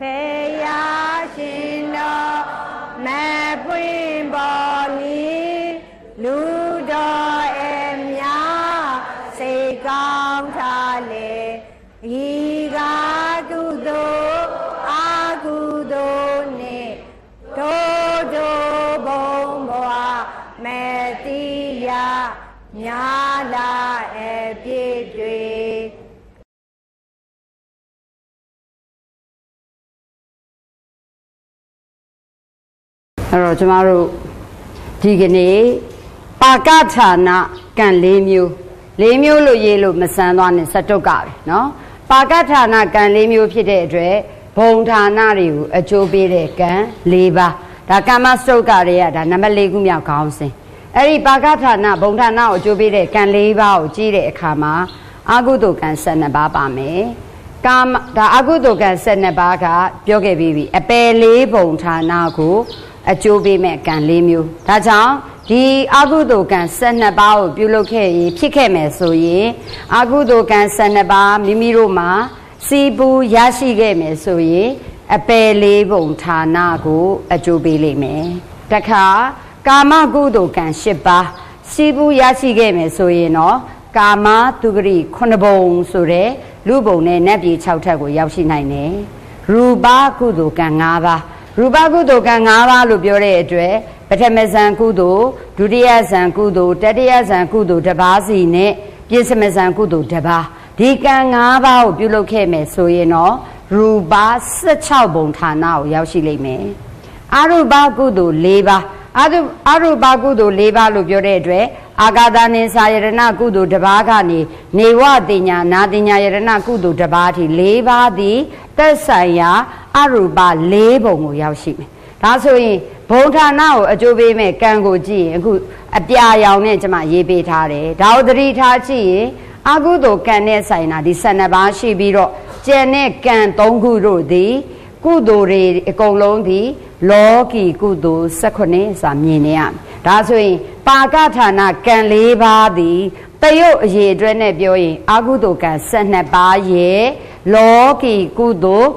ဖေယရှ အဲ့တော့ကျမတို့ဒီကနေ့ပါကဌာနကံ၄မျိုး၄မျိုးလို့ရေးလို့မစမ်းသွားနဲ့စတုတ်ကပဲเนาะပါကဌာနကံ၄မျိုးဖြစ်တဲ့အတွက်ဘုံဌာနတွေကိုအကျိုးပေးတဲ့ကံ၄ပါးဒါကမ္မစတုတ်ကတွေကဒါနံပါတ်၄ခုမြောက်ခေါင်းစဉ်အဲ့ဒီပါကဌာနဘုံဌာနကိုအကျိုးပေးတဲ့ကံ၄ပါးကိုကြည့်တဲ့အခါမှာအာဟုတုကံ12ပါးပါမယ်ကာမဒါအကုသိုလ်ကံ12ပါးကပြောခဲ့ပြီးပြီအပယ်လေးဘုံဌာနကို အကျိုးပေးမဲ့ကံ၄မျိုးဒါကြောင့်ဒီအကုသိုလ်ကံ12ပါးကိုပြုလုပ်ခဲ့ရင်ဖြစ်ခဲ့မယ်ဆိုရင်အကုသိုလ်ကံ12ပါးမိမိတို့မှာစီပူရရှိခဲ့မယ်ဆိုရင်အပယ်လေးဘုံဌာနကိုအကျိုးပေးလိမ့်မယ်တခါကာမကုသိုလ်ကံ10ပါးစီပူရရှိခဲ့မယ်ဆိုရင်တော့ကာမတုဂရိ9ဘုံဆိုတဲ့လူဘုံနဲ့နတ်ပြည်6ထပ်ကိုရောက်ရှိနိုင်တယ်ရူပကုသိုလ်ကံ5ပါး ရူပကုသိုလ်ကံ၅ပါးလို့ပြောတဲ့အတွက်ပထမဇန်ကုသိုလ်ဒုတိယဇန်ကုသိုလ်တတိယဇန်ကုသိုလ်တစ်ပါးစီနဲ့ပြည့်စမဇန်ကုသိုလ်တစ်ပါးဒီကံ၅ပါးကိုပြုလုပ်ခဲ့မယ်ဆိုရင်တော့ရူပ16ဘုံဌာနကိုရောက်ရှိလိမ့်မယ်အရူပကုသိုလ်၄ပါးအရူအရူပကုသိုလ်၄ပါးလို့ပြောတဲ့အတွက်အာဂါသနိစာယရဏကုသိုလ်တစ်ပါးကနေနေဝတင်ညာနာတင်ညာယရဏကုသိုလ်တစ်ပါးထိ၄ပါးသည် သက်ဆိုင်ရာအရူပ၄ဘုံကိုရောက်ရှိမယ်ဒါဆိုရင်ဘုံဌာနကိုအကျိုးပေးမဲ့ကံကိုကြည့်ရင်အခုအပြာရောင်နဲ့ကျွန်မရေးပေးထားတယ်ဒါကိုသတိထားကြည့်ရင်အကုသိုလ်ကံနဲ့ဆိုင်တာဒီ12ပါးရှိပြီးတော့ကျန်တဲ့ကံ3ခုတို့သည်ကုသိုလ်တွေအကုန်လုံးသည်လောကီကုသိုလ်18ဆိုတာမြင်နေရဒါဆိုရင်ပါကဌာနကံ၄ပါးသည်တရုတ်အရေးအတွက်နဲ့ပြောရင်အာကုသိုလ်ကံ12ပါးရဲ့ လောကီကုသိုလ်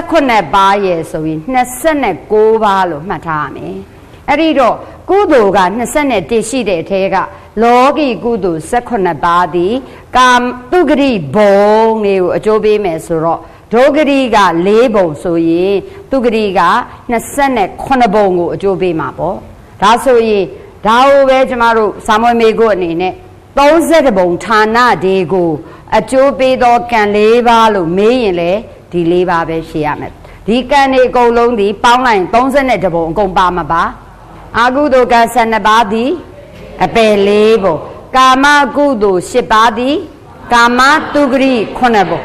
18ပါးရဲ့ဆိုရင်29ပါးလို့မှတ်ထားရမယ်အဲ့ဒီတော့ကုသိုလ်က21ရှိတဲ့အထဲကလောကီကုသိုလ်18ပါးသည်ကာတုဂရိဘုံတွေကိုအကျိုးပေးမယ်ဆိုတော့ဒုဂရိက၄ဘုံဆိုရင်သူဂရိက28ဘုံကိုအကျိုးပေးမှာပေါ့ဒါဆိုရင်ဒါကိုပဲကျမတို့စာမွေမေကိုအနေနဲ့ 30ဘုံဌာနတွေကိုအကျိုးပေးသောကံ၄ပါးလို့မေးရင်လေဒီ၄ပါးပဲရှိရမယ်ဒီကံတွေအကုန်လုံးဒီပေါင်းလိုက်32ဘုံအကုန်ပါမှာပါအာကုသိုလ်ကံ12ပါးသည်အပယ်၄ဘုံကာမကုသိုလ်10ပါးသည်ကာမတုဂရိ9ဘုံ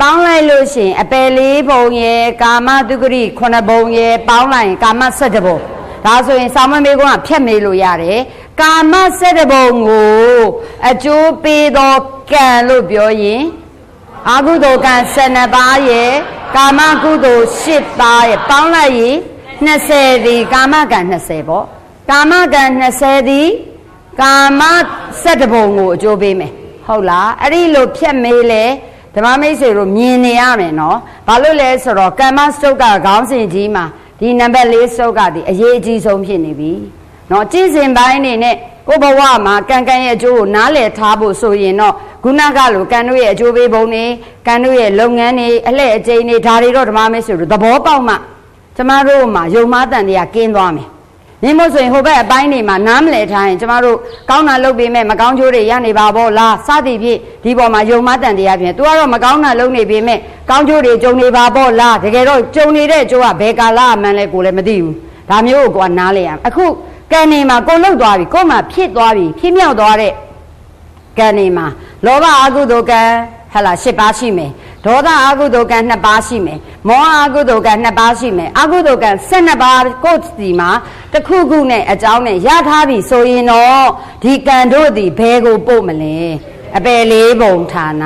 ပေါင်းလိုက်လို့ရှိရင်အပယ်၄ဘုံရယ်ကာမတုဂရိ9ဘုံရယ်ပေါင်းလိုက်ရင်ကာမ17ဘုံဒါဆိုရင်စာမမေကွန်းကဖြတ်မေးလို့ရတယ် ကာမ17ဘုံကိုအကျိုးပေးသောကံလို့ပြောရင်အာဟုသောကံ12ပါးရယ်ကာမကုသိုလ်10ပါးရယ်ပေါင်းလိုက်ရင်20ဒီကာမကံ20ပေါ့ကာမကံ20ဒီကာမ17ဘုံကိုအကျိုးပေးမယ်ဟုတ်လားအဲ့ဒီလိုဖြတ်မေးလဲဓမ္မမိတ်ဆွေတို့မြင်နေရမယ်နော်ဘာလို့လဲဆိုတော့ကမ္မစတုတ်ကခေါင်းစဉ်ကြီးမှာဒီနံပါတ်၄စတုတ်ကဒီအရေးအကြီးဆုံးဖြစ်နေပြီ နော်ကြည်စင်ပိုင်းနေနဲ့ကိုဘဝမှာကံကံရဲ့အကျိုးကိုနားလည်ထားဖို့ဆိုရင်တော့ခုနကလိုကံတို့ရဲ့အကျိုးပေးပုံတွေကံတို့ရဲ့လုပ်ငန်းတွေအလှည့်အကျိန်တွေဒါတွေတော့ဓမ္မမိတ်ဆွေတို့သဘောပေါက်မှကျမတို့မှာယုံမတန်တရားကင်းသွားမယ်နင်းမို့ဆိုရင်ဟိုဘက်အပိုင်းတွေမှာနားမလဲထားရင်ကျမတို့ကောင်းတာလုပ်ပေးမယ်မကောင်းကျိုးတွေရနေပါဘောလားစသည်ဖြင့်ဒီပေါ်မှာယုံမတန်တရားဖြင့် तू ကတော့မကောင်းတာလုပ်နေပေမဲ့ကောင်းကျိုးတွေကြုံနေပါဘောလားတကယ်တော့ကြုံနေတဲ့ကျိုးကဘယ်ကာလအမှန်လဲကိုလည်းမသိဘူးဒါမျိုးကိုကနားလဲရအခု ကံနေမှာကိုလုတ်သွားပြီကို့မှာဖြစ်သွားပြီဖြစ်မြောက်သွားတဲ့ကံနေမှာလောဘအကုသိုလ်ကံဟဲ့လား၈ပါးရှိမယ်ဒေါသအကုသိုလ်ကံ2ပါးရှိမယ်မောဟအကုသိုလ်ကံ2ပါးရှိမယ်အကုသိုလ်ကံ12ပါးကိုယ်စီမှာတစ်ခုခုနဲ့အကြောင်းနဲ့ရထားပြီဆိုရင်တော့ဒီကံတို့သည်ဘယ်ကိုပို့မလဲအပယ်လေးဘုံဌာန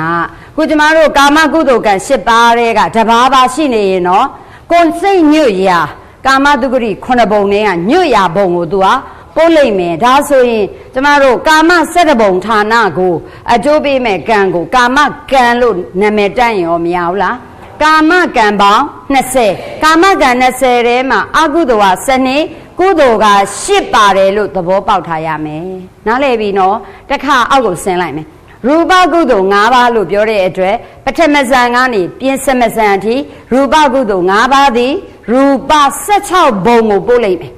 ခုကျမတို့ကာမကုသိုလ်ကံ10ပါးတဲ့ကတဘာပါရှိနေရင်တော့ကိုယ်စိတ်ညွတ်ရာ ကာမတုဂရိ9ဘုံနဲ့ကညွတ်ရာဘုံကို तू ဟာပို့လိုက်မယ်ဒါဆိုရင်ကျမတို့ကာမစက်တဘုံဌာနကိုအကျိုးပေးမဲ့ကံကိုကာမကံလို့နာမည်တတ်ရင်ရောမရဘူးလားကကာမကံပေါင်း20ကာမကံ20ထဲမှာအကုသိုလ်က7နှစ်ကုသိုလ်က8ပါတယ်လို့သဘောပေါက်ထားရမယ်နားလည်ပြီနော်တခါအောက်ကိုဆင်းလိုက်မယ်ရူပကုသိုလ်၅ပါးလို့ပြောတဲ့အတွက်ပထမဇန်ကနေပြင်စမဇန်အထိရူပကုသိုလ်၅ပါးသည် ရူပ16ဘုံကိုပို့လိုက်မယ်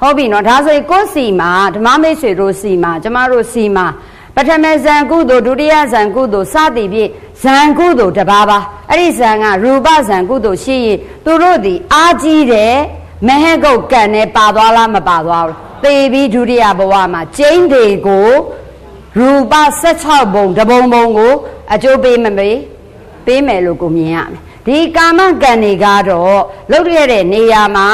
ဟုတ်ပြီနော်ဒါဆိုရင်ကိုယ်စီမှာဓမ္မမိတ်ဆွေတို့စီမှာကျမတို့စီမှာပထမဇန်ကုသိုလ်ဒုတိယဇန်ကုသိုလ်စသည်ဖြင့်ဇန်ကုသိုလ်တစ်ပါးပါအဲ့ဒီဇန်ကရူပဇန်ကုသိုလ်ရှိရင်သူတို့သည်အာကြီးတဲ့မဟကုတ်ကံနဲ့ပါသွားလားမပါသွားဘူးသေပြီးဒုတိယဘဝမှာကျိန်းတွေကိုရူပ16ဘုံတဘုံဘုံကိုအကျိုးပေးမမေးပေးမယ်လို့ကိုမြင်ရမယ် ဒီကာမကံတွေကတော့လုတ်ရတဲ့နေရာမှာ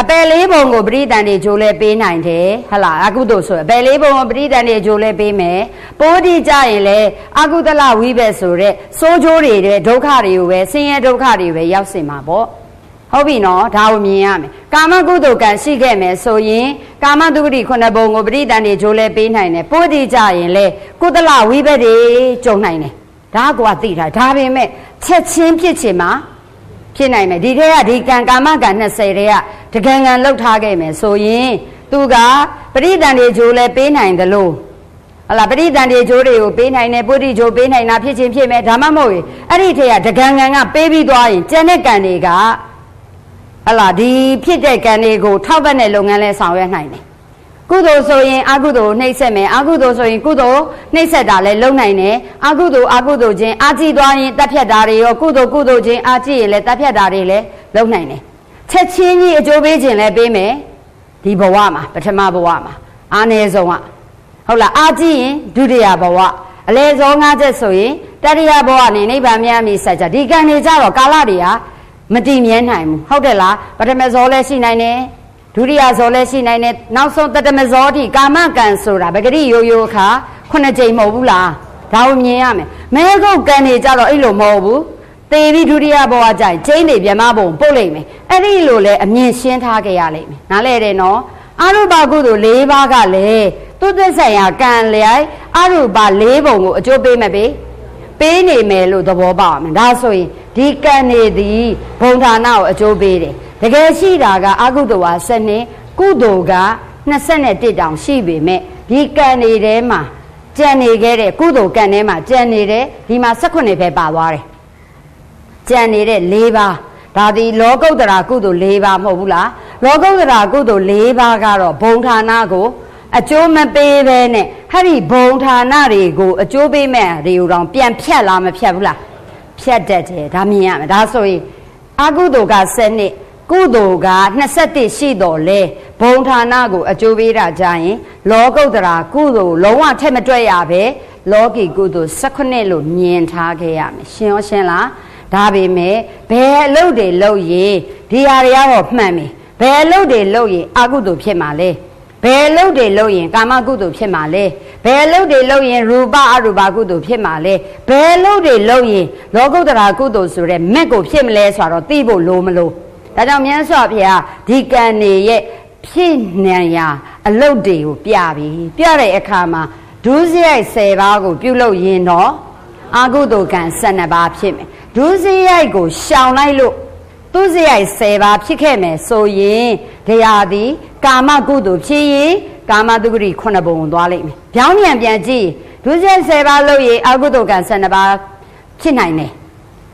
အပယ်လေးဘုံကိုပရိသန်တွေဂျိုးလဲပေးနိုင်တယ်ဟလာအကုသို့ဆိုအပယ်လေးဘုံကိုပရိသန်တွေဂျိုးလဲပေးမယ်ပိုးဒီကြရင်လဲအကုသလဝိဘက်ဆိုတဲ့စိုးကြိုးတွေတဲ့ဒုက္ခတွေကိုပဲဆင်းရဲဒုက္ခတွေပဲရောက်စင်မှာပေါ့ဟုတ်ပြီနော်ဒါကိုမြင်ရမယ်ကာမကုသိုလ်ကံရှိခဲ့မယ်ဆိုရင်ကာမတုဂတိခုနှစ်ဘုံကိုပရိသန်တွေဂျိုးလဲပေးနိုင်တယ်ပိုးဒီကြရင်လဲကုသလဝိဘက်တွေကြုံနိုင်တယ် ဒါကွာသိတာဒါပေမဲ့ချက်ချင်းဖြစ်ချင်မှာဖြစ်နိုင်မယ်ဒီထဲကဒီကံကာမကံ20တွေကတကံကံလောက်ထားခဲ့မယ်ဆိုရင်သူကပရိသန်တွေဂျိုးလဲပေးနိုင်တယ်လို့ဟလာပရိသန်တွေဂျိုးတွေကိုပေးနိုင်တယ်ပုရိဂျိုးပေးနိုင်တာဖြစ်ချင်းဖြစ်မယ်ဒါမှမဟုတ်ရင်အဲ့ဒီထဲကတကံကံကပေးပြီးသွားရင်ကျန်တဲ့ကံတွေကဟလာဒီဖြစ်တဲ့ကံတွေကိုထောက်ပံ့တဲ့လုပ်ငန်းလဲဆောင်ရွက်နိုင်တယ် ကုသိုလ်ဆိုရင်အကုသိုလ်နှိမ့်ဆက်မယ်အကုသိုလ်ဆိုရင်ကုသိုလ်နှိမ့်ဆက်တာလည်းလုံနိုင်တယ်အကုသိုလ်အကုသိုလ်ချင်းအာကြည့်သွားရင်တက်ဖြတ်တာတွေရောကုသိုလ်ကုသိုလ်ချင်းအာကြည့်ရင်လည်းတက်ဖြတ်တာတွေလည်းလုံနိုင်တယ်ချက်ချင်းကြီးအကျိုးပေးခြင်းလည်းပေးမယ်ဒီဘဝမှာပထမဘဝမှာအာနေဆုံးကဟုတ်လားအာကြည့်ရင်ဒုတိယဘဝအလေဇောငါးချက်ဆိုရင်တတိယဘဝနေနိဗ္ဗာန်မြတ်မိဆက်ကြဒီကံနေကြတော့ကာလတွေကမတည်မြဲနိုင်ဘူးဟုတ်တယ်လားပထမဇောလည်းရှိနိုင်တယ် ဒုတိယဇောလည်းရှိနိုင်တယ်နောက်ဆုံးတတမဇောတိကာမကံဆိုတာပဂရိယိုယိုခါခုနှစ်ကြိမ်မဟုတ်ဘူးလားဒါကိုမြင်ရမယ်မဲကုတ်ကံနေကြတော့အဲ့လိုမဟုတ်ဘူးသေပြီးဒုတိယဘဝကျရင်ကျင်းနေပြန်မဘုံပုတ်လိုက်မယ်အဲ့ဒီလိုလဲအမြင်ရှင်းထားခဲ့ရလိမ့်မယ်နားလဲတယ်နော်အရုပကုသိုလ်၄ပါးကလည်းသူသစ္ဆိုင်ရာကံလျိုက်အရုပ၄ဘုံကိုအကျိုးပေးမယ်ပေးပေးနေမယ်လို့သဘောပေါက်အောင်ဒါဆိုရင်ဒီကံနေသည်ဘုံဌာနကိုအကျိုးပေးတယ် တကယ်ရှိတာကအကုသိုလ်ဟာ7နှစ်ကုသိုလ်က21တောင်ရှိပေမဲ့ဒီကံနေထဲမှာကြံနေခဲ့တဲ့ကုသိုလ်ကံထဲမှာကြံနေတဲ့ဒီမှာ18ပဲပါသွားတယ်ကြံနေတဲ့၄ပါးဒါဒီလောကုတ္တရာကုသိုလ်၄ပါးမဟုတ်ဘူးလားလောကုတ္တရာကုသိုလ်၄ပါးကတော့ဘုံဌာနကိုအကျိုးမပေးဘဲနဲ့ဟဲ့ဒီဘုံဌာနတွေကိုအကျိုးပေးမဲ့တွေကိုတော့ပြန်ဖြတ်လားမဖြတ်ဘူးလားဖြတ်တတ်တယ်ဒါမြင်ရမယ်ဒါဆိုရင်အကုသိုလ်က7နှစ် ကုသိုလ်က21ရှိတော်လဲဘုံဌာနကိုအကျိုးပေးတာကြရင် လောကုတ္တရာကုသိုလ်လုံးဝထက်မတွက်ရပဲလောကီကုသိုလ်18လို့မြင်ထားခဲ့ရမယ်ရှင်းရောရှင်းလားဒါပေမဲ့ဘယ်အလုပ်တွေလုပ်ရင်ဒီဟာတွေကတော့မှန်ပြီဘယ်အလုပ်တွေလုပ်ရင်အကုသိုလ်ဖြစ်မှာလဲဘယ်အလုပ်တွေလုပ်ရင်ကာမကုသိုလ်ဖြစ်မှာလဲဘယ်အလုပ်တွေလုပ်ရင်ရူပအရူပကုသိုလ်ဖြစ်မှာလဲဘယ်အလုပ်တွေလုပ်ရင်လောကုတ္တရာကုသိုလ်ဆိုတဲ့မက်ကိုဖြစ်မလဲဆိုတော့သိဖို့လိုမလို့ ဒါကြောင့်မြတ်စွာဘုရားဒီကံနေရဲ့ဖြစ်နိုင်ရာအလုတ်တွေကိုပြပြီပြတဲ့အခါမှာဒုစရိုက်10ပါးကို ပြုလုပ်ရင်တော့အာဟုတုကံ12ပါးဖြစ်မယ်ဒုစရိုက်ကိုရှောင်လိုက်လို့သူစရိုက်10ပါးဖြစ်ခဲ့မယ်ဆိုရင်တရားသည်ကာမကုသိုလ်ဖြစ်ရင်ကာမတုဂတိ9ဘုံသွားလိမ့်မယ်။ကြောင်းမြန်ပြန်ကြည့်ဒုစရိုက်10ပါးလို့ရင်အာဟုတုကံ12ပါးဖြစ်နိုင်တယ်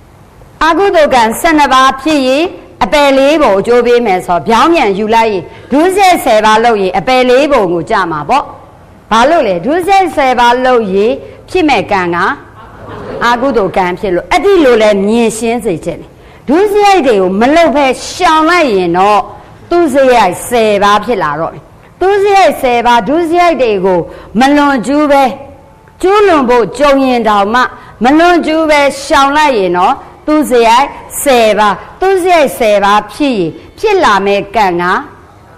။အာဟုတုကံ12ပါးဖြစ်ရင်အ ပယ်လေးပုံအကျိုးပေးမယ်ဆိုဗျောင်းမြန်ယူလိုက်ရင်ဒုစရိုက်10ပါးလို့ရင်အပယ်လေးပုံကိုကြမှာပေါ့။ဘာလို့လဲဒုစရိုက်10ပါးလို့ရင်ဖြစ်မဲ့ကံကအာကုသိုလ်ကံဖြစ်လို့အဲ့ဒီလိုလဲမြင်ရှင်းစေခြင်းဒုစရိုက်တွေကိုမလုတ်ဖဲရှောင်လိုက်ရင်တော့သူစရိုက်10ပါးဖြစ်လာတော့သူစရိုက်10ပါးဒုစရိုက်တွေကိုမလွန်ကျူးပဲကျူးလွန်ဖို့ကြုံရင်တောင်မှမလွန်ကျူးပဲရှောင်လိုက်ရင်တော့ သူစရိုက်10ပါးသူစရိုက်10ပါးဖြစ်ရင်ဖြစ်လာမဲ့ကံက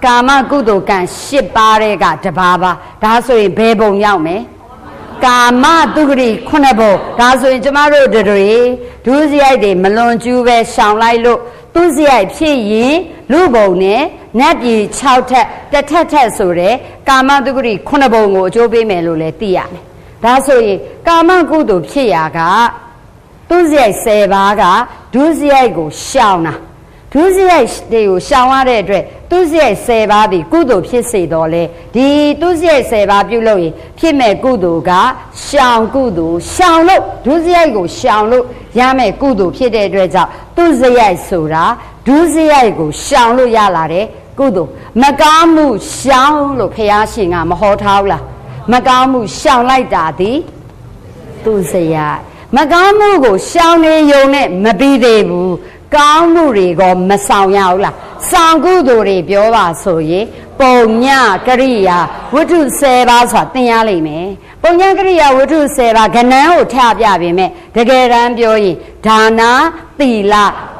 ကာမကုသိုလ်ကံ10ပါးတဲ့ကတပါးပါဒါဆိုရင်ဘယ်ပုံရောက်မယ်ကာမတုဂတိခုနှစ်ဘုံဒါဆိုရင်ကျမတို့တွေဒုစရိုက်တွေမလွန်ကျူးပဲရှောင်လိုက်လို့သူစရိုက်ဖြစ်ရင်လူဘုံနဲ့နတ်ပြည်6ထက်တစ်ထက်ထက်ဆိုတဲ့ကာမတုဂတိခုနှစ်ဘုံကိုအကျိုးပေးမယ်လို့လည်းသိရမယ်ဒါဆိုရင်ကာမကုသိုလ်ဖြစ်ရာက သူစရိုက်10ပါးကဒုစရိုက်ကိုရှောင်တာဒုစရိုက်တွေကိုရှောင်ရတဲ့အတွက်သူစရိုက်10ပါးဒီကုသိုလ်ဖြစ်စေတော်လဲဒီသူစရိုက်10ပါးပြုလုပ်ရင်ဖြစ်မဲ့ကုသိုလ်ကရှောင်ကုသိုလ်ရှောင်လို့ဒုစရိုက်ကိုရှောင်လို့ရမဲ့ကုသိုလ်ဖြစ်တဲ့အတွက်ကြောင့်သူစရိုက်ဆိုတာဒုစရိုက်ကိုရှောင်လို့ရလာတဲ့ကုသိုလ်မကောင်းမှုရှောင်လို့ဖះရှင်ကမဟောထားဘူးလားမကောင်းမှုရှောင်လိုက်တာဒီသူစရိုက် မကောင်းမှုကိုရှောင်နေုံနဲ့မပြီးသေးဘူးကောင်းမှုတွေကမဆောင်ရဘူးလားဆောင်ကုသိုလ်တွေပြောပါဆိုရင်ပုံညကရိယာဝတ္ထု10ပါးဆိုတာသင်ရလိမ့်မယ်ပုံညကရိယာဝတ္ထု10ပါးကဏ္ဍကိုထပြပြင်မဲ့တကယ်တမ်းပြောရင်ဒါနာသီလ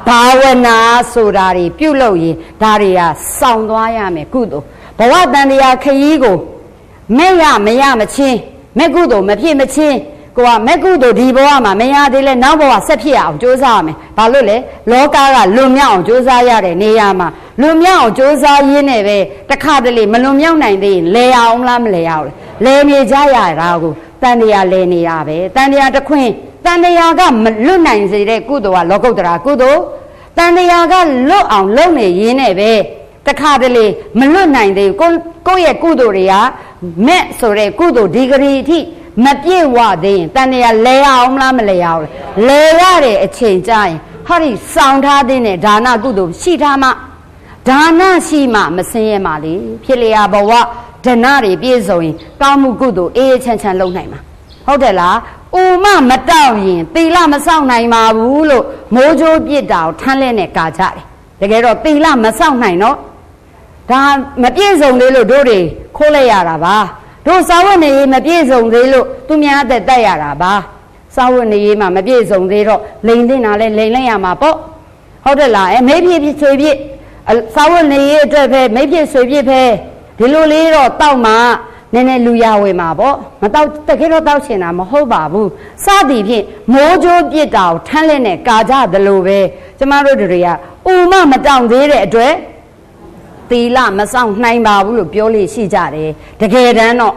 ဘာဝနာဆိုတာတွေပြုလုပ်ရင်ဒါတွေကစောင့်သွားရမယ်ကုသိုလ်ဘဝတန်တရားခရီးကိုမဲ့ရမရမချင်းမဲ့ကုသိုလ်မဖြစ်မချင်း ကိုကမဲ့ကုသိုလ်ဒီဘဝမှာမရသေးလဲနောက်ဘဝဆက်ဖြစ်အောင်ကြိုးစားရမယ်။ဘာလို့လဲလောကကလွန်မြောက်အောင်ကြိုးစားရတဲ့နေရာမှာလွန်မြောက်အောင်ကြိုးစားရင်းနဲ့ပဲတခါတလေမလွန်မြောက်နိုင်သေးရင်လဲအောင်လားမလဲအောင်လဲလဲနေကြရတာကိုတန်တရားလဲနေတာပဲတန်တရားတစ်ခွင်းတန်တရားကမလွတ်နိုင်စေတဲ့ကုသိုလ်ကလောကုတ္တရာကုသိုလ်တန်တရားကလွတ်အောင်လုပ်နေရင်းနဲ့ပဲတခါတလေမလွတ်နိုင်သေးဘူးကိုယ့်ရဲ့ကုသိုလ်တွေကမဲ့ဆိုတဲ့ကုသိုလ်ဒီဂရီအထိ မပြည့်ဝသေးရင်တန်တရားလဲအောင်မလားမလဲအောင်လဲရတဲ့အချိန်ကျရင်ဟာဒီစောင့်ထားတဲ့ဒါနကုသိုလ်ရှိထားမှဒါနရှိမှမစင်းရမှာလေဖြစ်လျာဘဝဒဏတွေပြည့်စုံရင်ကောင်းမှုကုသိုလ်အေးချမ်းချမ်းလုပ်နိုင်မှာဟုတ်တယ်လားဥမမတောက်ရင်သီလမစောင့်နိုင်ပါဘူးလို့မိုးကြိုးပြစ်တာကိုထမ်းလဲနဲ့ကာကြတယ်တကယ်တော့သီလမစောင့်နိုင်တော့ဒါမပြည့်စုံသေးလို့တို့တွေခိုးလိုက်ရတာပါ တို့စာဝတ်နေရေးမပြည့်စုံသေးလို့သူများအသက်တက်ရတာပါစာဝတ်နေရေးမှာမပြည့်စုံသေးတော့လိန်တင်တာလဲလိန်လိုက်ရမှာပေါ့ဟုတ်တယ်လားအဲမိဖြစ်ဖြစ်ဆွေဖြစ်စာဝတ်နေရေးအတွက်ပဲမိဖြစ်ဆွေဖြစ်ပဲဒီလိုလေးတော့တောက်မှနည်းနည်းလူရဝေမှာပေါ့မတောက်တကယ်တော့တောက်ချင်တာမဟုတ်ပါဘူးစသည်ဖြင့်မိုးကြိုးပြစ်တာကိုထမ်းလက်နဲ့ကာကြသလိုပဲကျမတို့တွေကဥမမတောင့်သေးတဲ့အတွက် သီလမဆောင်နိုင်ပါဘူးလို့ပြောလို့ရှိကြတယ်တကယ်တမ်းတော့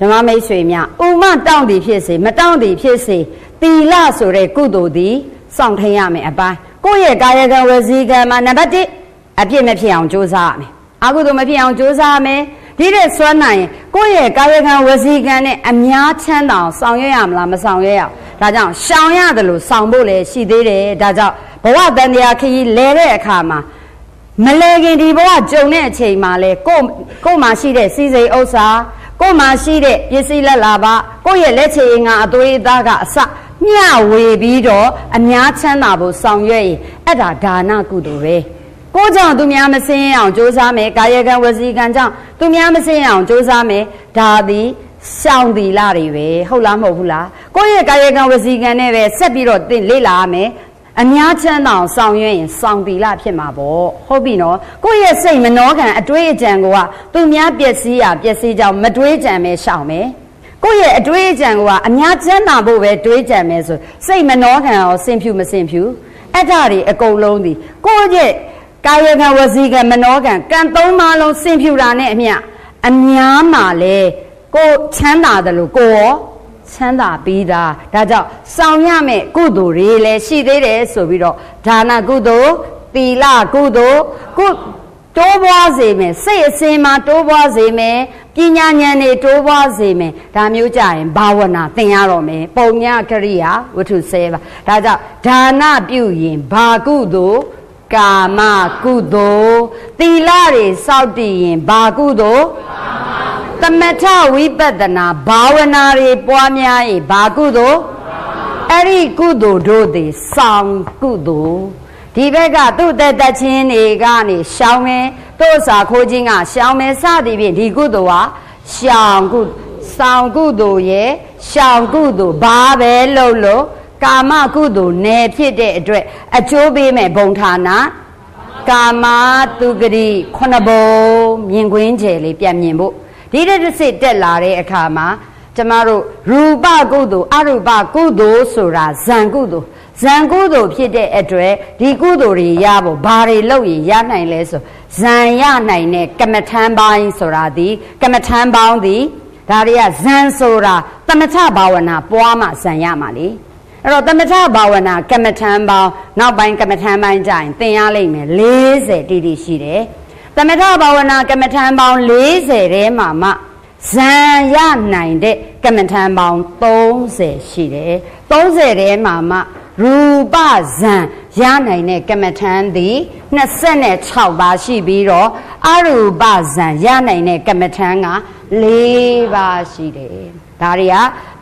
ဓမ္မမိတ်ဆွေများဥမတောင့်တည်ဖြစ်စေမတောင့်တည်ဖြစ်စေသီလဆိုတဲ့ကုသိုလ်သည်စောင့်ထင်းရမယ်အပိုင်းကိုယ့်ရဲ့ကာယကံဝစီကံမှာနံပါတ်1အပြစ်မဖြစ်အောင်ကြိုးစားရမယ်အကုသိုလ်မဖြစ်အောင်ကြိုးစားရမယ်ဒီတဲ့စွမ်းနိုင်ရင်ကိုယ့်ရဲ့ကာယကံဝစီကံနဲ့အများချမ်းသာအောင်ဆောင်ရွက်ရမလားမဆောင်ရွက်ရအောင်ဒါကြောင့်ရှောင်ရတယ်လို့ဆောင်ဖို့လည်းရှိသေးတယ်ဒါကြောင့်ဘဝတန်တရားခရီးလဲတဲ့အခါမှာ မလဲခင်ဒီဘဝကြုံတဲ့အချိန်မှာလဲကိုကိုမှရှိတဲ့စီစိန်ဥစ္စာကိုမှရှိတဲ့ပစ္စည်းလက်လာပါကိုရဲ့လက်ချေငါအသွေးသားကအစမျှဝေပြီးတော့အများချမ်းသာဖို့ဆောင်ရွက်ရင်အဲ့ဒါဒါနကုသိုလ်ပဲကိုကြောင့်သူများမစင်းအောင်ကြိုးစားမယ်ကာယကံဝစီကံကြောင့်သူများမစင်းအောင်ကြိုးစားမယ်ဒါသည်ရှောင်သီလတွေပဲဟုတ်လားမဟုတ်ဘူးလားကိုယ့်ရဲ့ကာယကံဝစီကံနဲ့ပဲဆက်ပြီးတော့သင်လေ့လာရမယ် အများချမ်းသာအောင်ဆောင်ရွက်ရင်ဆောင်သီလဖြစ်မှာပေါ့ဟုတ်ပြီနော်ကိုယ့်ရဲ့စိတ်မနှောခံအတွေးအကြံကသူများပျက်စီးရပျက်စီးကြောင်မတွေးကြံပဲရှောင်မယ်ကိုယ့်ရဲ့အတွေးအကြံကအများချမ်းသာဖို့ပဲတွေးကြံမယ်ဆိုစိတ်မနှောခံအောင်စင်ဖြူမစင်ဖြူအဲ့ဒါတွေအကုန်လုံးဒီကိုယ့်ရဲ့ကာယကံဝစီကံမနောကံကံသုံးပါးလုံးစင်ဖြူတာနဲ့အမျှအများမှာလဲကိုချမ်းသာတယ်လို့ကိုရော ချမ်းသာပြီးသားဒါကြောင့်ဆောင်ရမယ်ကုသိုလ်တွေလည်းရှိသေးတယ်ဆိုပြီးတော့ဒါနကုသိုလ်သီလကုသိုလ်ကုတိုးပွားစေမယ်စိတ်အစဉ်မှာတိုးပွားစေမယ်ပညာဉာဏ်တွေတိုးပွားစေမယ်ဒါမျိုးကြရင်ဘာဝနာသင်ရတော့မယ်ပုံညကရိယာဝတ္ထုဆဲပါဒါကြောင့်ဒါနပြုရင်ဘာကုသိုလ်ကာမကုသိုလ်သီလတွေစောင့်တည်ရင်ဘာကုသိုလ် သမထဝိပဿနာဘာဝနာတွေပွားများရင်ဘာကုသိုလ်အဲ့ဒီကုသိုလ်တို့သည်ဆောင်ကုသိုလ်ဒီဘက်ကသူ့တက်တက်ချင်းတွေကနေရှောင်းမယ်သူ့စာခိုးခြင်းကရှောင်းမယ်စသည်ဖြင့်ဒီကုသိုလ်ဟာရှောင်းကုဆောင်ကုသိုလ်ရဲ့ရှောင်းကုသိုလ်ဘာပဲလို့လို့ကာမကုသိုလ်နယ်ဖြစ်တဲ့အတွက်အကျိုးပေးမဲ့ဘုံဌာနကာမတုဂတိခုနှစ်ဘုံမြင်ကွင်းကျယ်လေးပြန်မြင်ဖို့ ဒီတစ်စစ်တက်လာတဲ့အခါမှာကျမတို့ရူပကုသိုလ်အရူပကုသိုလ်ဆိုတာဇံကုသိုလ်ဇံကုသိုလ်ဖြစ်တဲ့အတွက်ဒီကုသိုလ်တွေရဖို့ဘာတွေလုပ်ရင်ရနိုင်လဲဆိုဇံရနိုင်တဲ့ကမ္မထံပိုင်းဆိုတာဒီကမ္မထံပေါင်းဒီဒါတွေကဇံဆိုတာသမထဘာဝနာပွားမှဇံရမှာလေအဲ့တော့သမထဘာဝနာကမ္မထံပေါင်းနောက်ပိုင်းကမ္မထံပိုင်းကြရင်သင်ရလိမ့်မယ်40တိတိရှိတယ် သမထဘာဝနာကမ္မထံပေါင်း40ထဲမှာမှဇံရနိုင်တဲ့ကမ္မထံပေါင်း30ရှိတယ်30ထဲမှာမှရူပဇံရနိုင်တဲ့ကမ္မထံသည်26ပါးရှိပြီးတော့အရူပဇံရနိုင်တဲ့ကမ္မထံက4ပါးရှိတယ်ဒါတွေက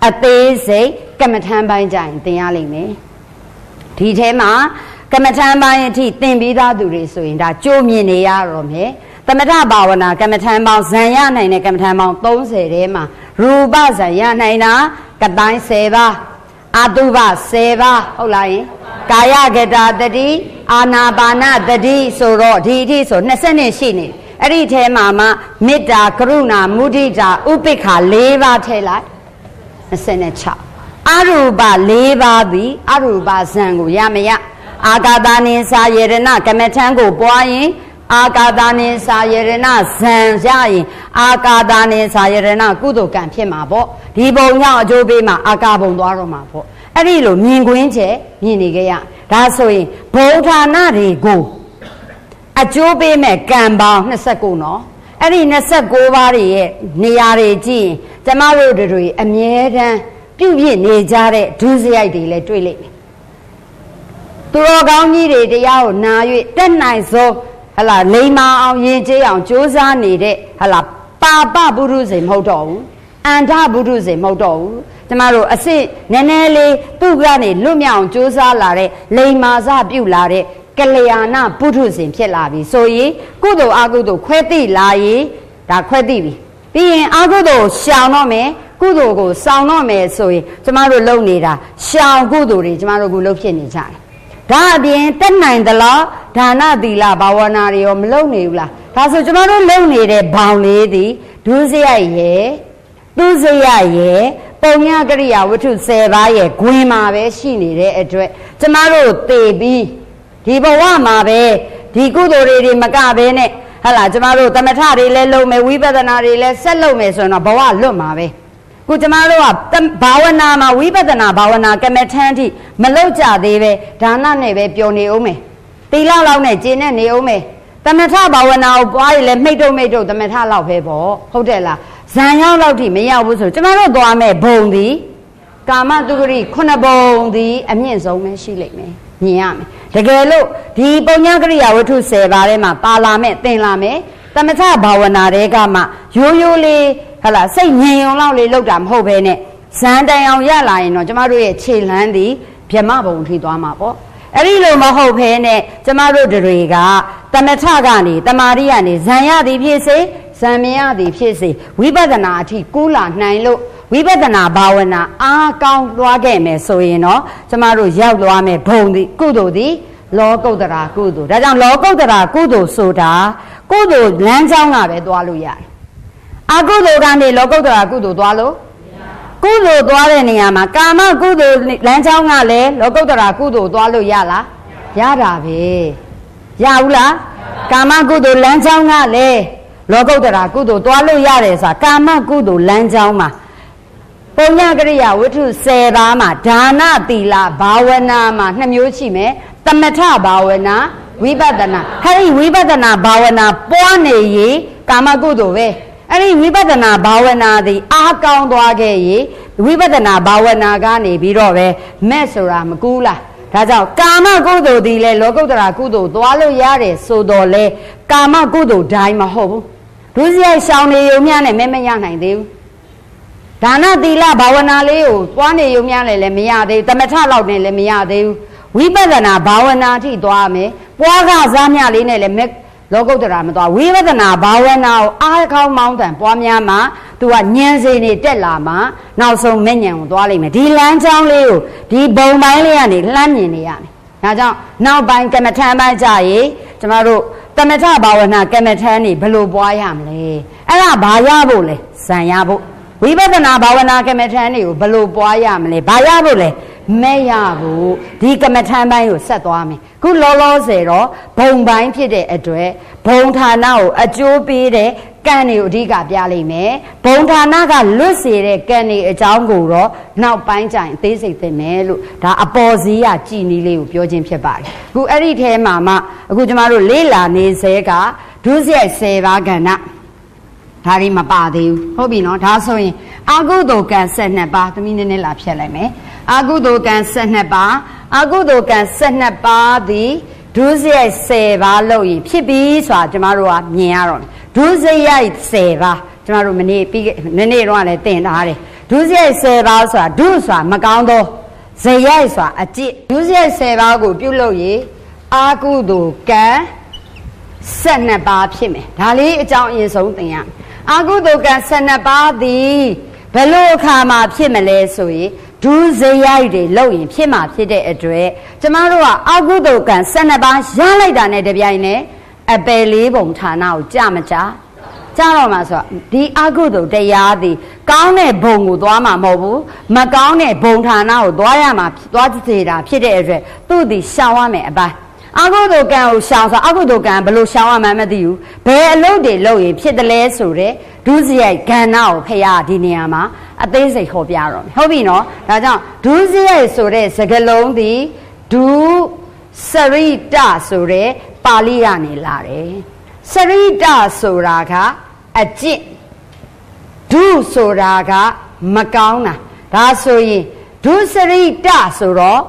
အသေးစိတ်ကမ္မထံပိုင်းကြရင်သင်ရလိမ့်မယ်ဒီထဲမှာ ကမ္မထံပိုင်းအထိသင်ပြီးသားသူတွေဆိုရင်ဒါကြိုးမြင်နေရတော့မယ်သမထဘာဝနာကမ္မထံပေါင်းဇံရနိုင်တဲ့ကမ္မထံပေါင်း30ထဲမှာရူပဇံရနိုင်တာကတိုင်း10ပါးအတုပ10ပါးဟုတ်လားယင်ကာယကတာတတိအာနာပါနတတိဆိုတော့ဒီအထိဆို20နှစ်ရှိနေအဲ့ဒီထဲမှာမှမေတ္တာကရုဏာမုဒိတာဥပိ္ပခာ၄ပါးထည့်လိုက်26အရူပ၄ပါးသည်အရူပဇံကိုရမရ အာဂါတာနိစာယေရဏကမထံကိုပွားရင်အာကာတာနိစာယရဏဇံရရင်အာကာတာနိစာယရဏကုသိုလ်ကံဖြစ်မှာပေါ့ဒီဘုံကြောင့်အကျိုးပေးမှာအာကာဘုံသွားတော့မှာပေါ့အဲ့ဒီလိုမြင်ကွင်းချက်မြင်နေကြရဒါဆိုရင်ဘုံဌာနတွေကိုအကျိုးပေးမဲ့ကံပေါင်း29နော်အဲ့ဒီ29ပါးတွေရဲ့နေရာတွေကြည့်ရင်ကျမတို့တွေအမြဲတမ်းပြုပြနေကြတဲ့ဒုစရိုက်တွေလည်းတွေ့လိမ့်မယ် သူတော်ကောင်းကြီးတွေတရားကိုနာ၍တက်နိုင်ဆုံးဟလာလိမ္မာအောင်ယဉ်ကျေးအောင်ကြိုးစားနေတဲ့ဟလာပါပပုရုဇဉ်မဟုတ်တော့ဘူးအန္ထပုရုဇဉ်မဟုတ်တော့ဘူးကျမတို့အစ်စ်နည်းနည်းလေးသူ့ကနေလွတ်မြောက်အောင်ကြိုးစားလာတဲ့လိမ္မာစပြုလာတဲ့ကလျာဏပုထုဇဉ်ဖြစ်လာပြီဆိုရင်ကုသိုလ်အကုသိုလ်ခွဲသိလာရင်ဒါခွဲသိပြီပြီးရင်အကုသိုလ်ရှောင်တော့မယ်ကုသိုလ်ကိုစောင့်တော့မယ်ဆိုရင်ကျမတို့လုပ်နေတာရှောင်ကုသိုလ်တွေကျမတို့ကလုပ်ဖြစ်နေကြတယ် ဒါအပြင်တက်နိုင်သလားဒါနသီလဘာဝနာတွေရောမလုပ်နေဘူးလားဒါဆိုကျွန်တော်တို့လုပ်နေတဲ့ဘောင်လေးသည်ဒုစရိုက်ရဲ့သူစရိုက်ရဲ့ပုံညကရိယာဝတ္ထု10ပါးရဲ့ဂွင်မှာပဲရှိနေတဲ့အတွက်ကျမတို့သေပြီးဒီဘဝမှာပဲဒီကုသိုလ်တွေတွေမကဘဲနဲ့ဟလာကျမတို့တမထတွေလည်းလုပ်မယ်ဝိပဿနာတွေလည်းဆက်လုပ်မယ်ဆိုရင်တော့ဘဝလွတ်မှာပဲ ခုကျမတို့ကဘာဝနာမှာဝိပဿနာဘာဝနာကမ္မထမ်းအထိမလောက်ကြသေးပဲဒါနနဲ့ပဲပျော်နေအောင်မယ်တီလာလောက်နဲ့ကျင်းနဲ့နေအောင်မယ်သမထဘာဝနာကိုပွားရလဲမိတ်တုံမိတ်တုံသမထလောက်ပဲပေါ့ဟုတ်တယ်လားဇံရောက်လောက်ထိမရောက်ဘူးဆိုကျမတို့သွားမဲ့ဘုံသည်ကာမတုဂရိခုနှစ်ဘုံသည်အမြင့်ဆုံးပဲရှိလိမ့်မယ်မြင်ရမယ်တကယ်လို့ဒီပုံညာကရိယာဝတ္ထု10ပါးထဲမှာပါလာမဲ့သင်လာမဲ့သမထဘာဝနာတွေကမှရိုးရိုးလေး ဟလာစိတ်ငြိမ်ုံလောက်လေးလောက်တာမဟုတ်ဘဲနဲ့ဇန်တိုင်အောင်ရလာရင်တော့ကျမတို့ရဲ့ခြေလန်းသည်ဗြမဘုံထိသွားမှာပေါ့အဲ့ဒီလိုမဟုတ်ဘဲနဲ့ကျမတို့တွေကတမထကနေတမာရိကနေဇံရသည်ဖြစ်စေဇံမြင်ရသည်ဖြစ်စေဝိပဿနာအထိကူးလာနိုင်လို့ဝိပဿနာဘာဝနာအားကောင်းသွားခဲ့မယ်ဆိုရင်တော့ကျမတို့ရောက်သွားမယ်ဘုံသည်ကုသိုလ်သည်လောကုတ္တရာကုသိုလ်ဒါကြောင့်လောကုတ္တရာကုသိုလ်ဆိုတာကုသိုလ်လမ်းကြောင်းကပဲသွားလို့ရတယ် အကုသိုလ်ကနေလောကုတ္တရာကုသိုလ်သွားလို့ကုသိုလ်သွားတဲ့နေရာမှာကာမကုသိုလ်လမ်းကြောင်းကလည်းလောကုတ္တရာကုသိုလ်သွားလို့ရလားရတာပဲရဘူးလားကာမကုသိုလ်လမ်းကြောင်းကလည်းလောကုတ္တရာကုသိုလ်သွားလို့ရတယ်ဆိုတာကာမကုသိုလ်လမ်းကြောင်းမှာပုံညကရိယာဝတ္ထု10ပါးမှာဒါနသီလဘာဝနာမှာနှစ်မျိုးရှိမယ်သမထဘာဝနာဝိပဿနာဟဲ့ဒီဝိပဿနာဘာဝနာပွားနေရင်ကာမကုသိုလ်ပဲ အဲ့ဒီဝိပဿနာဘာဝနာသည်အားကောင်းသွားခဲ့ရင်ဝိပဿနာဘာဝနာကနေပြီးတော့ပဲမဲ့ဆိုတာမကူးလားဒါကြောင့်ကာမကုသိုလ်ဒီလေလောကုတ္တရာကုသိုလ်သွားလို့ရတယ်ဆိုတော့လေကာမကုသိုလ်တိုင်းမဟုတ်ဘူးဒုစရိုက်ရှောင်နေုံများနဲ့မဲမရနိုင်သေးဘူးဒါနသီလဘာဝနာလေးကိုသွားနေုံများနဲ့လည်းမရသေးဘူးတမထလောက်နဲ့လည်းမရသေးဘူးဝိပဿနာဘာဝနာအထိသွားမယ်ပွားကစားမြလေးနဲ့လည်း လောကုတ္တရာမသွားဝိပဿနာဘာဝနာကိုအားကောင်းမောင်းတန်ပွားများမှာသူကညံစေနေတက်လာမှနောက်ဆုံးမဲ့ညံကိုသွားလိမ့်မယ်ဒီလမ်းကြောင်းလေးကိုဒီဘုံပိုင်းလေးကနေလှမ်းမြင်နေရမယ်ဒါကြောင့်နောက်ပိုင်းကမ္မထမ်းပိုင်းကြရေကျမတို့ကမ္မထဘာဝနာကမ္မထမ်းနေဘယ်လိုပွားရမလဲအဲ့ဒါဘာရဖို့လဲဇံရဖို့ဝိပဿနာဘာဝနာကမ္မထမ်းတွေကိုဘယ်လိုပွားရမလဲဘာရဖို့လဲ မဲ့ရဖို့ဒီကမ္မထမ်းပိုင်းကိုဆက်သွားမယ်ခုလောလောဆယ်တော့ဘုံပိုင်းဖြစ်တဲ့အတွက်ဘုံဌာနကိုအကျိုးပေးတဲ့ကကံတွေကိုအဓိကပြလိမ့်မယ်ဘုံဌာနကလွတ်စေတဲ့ကံတွေအကြောင်းကိုတော့နောက်ပိုင်းကျရင်အသေးစိတ်သိမယ်လို့ဒါအပေါ်စီးရကြည်နီးလေးကိုပြောခြင်းဖြစ်ပါတယ်အခုအဲ့ဒီထဲမှာမှအခုကျမတို့လေးလာနေစေကဒုစရိုက်10ပါးကဏ္ဍဒါတွေမပါသေးဘူးဟုတ်ပြီနော်ဒါဆိုရင်အာကုသိုလ်ကံ12ပါးသမီးနည်းနည်းလာဖြတ်လိုက်မယ် အာကုသိုလ်ကံ12ပါးအာကုသိုလ်ကံ12ပါးသည်ဒုစရိုက်10ပါးလို့ရင်ဖြစ်ပြီဆိုတာကျမတို့ကမြင်ရတော့ဒုစရိုက်10ပါးကျမတို့မနေ့ပြီးနည်းနည်းတော့လည်းသင်ထားတယ်ဒုစရိုက်10ပါးဆိုတာဒုဆိုတာမကောင်းသောဇရိုက်ဆိုတာအကျစ်ဒုစရိုက်10ပါးကိုပြုလုပ်ရင်အာကုသိုလ်ကံ12ပါးဖြစ်မယ်ဒါလေးအကြောင်းအရင်ဆုံးသင်ရမယ်အာကုသိုလ်ကံ12ပါးသည်ဘယ်လိုအခါမှာဖြစ်မလဲဆိုရင် ဒုစရိုက်တွေလုပ်ရင်ဖြစ်မှာဖြစ်တဲ့အတွက်ကျမတို့ကအကုသိုလ်ကံ12ပါးရလိုက်တာနဲ့တပြိုင်နက်အပယ်လေးပုံဌာနကိုကြမကြကြတော့မှာဆိုဒီအကုသိုလ်တရားသည်ကောင်းတဲ့ဘုံကိုသွားမှာမဟုတ်ဘူးမကောင်းတဲ့ဘုံဌာနကိုသွားရမှာသွားစေတာဖြစ်တဲ့အတွက်သူ့သည်ရှောင်ရမယ်အပိုင်း အကုသိုလ်ကံကိုရှောင်ဆိုအကုသိုလ်ကံဘယ်လိုရှောင်ရမှန်းမသိဘူးဘယ်အလုပ်တွေလုပ်ရင်ဖြစ်တယ်လဲဆိုတဲ့ဒုစရိုက်ကဏ္ဍကိုဖရာဒီနေရာမှာအသေးစိတ်ဟောပြတော့မယ်ဟုတ်ပြီနော်ဒါကြောင့်ဒုစရိုက်ဆိုတဲ့စကားလုံးသည်ဒုစရိတဆိုတဲ့ပါဠိကနေလာတယ်စရိတဆိုတာကအကျင့်ဒုဆိုတာကမကောင်းတာဒါဆိုရင်ဒုစရိတဆိုတော့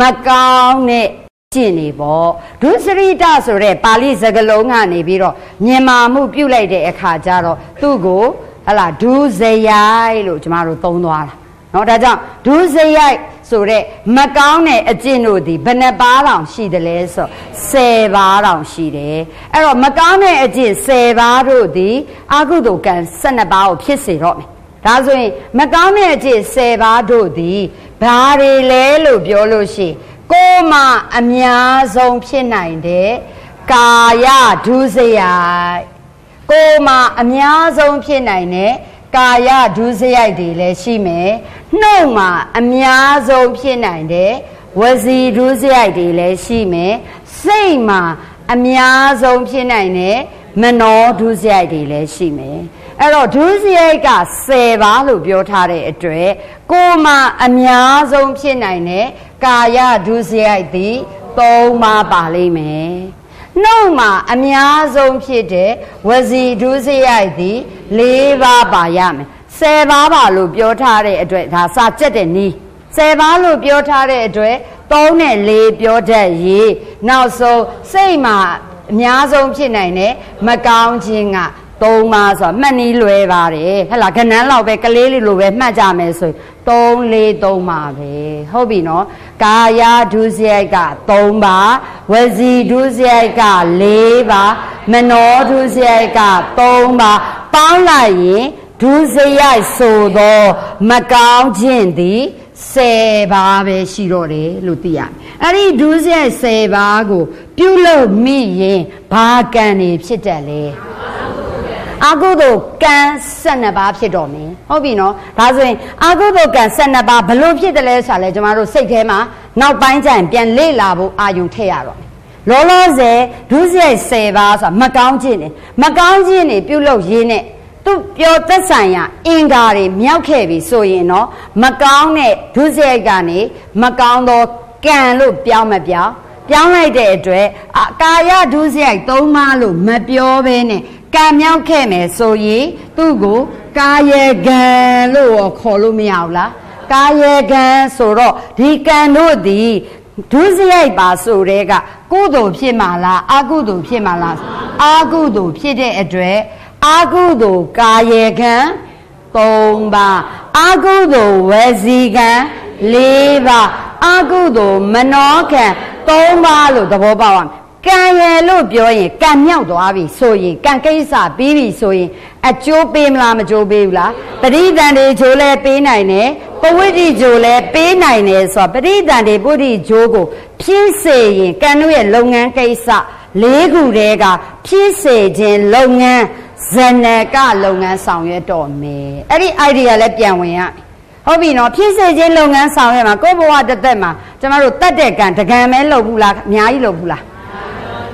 မကောင်းတဲ့ ကျင့်နေပေါ့ဒုစရိတဆိုတဲ့ပါဠိစကားလုံးကနေပြီးတော့မြန်မာမှုပြုတ်လိုက်တဲ့အခါကျတော့သူ့ကိုဟလာဒုစရိုက်လို့ကျမတို့သုံးသွားတာเนาะဒါကြောင့်ဒုစရိုက်ဆိုတဲ့မကောင်းတဲ့အကျင့်တို့ဒီဘယ်နှပါးတောင်ရှိတယ်လဲဆို10ပါးတောင်ရှိတယ်အဲ့တော့မကောင်းတဲ့အကျင့်10ပါးတို့ဒီအကုသိုလ်ကံ12ပါးကိုဖြစ်စေတော့မယ်ဒါဆိုရင်မကောင်းတဲ့အကျင့်10ပါးတို့ဒီဘာတွေလဲလို့ပြောလို့ရှိရင် ကိုယ်မှအများဆုံးဖြစ်နိုင်တဲ့ကာယဒုစရိုက်ကိုယ်မှအများဆုံးဖြစ်နိုင်တဲ့ကာယဒုစရိုက်တွေလည်းရှိမယ်နှုတ်မှာအများဆုံးဖြစ်နိုင်တဲ့ဝစီဒုစရိုက်တွေလည်းရှိမယ်စိတ်မှာအများဆုံးဖြစ်နိုင်တဲ့မနောဒုစရိုက်တွေလည်းရှိမယ် အဲ့တော့ဒုစရိုက်က10ပါးလို့ပြောထားတဲ့အတွက်ကိုယ်မှာအများဆုံးဖြစ်နိုင်တဲ့ကာယဒုစရိုက်သည်3ပါးပါလိမ့်မယ်နှုတ်မှာအများဆုံးဖြစ်တဲ့ဝစီဒုစရိုက်သည်၄ပါးပါရမယ်10ပါးပါလို့ပြောထားတဲ့အတွက်ဒါစာကြက်တဲ့နီး10ပါးလို့ပြောထားတဲ့အတွက်3နဲ့4ပြောတတ်ရေးနောက်ဆုံးစိတ်မှာအများဆုံးဖြစ်နိုင်တဲ့မကောင်းခြင်းက 3ပါးဆိုမှတ်နည်းလွယ်ပါတယ်ဟဲ့လားကဏန်းလောက်ပဲကလေးလေးလိုပဲမှတ်ကြမယ်ဆိုရင်3 4 3ပါပဲဟုတ်ပြီနော်ကာယဒုစရိုက်က3ပါဝစီဒုစရိုက်က4ပါမနောဒုစရိုက်က3ပါပေါင်းလိုက်ရင်ဒုစရိုက်ဆိုသောမကောင်းခြင်းသည်10ပါးပဲရှိတော့တယ်လို့သိရမယ်အဲ့ဒီဒုစရိုက်10ပါးကို ပြုလုပ်မိရင်ဘာကံနေဖြစ်တတ်လဲ အာကုသိုလ်ကံ12ပါးဖြစ်တော်မယ်ဟုတ်ပြီနော်ဒါဆိုရင်အာကုသိုလ်ကံ12ပါးဘလို့ဖြစ်တယ်လဲဆိုတာလဲကျမတို့စိတ်ထဲမှာနောက်ပိုင်းကျရင်ပြန်လေ့လာဖို့အာယုံထည့်ရတော့မယ်လောလောဆယ်ဒုစရိုက်10ပါးဆိုတာမကောင်းခြင်းနေမကောင်းခြင်းနေပြုလုပ်ရင်းနဲ့သူပြောသက်ဆိုင်ရာအင်္ဂါတွေမြောက်ခဲ့ပြီဆိုရင်တော့မကောင်းတဲ့ဒုစရိုက်ကနေမကောင်းသောကံလို့ပြောင်းမပြောင်းပြောင်းလိုက်တဲ့အတွက်အကာယဒုစရိုက်သုံးပါးလို့မပြောဘဲနဲ့ ကံမြောက်ခဲ့မယ်ဆိုရင်သူ့ကိုကာယကံလို့ခေါ်လို့မရဘူးလားကာယကံဆိုတော့ဒီကံတို့သည်ဒုစရိုက်ပါဆိုတဲ့ကကုသိုလ်ဖြစ်မှာလားအကုသိုလ်ဖြစ်မှာလားအကုသိုလ်ဖြစ်တဲ့အတွက်အကုသိုလ်ကာယကံ3ပါးအကုသိုလ်ဝစီကံ4ပါးအကုသိုလ်မနောကံ3ပါးလို့သဘောပေါက်ရမယ် ကံရယ်လို့ပြောရင်ကံမြောက်သွားပြီဆိုရင်ကံကိစ္စပြီးပြီဆိုရင်အကျိုးပေးမလားမကျိုးပေးဘူးလားပရိသန်တွေကျိုးလဲပေးနိုင်တယ်ပဝိတ္တိကျိုးလဲပေးနိုင်တယ်ဆိုတော့ပရိသန်တွေပုဒ္ဓိကျိုးကိုဖြစ်စေရင်ကံတို့ရဲ့လုပ်ငန်းကိစ္စလေးခုတည်းကဖြစ်စေခြင်းလုပ်ငန်းဇဏကလုပ်ငန်းဆောင်ရွက်တော့မယ်အဲ့ဒီ idea လည်းပြန်ဝင်ရဟုတ်ပြီနော်ဖြစ်စေခြင်းလုပ်ငန်းဆောင်ရွက်မှာကိုယ့်ဘဝတစ်သက်မှာကျမတို့တတ်တဲ့ကံတကံပဲလုပ်ဘူးလားအများကြီးလုပ်ဘူးလား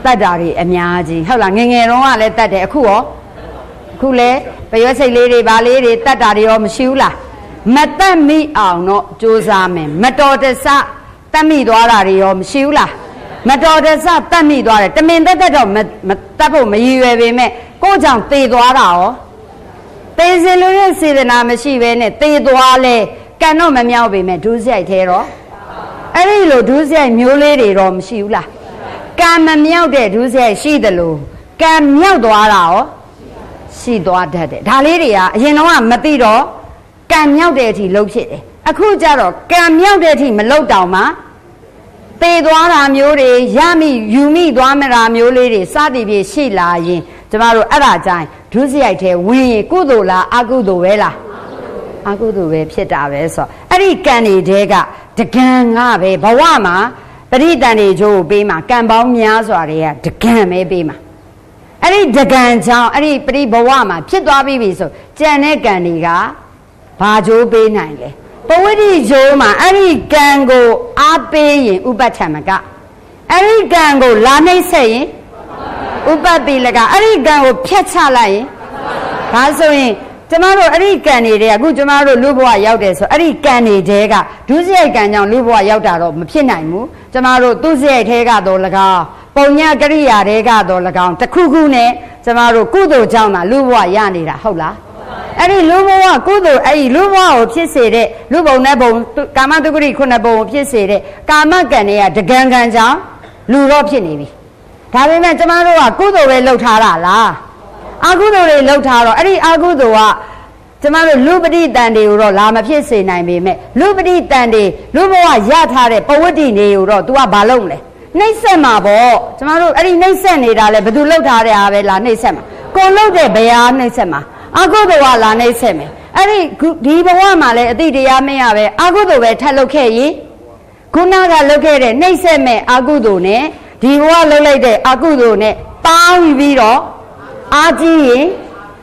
တတ်တာတွေအများကြီးဟုတ်လားငငယ်တုန်းကလည်းတတ်တယ်အခုရောအခုလဲပရွက်စိတ်လေးတွေဗာလေးတွေတတ်တာတွေရောမရှိဘူးလားမတတ်မိအောင်တော့စူးစမ်းမယ်မတော်တဆတတ်မိသွားတာတွေရောမရှိဘူးလားမတော်တဆတတ်မိသွားတယ်တမင်တက်တက်တော့မတတ်ဖို့မရည်ရွယ်ပေမဲ့ကိုကြောင့်သေသွားတာရောသေစင်လို့ရဲ့စေတနာမရှိဘဲနဲ့သေသွားလဲကံတော့မမြောက်ပေမဲ့ဒုစရိုက်သေးတော့အဲ့ဒီလိုဒုစရိုက်မျိုးလေးတွေတော့မရှိဘူးလား ကံမမြောက်တဲ့ဒုစရိုက်ရှိတယ်လို့ကံမြောက်သွားတာရောရှိသွားတတ်တယ်ဒါလေးတွေကအရင်တော့မသိတော့ကံမြောက်တဲ့အထိလှုပ်ဖြစ်တယ်အခုကျတော့ကံမြောက်တဲ့အထိမလှုပ်တောင်မှသေသွားတာမျိုးတွေရမိယူမိသွားမတာမျိုးလေးတွေစသည်ဖြင့်ရှိလာရင်ကျမတို့အဲ့ဒါကြိုင်ဒုစရိုက်ထဲဝင်ရင်ကုသိုလ်လားအကုသိုလ်ပဲလားအကုသိုလ်ပဲဖြစ်တာပဲဆိုတော့အဲ့ဒီကံတွေတဲကတကံငါပဲဘဝမှာ ပရိတန်တွေချိုးပေးမှာကံပေါင်းများစွာတွေကတကံပဲပေးမှာအဲ့ဒီတကံကြောင့်အဲ့ဒီပရိဘဝမှာဖြစ်သွားပြီပြီဆိုကြံတဲ့ကံတွေကဘာချိုးပေးနိုင်လဲပဝိတိချိုးမှာအဲ့ဒီကံကိုအားပေးရင်ဥပဋ္ဌမကအဲ့ဒီကံကိုလာနှိမ့်ဆက်ရင်ဥပပိလကအဲ့ဒီကံကိုဖြတ်ချလိုက်ရင်ဒါဆိုရင်ကျမတို့အဲ့ဒီကံတွေအခုကျမတို့လူဘဝရောက်တယ်ဆိုအဲ့ဒီကံတွေတဲကဒုစရိုက်ကံကြောင့်လူဘဝရောက်တာတော့မဖြစ်နိုင်ဘူး ကျမတို့သူစရိုက်ထဲကတော့၎င်းပုံညကရိယာတဲကတော့၎င်းတစ်ခုခုနဲ့ကျမတို့ကုသိုလ်ကြောင့်သာလူဘဝရနေတာဟုတ်လားအဲ့ဒီလူဘဝကုသိုလ်အဲ့ဒီလူဘဝကိုဖြစ်စေတဲ့လူဘုံနဲ့ဘုံကာမတုဂရိခုနှစ်ဘုံကိုဖြစ်စေတဲ့ကာမကံတွေကတကံကံကြောင့်လူတော့ဖြစ်နေပြီဒါပေမဲ့ကျမတို့ကကုသိုလ်ပဲလုပ်ထားတာလားအာကုသိုလ်တွေလုပ်ထားတော့အဲ့ဒီအာကုသိုလ်က ကျမတို့လူပဋိတန်တွေကိုတော့လာမဖြစ်စေနိုင်ပေမဲ့လူပဋိတန်တွေလူဘဝရထားတဲ့ပဝတ္တိတွေကိုတော့ तू ကဘာလုပ်မလဲနှိမ့်ဆက်မှာပေါ့ကျမတို့အဲ့ဒီနှိမ့်ဆက်နေတာလဲဘယ်သူလုပ်ထားတဲ့အားပဲလားနှိမ့်ဆက်မှာကိုလုပ်တဲ့ဘယ်အားနှိမ့်ဆက်မှာအာကုသိုလ်ကလာနှိမ့်ဆက်မယ်အဲ့ဒီဒီဘဝမှာလဲအတိတရားမရပဲအာကုသိုလ်ပဲထပ်လုပ်ခဲ့ရင်ခုနကလုပ်ခဲ့တဲ့နှိမ့်ဆက်မဲ့အာကုသိုလ်နဲ့ဒီဘဝလုပ်လိုက်တဲ့အာကုသိုလ်နဲ့ပေါင်းပြီးတော့အာကြည့်ရင်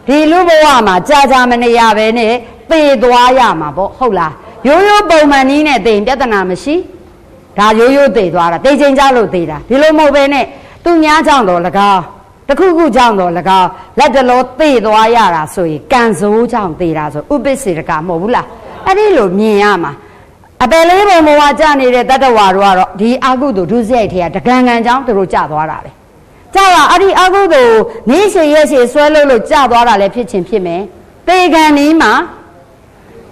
ဒီလူဘဝမှာကြာကြာမနေရပဲနဲ့သေသွားရမှာပေါ့ဟုတ်လားရိုးရိုးပုံမှန်နည်းနဲ့သေရင်ပြဿနာမရှိဒါရိုးရိုးသေသွားတာသေချင်းကြလို့သေတာဒီလိုမဟုတ်ပဲနဲ့သူများကြောင့်တော့၎င်းတခုခုကြောင့်တော့၎င်းလက်တလောသေသွားရတာဆိုရင်ကံစိုးကြောင့်သေတာဆိုဥပ္ပစ္စေတကမဟုတ်ဘူးလားအဲ့ဒီလိုမြင်ရမှာအပယ်လေးပုံဘဝကြနေတဲ့တတ္တဝါတို့ကတော့ဒီအာကုသိုလ်ဒုစရိုက်ထဲကတကံကံကြောင့်သူတို့ကြသွားတာပဲ ကြတာအဲ့ဒီအကုသိုလ်နေရှည်ရဲ့ရှည်ဆွဲလို့လို့ကြသွားတာလည်းဖြစ်ချင်းဖြစ်မယ်ပေကံနီးမှာ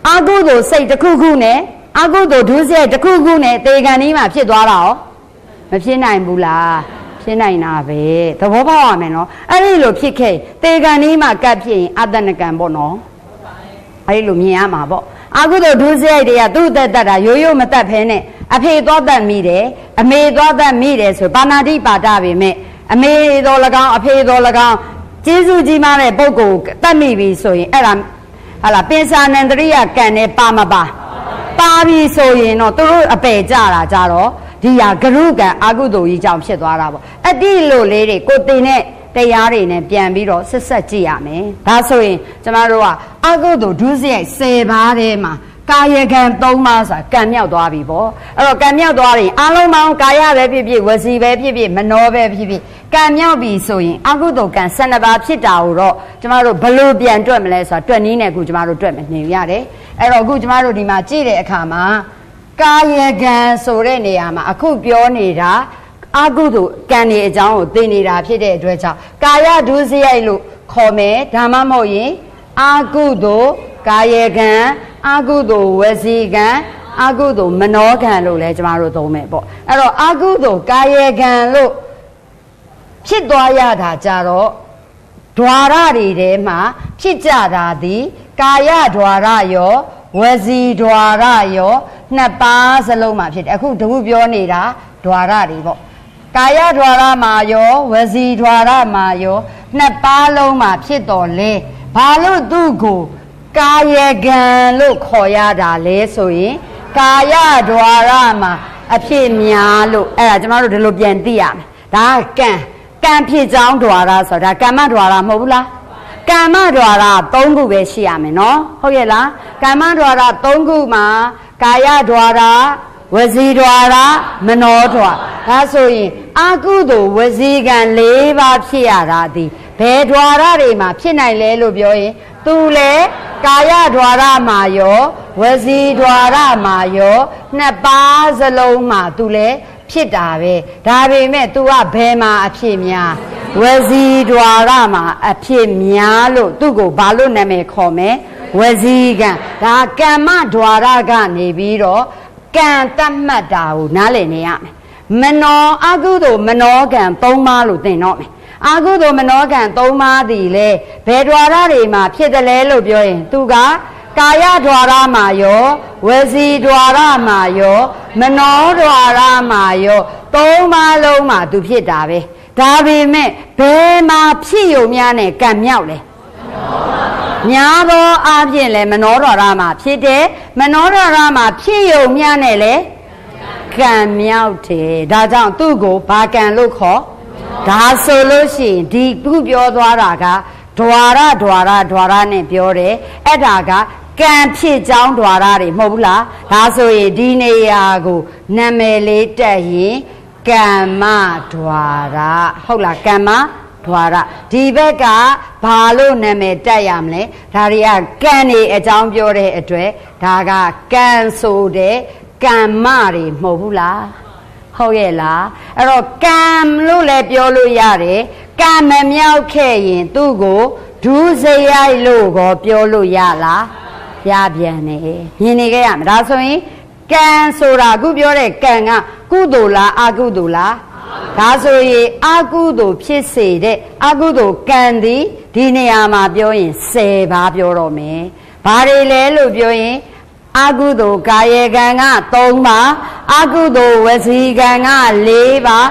အကုသိုလ်စိတ်တစ်ခုခုနဲ့အကုသိုလ်ဒုစရိုက်တစ်ခုခုနဲ့ပေကံနီးမှာဖြစ်သွားတာရောမဖြစ်နိုင်ဘူးလားဖြစ်နိုင်တာပဲသဘောပေါက်ရမယ်နော်အဲ့ဒီလိုဖြစ်ခဲ့ပေကံနီးမှာကပ်ဖြစ်ရင်အတ္တနကံပေါ့နော်အဲ့ဒီလိုမြင်ရမှာပေါ့အကုသိုလ်ဒုစရိုက်တွေကသူ့အသက်တတ်တာရိုးရိုးမတတ်ဖဲနဲ့အဖေသွားတတ်မိတယ်အမေသွားတတ်မိတယ်ဆိုဘာနာတိပါဒပေမဲ့ အမေတော်၎င်းအဖေတော်၎င်းကျေးဇူးကြီးမားတဲ့ပုဂ္ဂိုလ်တတ်မိပြီဆိုရင်အဲ့ဒါဟာလာပင်စာနန္တရိယကံနဲ့ပါမပါပါပြီဆိုရင်တော့သူတို့အပယ်ကြတာကြတော့ဒီဟာဂရုကံအာကုသိုလ်ကြီးကြောင့်ဖြစ်သွားတာပေါ့အတိလိုလေးတွေကိုတင်တဲ့တရားတွေနဲ့ပြန်ပြီးတော့ဆက်ဆက်ကြည့်ရမယ်ဒါဆိုရင်ကျမတို့ကအကုသိုလ်ဒုစရိုက်10ပါးထဲမှာကာယကံ3ပါးဆိုတာကံမြောက်သွားပြီပေါ့အဲ့တော့ကံမြောက်သွားရင်အလုံးပေါင်းကာယပဲဖြစ်ဖြစ်ဝစီပဲဖြစ်ဖြစ်မနောပဲဖြစ်ဖြစ် ကံမြောက်ပြီဆိုရင်အကုသိုလ်ကံ12ပါးဖြစ်တာကိုတော့ကျမတို့ဘလို့ပြန်တွက်မလဲဆိုတာတွက်နည်းနဲ့အခုကျမတို့တွက်မယ်နေရတယ်အဲ့တော့အခုကျမတို့ဒီမှာကြည့်တဲ့အခါမှာကာယကံဆိုတဲ့နေရာမှာအခုပြောနေတာအကုသိုလ်ကံနေအကြောင်းကိုသိနေတာဖြစ်တဲ့အတွက်ကြောင့်ကာယဒုစရိုက်လို့ခေါ်မယ်ဒါမှမဟုတ်ရင်အကုသိုလ်ကာယကံအကုသိုလ်ဝစီကံအကုသိုလ်မနောကံလို့လည်းကျမတို့သုံးမယ်ပေါ့အဲ့တော့အကုသိုလ်ကာယကံလို့ ဖြစ်သွားရတာကြတော့ဓွာရတွေထဲမှာဖြစ်ကြတာသည်ကာယဓွာရရောဝစီဓွာရရောနှစ်ပါးစလုံးမှာဖြစ်တယ်အခုတခုပြောနေတာဓွာရတွေပေါ့ကာယဓွာရမှာရောဝစီဓွာရမှာရောနှစ်ပါးလုံးမှာဖြစ်တော်လဲဘာလို့သူ့ကိုကာယကံလို့ခေါ်ရတာလဲဆိုရင်ကာယဓွာရမှာအဖြစ်များလို့အဲ့ဒါကျမတို့ဒီလိုပြန်သိရမယ်ဒါကံ ကံဖြစ်ကြောင်းဓွာရဆိုတာကမ္မဓွာရမဟုတ်ဘူးလားကမ္မဓွာရ၃ခုပဲရှိရမယ်နော်ဟုတ်ရဲ့လားကမ္မဓွာရ၃ခုမှာကာယဓွာရဝဝစီဒွါရမနောဒွါဒါဆိုရင်အာကုသိုလ်ဝစီကံ၄ပါးဖြစ်ရတာဒီဘယ်ဒွါရတွေမှာဖြစ်နိုင်လဲလို့ပြောရင်သူလေကာယဒွါရမှာရောဝစီဒွါရမှာရောနှစ်ပါးစလုံးမှာသူလေ ဖြစ်တာပဲဒါပေမဲ့ तू ကဘယ်မှာအဖြစ်များဝစီဒွါရမှာအဖြစ်များလို့သူ့ကိုဘာလို့နာမည်ခေါ်မလဲဝစီကံဒါကမ္မဒွါရကနေပြီးတော့ကံတတ်မှတ်တာကိုနားလည်နေရမယ်မနောအကုသိုလ်မနောကံ၃ပါးလို့သင်တော့မယ်အာဟုသောမနောကံ၃ပါးသည်လေဘယ် द्वार တွေမှာဖြစ်တယ်လဲလို့ပြောရင်သူက ကာယ द्वार မှာရောဝစီ द्वार မှာရောမနော द्वार မှာရောသုံးပါးလုံးမှာသူဖြစ်တာပဲဒါပေမဲ့ဘယ်မှာဖြစ်ယုံများနဲ့ကံမြောက်လဲများသောအားဖြင့်လဲမနောဒရမှာဖြစ်တယ်မနောဒရမှာဖြစ်ယုံများနဲ့လဲကံမြောက်တယ်ဒါကြောင့်သူ့ကိုဘာကံလို့ခေါ်ဒါဆိုလို့ရှိရင်ဒီခုပြောသွားတာကဒွါရဒွါရဒွါရနဲ့ပြောတယ်အဲ့ဒါက ကံဖြစ်ကြောင်းဒွါရတွေမဟုတ်ဘူးလားဒါဆိုရင်ဒီနေရာကိုနာမည်လေးတက်ရင်ကမ္မဒွါရဟုတ်လားကမ္မဒွါရဒီဘက်ကဘာလို့နာမည်တက်ရမလဲဒါတွေကကံနေအကြောင်းပြောတဲ့အတွက်ဒါကကံဆိုတဲ့ကမ္မတွေမဟုတ်ဘူးလားဟုတ်ရဲ့လားအဲ့တော့ကံလို့လည်းပြောလို့ရတယ်ကံမမြောက်ခဲ့ရင်သူ့ကိုဒုစရိုက်လို့ကိုပြောလို့ရလား ရပြန်တယ်မြင်နေကြရမှာဒါဆိုရင်ကံဆိုတာအခုပြောတဲ့ကံကကုသိုလ်လားအကုသိုလ်လားဒါဆိုရင်အကုသိုလ်ဖြစ်စေတဲ့အကုသိုလ်ကံသည်ဒီနေရာမှာပြောရင်10ပါးပြောတော့မယ်ဘာတွေလဲလို့ပြောရင်အကုသိုလ်ကာယကံက3ပါးအကုသိုလ်ဝစီကံက4ပါး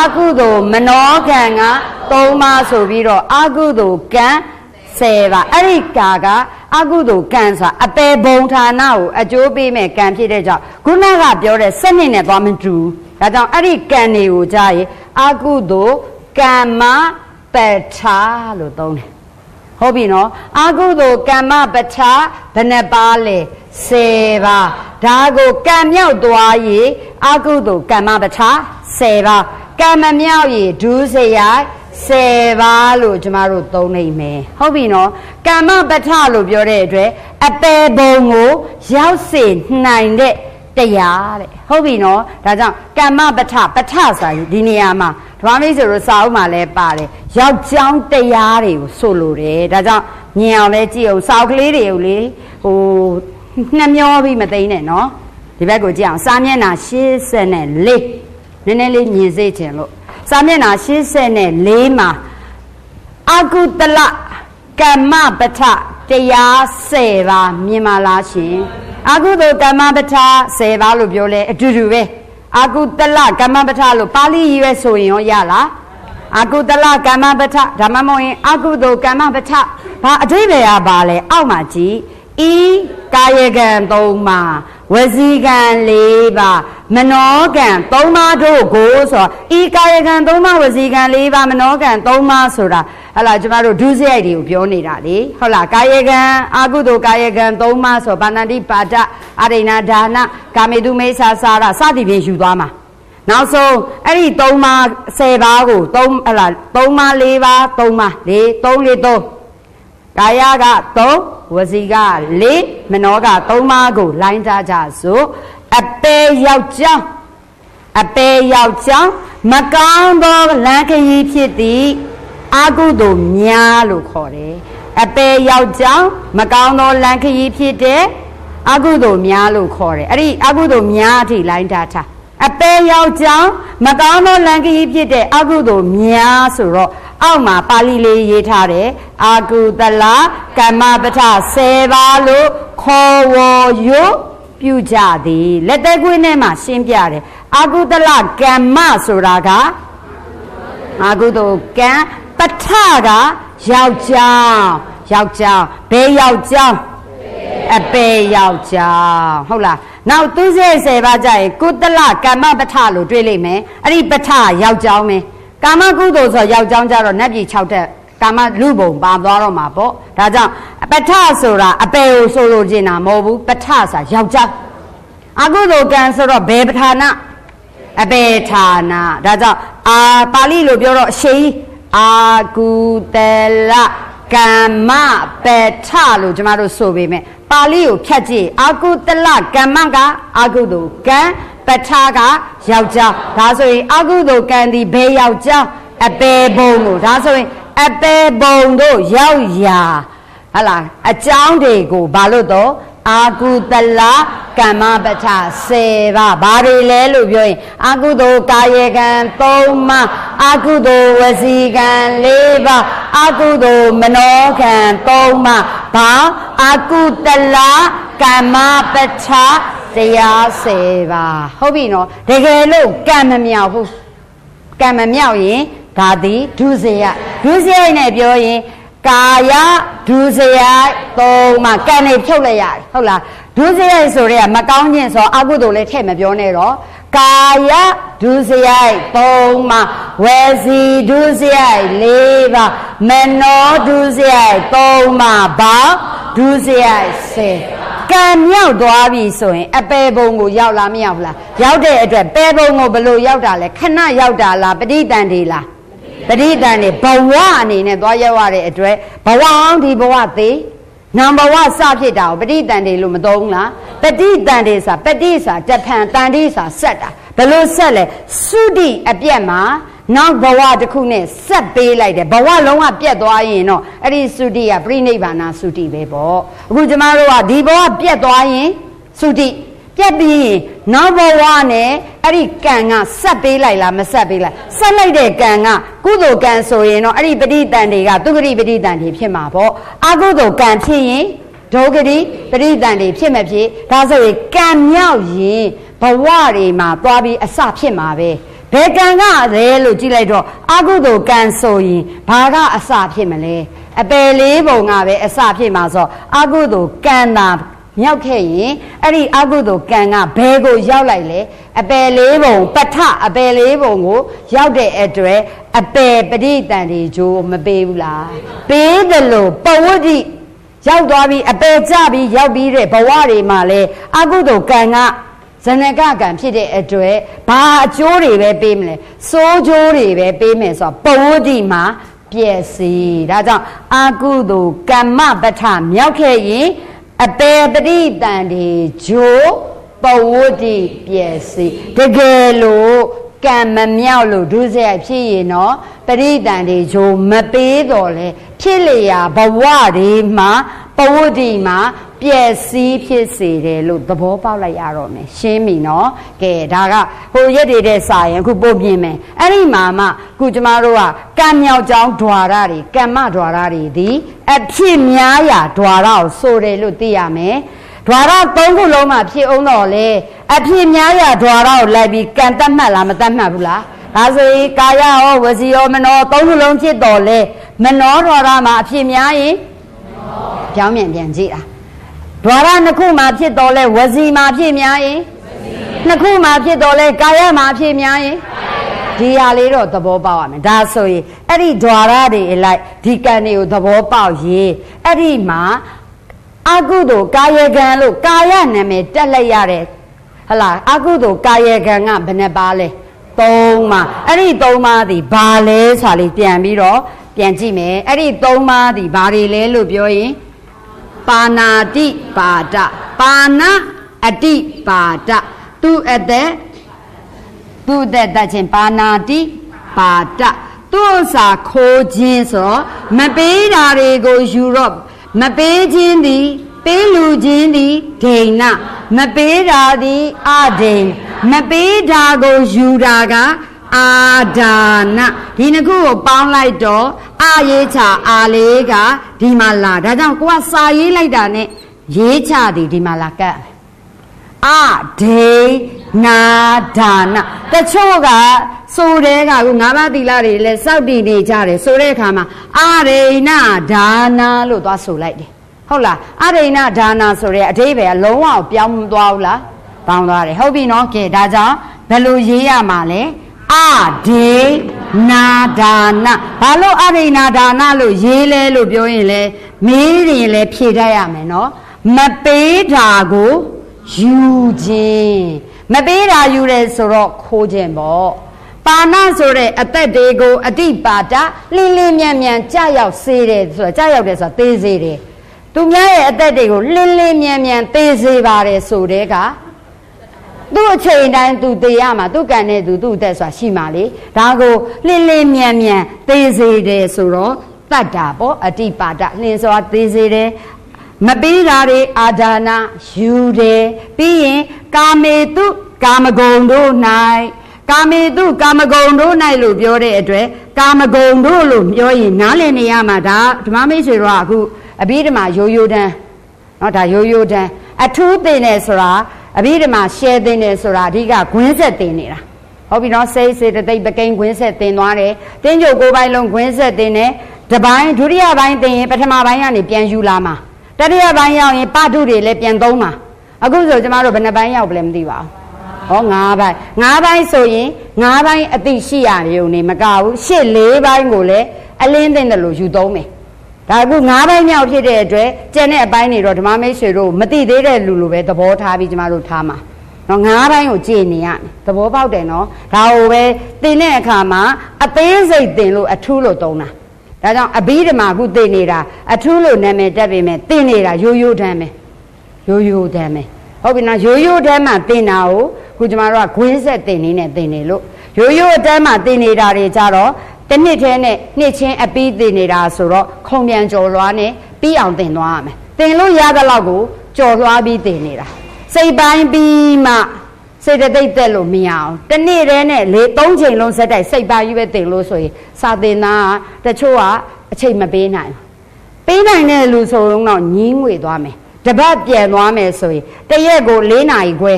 အကုသိုလ်မနောကံက3ပါးဆိုပြီးတော့အကုသိုလ်ကံ 10ပါးအဲ့ဒီကာကအကုသိုလ်ကံဆိုတာအပေဘုံဌာနကိုအကျိုးပေးမဲ့ကံဖြစ်တဲ့ကြောင့်ခုနကပြောတဲ့စနစ်နဲ့သွားမတူဒါကြောင့်အဲ့ဒီကံတွေကိုကြားရင်အကုသိုလ်ကမ္မပဋ္ဌာလို့သုံးတယ်ဟုတ်ပြီနော်အာကုသိုလ်ကမ္မပဋ္ဌာဘယ်နှပါလဲ10ပါဒါကိုကံမြောက်သွားရင်အာကုသိုလ်ကမ္မပဋ္ဌာ10ပါကံမမြောက်ရင်ဒုစရိုက် 10ပါလို့ကျမတို့သုံးနိုင်မယ်ဟုတ်ပြီနော်ကမ္မပဋ္ဌလို့ပြောတဲ့အတွက်အပေဘုံကိုရောက်စေနိုင်တဲ့တရားတဲ့ဟုတ်ပြီနော်ဒါကြောင့်ကမ္မပဋ္ဌပဋ္ဌဆိုရင်ဒီနေရာမှာဓမ္မမိတ်ဆိုလို့စာအုပ်မှာလည်းပါတယ်ယောက်ျောင်းတရားတွေကိုဆိုလိုတယ်ဒါကြောင့်မြင်အောင်လဲကြည့်အောင်စာအုပ်ကလေးတွေကိုလေဟိုနှမျောပြီးမသိနဲ့နော်ဒီဘက်ကိုကြည့်အောင်စာမျက်နှာ84နည်းနည်းလေးမြင်စေချင်လို့ စာမျက်နှာ84မှာအကုတလကမ္မပဋ္ဌတရား10ပါမြင်ပါလားရှင်အကုသိုလ်ကမ္မပဋ္ဌ10ပါလို့ပြောလဲအတူတူပဲအကုတလကမ္မပဋ္ဌလို့ပါဠိရွယ်ဆိုရင်ရောရလားအကုတလကမ္မပဋ္ဌဒါမှမဟုတ်ရင်အကုသိုလ်ကမ္မပဋ္ဌဘာအဓိပ္ပာယ်ကဘာလဲအောက်မှာကြည့်ဤကာယကံ3ပါး ဝစီကံ4ပါးမနောကံ3ပါးတို့ကိုဆိုဤကာယကံ3ပါးဝစီကံ4ပါးမနောကံ3ပါးဆိုတာဟလာကျမတို့ဒုစရိုက်တွေကိုပြောနေတာလေဟုတ်လားကာယကံအာကုသိုလ်ကာယကံ3ပါးဆိုဗန္တတိပါဒအရိဏဒါနကာမေတုမေသာစာရစသည်ဖြင့်ယူသွားမှာနောက်ဆုံးအဲ့ဒီ3ပါး10ပါးကို3ဟလာ3ပါး4ပါး3ပါး4 3 4 3 ကာယက3ဝစီက၄မနောက၃ပါးကို လိုင်းထားကြစို့အပေယောက်ျောင်းအပေယောက်ျောင်းမကောင်းသောလမ်းခရီးဖြစ်သည်အာကုသို့များလို့ခေါ်တယ်အပေယောက်ျောင်းမကောင်းသောလမ်းခရီးဖြစ်တဲ့အကုသို့များလို့ခေါ်တယ်အဲ့ဒီအကုသို့များအထိလိုင်းထားထားအပေယောက်ျောင်းမကောင်းသောလမ်းခရီးဖြစ်တဲ့အကုသို့များဆိုတော့ အောက်မှာပါဠိလေးရေးထားတယ်အာကုသလကမ္မပဋ္ဌ10ပါးလို့ခေါ်ဝေါ်ရွပြုကြသည်လက်သက်ခွေးနဲ့မှရှင်းပြတယ်အာကုသလကမ္မဆိုတာကအာကုသိုလ်ကံပဋ္ဌကယောက်ျောင်းယောက်ျောင်းဘယ်ယောက်ျောင်းအပေယောက်ျောင်းဟုတ်လားနောက်သူစေ10ပါးကြရင်ကုသလကမ္မပဋ္ဌလို့တွေးလိုက်မယ်အဲ့ဒီပဋ္ဌယောက်ျောင်းပဲ ကာမကုသိုလ်ဆိုယောက်ျောင်းကြတော့နတ်ပြည်6တက်ကာမလူဘုံပါသွားတော့မှာပေါ့ဒါကြောင့်ပဋ္ဌဆိုတာအပေကိုဆိုလိုချင်တာမဟုတ်ဘူးပဋ္ဌဆိုတာယောက်ျောင်းအကုသိုလ်ကံဆိုတော့ဘယ်ပဌာနာအပေဌာနာဒါကြောင့်အာပါဠိလိုပြောတော့အရှိအာကုတလကမ္မပထလို့ကျမတို့ဆိုပေမဲ့ပါဠိကိုဖြတ်ကြည့်အာကုတလကမ္မကအာကုသိုလ်ကံ ပထကယောက်ျားဒါဆိုရင်အာကုသိုလ်ကံဒီဘယ်ယောက်ျားအပေဘုံကိုဒါဆိုရင်အပေဘုံတို့ရောက်ရာဟလာအကြောင်းတွေကိုဘာလို့တော့အာကုတလကမ္မပဋ္ဌ10ပါးဘာတွေလဲလို့ပြောရင်အာကုသိုလ်ကာယကံ3ပါးအာကုသိုလ်ဝစီကံ4ပါးအာကုသိုလ်မနောကံ3ပါးဘာအာကုတလကမ္မပဋ္ဌ တရား10ပါးဟုတ်ပြီနော်တကယ်လို့ကံမမြောက်ဘူးကံမမြောက်ရင်ဒါသည်ဒုစရိုက်ဒုစရိုက်နဲ့ပြောရင်ကာယဒုစရိုက်သုံးမှာကံနေဖြုတ်လိုက်ရတယ်ဟုတ်လားဒုစရိုက်ဆိုရဲမကောင်းခြင်းဆိုအကုသိုလ်လည်းထည့်မပြောနဲ့တော့ ကာယဒုစရိုက်သုံးမှာဝစီဒုစရိုက်၄ပါးမနောဒုစရိုက်သုံးမှာဘာဒုစရိုက်၁၀ကံမြောက်သွားပြီဆိုရင်အပေဘုံကိုရောက်လားမရောက်လားရောက်တဲ့အတွက်ပေဘုံကိုဘလို့ရောက်တာလဲခဏရောက်တာလားပဋိတန်ဒီလားပဋိတန်နေဘဝအနေနဲ့သွားရောက်ရတဲ့အတွက်ဘဝအောင်ဒီဘဝသေး နံဘဝစဖြစ်တာကိုပဋိတန်တွေလို့မသုံးလားပဋိတန်တွေစာပဋိစာတထံတန်တိစာဆက်တာဘယ်လိုဆက်လဲသုတိအပြက်မှာနောက်ဘဝတစ်ခုနဲ့ဆက်ပေးလိုက်တယ်ဘဝလုံးဝပြတ်သွားရင်တော့အဲ့ဒီသုတိကပြိနိဗ္ဗာန်သုတိပဲပေါ့အခုကျမတို့ကဒီဘဝပြတ်သွားရင်သုတိ ပြက်ပြီးရင်နောက်ဘဝနဲ့အဲ့ဒီကံကဆက်ပေးလိုက်လားမဆက်ပေးလိုက်ဆက်လိုက်တဲ့ကံကကုသိုလ်ကံဆိုရင်တော့အဲ့ဒီပဋိတန်တွေကသူဂတိပဋိတန်တွေဖြစ်မှာပေါ့အကုသိုလ်ကံဖြစ်ရင်ဒုဂတိပဋိတန်တွေဖြစ်မဖြစ်ဒါဆိုရင်ကံမြောက်ရင်ဘဝတွေမှာသွားပြီးအစဖြစ်မှာပဲဘယ်ကံကလဲလို့ကြည့်လိုက်တော့အကုသိုလ်ကံဆိုရင်ဘာကအစဖြစ်မလဲအပယ်လေးပုံကပဲအစဖြစ်မှာဆိုအကုသိုလ်ကံတာ မြောက်ခဲ့ရင်အဲ့ဒီအကုသိုလ်ကံကဘယ်ကိုရောက်လိုက်လဲအပယ်လေးပုံပထအပယ်လေးပုံကိုရောက်တဲ့အတွက်အပယ်ပဋိတန်တွေဂျိုးမပေးဘူးလားပေးတယ်လို့ပဝတ္တိရောက်သွားပြီးအပယ်ကြပြီးရောက်ပြီးတဲ့ဘဝတွေမှာလဲအကုသိုလ်ကံကဇနကကံဖြစ်တဲ့အတွက်ဘာအကျိုးတွေပဲပေးမလဲစိုးကျိုးတွေပဲပေးမယ်ဆိုတော့ပဝတ္တိမှာပျက်စီးဒါကြောင့်အာကုသိုလ်ကမ္မပဋ္ဌမြောက်ခဲ့ရင် အပေပရိတန်ဒီဂျိုပဝတ္တိပျက်စီးတကယ်လို့ကံမမြောက်လို့ဒုစရိုက်ဖြစ်ရင်တော့ပရိတန်ဒီဂျိုမပေးတော့လဲဖြစ်လျာဘဝတွေမှာပဝတ္တိမှာ ပျက်စီးဖြစ်စေတယ်လို့သဘောပေါက်လိုက်ရတော့မယ်ရှင်းပြီနော်ကဲဒါကဟိုရက်တွေတဲ့စာရင်အခုပို့ပြင်းမယ်အဲ့ဒီမှာမှအခုကျမတို့ကကံမြောက်ကြောင်းဓွာရတွေကမ္မဓွာရတွေဒီအဖြစ်များရာဓွာရကိုဆိုတယ်လို့သိရမယ်ဓွာရသုံးခုလုံးမှာဖြစ်အောင်တော့လေအဖြစ်များရာဓွာရကိုလိုက်ပြီးကံတတ်မှတ်လားမတတ်မှတ်ဘူးလားဒါဆိုရင်ကာယရောဝစီရောမနောသုံးခုလုံးဖြစ်တော်လဲမနောဓွာရမှာအဖြစ်များရင်ပြောင်းပြန်ပြန်ကြည့်တာ ဒွါရနှစ်ခုမှာဖြစ်တော်လဲဝစီမှာဖြစ်များရင်နှစ်ခုမှာဖြစ်တော်လဲကာယမှာဖြစ်များရင်ဒီဟာလေးတော့သဘောပေါက်ရမယ်ဒါဆိုရင်အဲ့ဒီဒွါရတွေအလိုက်ဒီကံတွေကိုသဘောပေါက်ရေးအဲ့ဒီမှာအကုသိုလ်ကာယကံလို့ကာယနာမည်တက်လိုက်ရတဲ့ဟလာအကုသိုလ်ကာယကံကဘယ်နှပါလဲ၃ပါးအဲ့ဒီ၃ပါးဒီဘာလဲဆိုတာလေးပြန်ပြီးတော့ပြန်ကြည့်မယ်အဲ့ဒီ၃ပါးဒီဘာတွေလဲလို့ပြောရင် ပါဏာတိပါဒပါဏအတိပါဒသူအသက်သူအသက်တတ်ခြင်းပါဏာတိပါဒသူ့စာခိုးခြင်းဆိုမပေးတာတွေကိုယူတော့မပေးခြင်းသည်ပေးလူခြင်းသည်ဒိဏမပေးတာသည်အဒိဏမပေးတာကိုယူတာက အာဒါနဒီနှစ်ခုကိုပေါင်းလိုက်တော့အာရေးချအာလေးကဒီမှာလာဒါကြောင့်ကိုကစာရေးလိုက်တာနဲ့ရေးချသည်ဒီမှာလာကတ်အာဒေနာဒါနတချို့ကဆိုတဲ့ကခုငါးပါးသီလတွေလည်းစောက်တည်နေကြတယ်ဆိုတဲ့အခါမှာအာရိဏဒါနာလို့သွားဆိုလိုက်တယ်ဟုတ်လားအာရိဏဒါနာဆိုတဲ့အဓိပ္ပာယ်ကလုံးဝပြောင်းသွားဘူးလားပေါင်းသွားတယ်ဟုတ်ပြီနော်ကဲဒါကြောင့်ဘယ်လိုရေးရမှာလဲ အဒေနာဒါနဘာလို့အဒေနာဒါနလို့ရေးလဲလို့ပြောရင်လဲမေးရင်လဲဖြေတတ်ရမယ်နော်မပေးတာကိုယူခြင်းမပေးတာယူတယ်ဆိုတော့ခိုးခြင်းပေါ့ပါဏဆိုတဲ့အသက်တွေကိုအတိပါဒလင်းလင်းမြန်မြန်ကြာရောက်စေတယ်ဆိုတော့ကြာရောက်တယ်ဆိုတာသေးစေတယ်သူများရဲ့အသက်တွေကိုလင်းလင်းမြန်မြန်သေးစေပါတယ်ဆိုတဲ့က သူ့အချိန်တိုင်းသူသေးရမှာသူ့ကံနဲ့သူသူ့အသက်ဆိုတာရှိမှလေဒါကိုလင်းလင်းမြန်မြန်သေးစေတယ်ဆိုတော့တတ်တာပေါ့အတိပါဒလင်းစွာသေးစေတယ်မပေးတာတွေအာဒါနာယူတယ်ပြီးရင်ကာမေတုကာမဂုဏ်တို့၌ကာမေတုကာမဂုဏ်တို့၌လို့ပြောတဲ့အတွက်ကာမဂုဏ်တို့လို့ပြောရင်နားလည်နေရမှာဒါဓမ္မမိတ်ဆွေတို့ကအခုအဘိဓမ္မာရိုးရိုးတန်းเนาะဒါရိုးရိုးတန်းအထူးသိနေဆိုတာ အဘိဓမ္မာ share သိနေဆိုတာအဓိကဂွင်းဆက်သိနေတာဟုတ်ပြီနော်စိတ်စေတသိက်ပကိန်းဂွင်းဆက်တင်သွားတယ်တင်းကြိုကိုပိုင်းလုံးဂွင်းဆက်တင်တယ်တပိုင်းဒုတိယပိုင်းတင်ရင်ပထမပိုင်းကနေပြန်ယူလာမှာတတိယပိုင်းရောက်ရင်ပတုတွေလည်းပြန်သုံးမှာအခုဆိုကျမတို့ဘယ်နှပိုင်းရောက်လဲမသိပါဘူးဟော၅ပိုင်း၅ပိုင်းဆိုရင်၅ပိုင်းအသိရှိရရုံနေမကဘူးရှစ်၄ပိုင်းကိုလည်းအလင်းသိတယ်လို့ယူသုံးမယ် ဒါအခု၅ပိုင်းမြောက်ဖြစ်တဲ့အတွက်ကျန်တဲ့အပိုင်းတွေတော့ဓမ္မမိတ်ဆွေတို့မသိသေးတဲ့လူလိုပဲသဘောထားပြီးကျမတို့ထားမှာနော်၅ပိုင်းကိုကြည်နေရမယ်သဘောပေါက်တယ်နော်ဒါကိုပဲသင်တဲ့အခါမှာအသေးစိတ်သင်လို့အထူးလို့သုံးတာဒါကြောင့်အဘိဓမ္မာခုသင်နေတာအထူးလို့နာမည်တက်ပေမဲ့သင်နေတာရိုးရိုးတမ်းပဲရိုးရိုးတမ်းပဲဟုတ်ပြီနော်ရိုးရိုးတမ်းမှသင်တာကိုခုကျမတို့ကဂွင်းဆက်သင်နေနဲ့သင်နေလို့ရိုးရိုးတမ်းမှသင်နေတာတွေကြတော့တစ်နှစ်ထဲနဲ့နှစ်ချင်းအပြီးသင်နေတာဆိုတော့ခုံပြန်ကြော်လွားနဲ့ပြီးအောင်သင်သွားရမယ်သင်လို့ရတဲ့လောက်ကိုကြော်လွားပြီးသင်နေတာစိတ်ပိုင်းပြီးမှစေတသိက်တက်လို့မရအောင်တနေ့တည်းနဲ့လေ၃ချိန်လုံးစက်တိုက်စိတ်ပါယူပဲတင်လို့ဆိုရင်စာသင်သားကတချို့ကအချိန်မပေးနိုင်ပေးနိုင်တဲ့လူဆိုတော့ညင်းငွေသွားမယ်တပတ်ပြန်သွားမယ်ဆိုရင်တရက်ကို၄နာရီခွဲ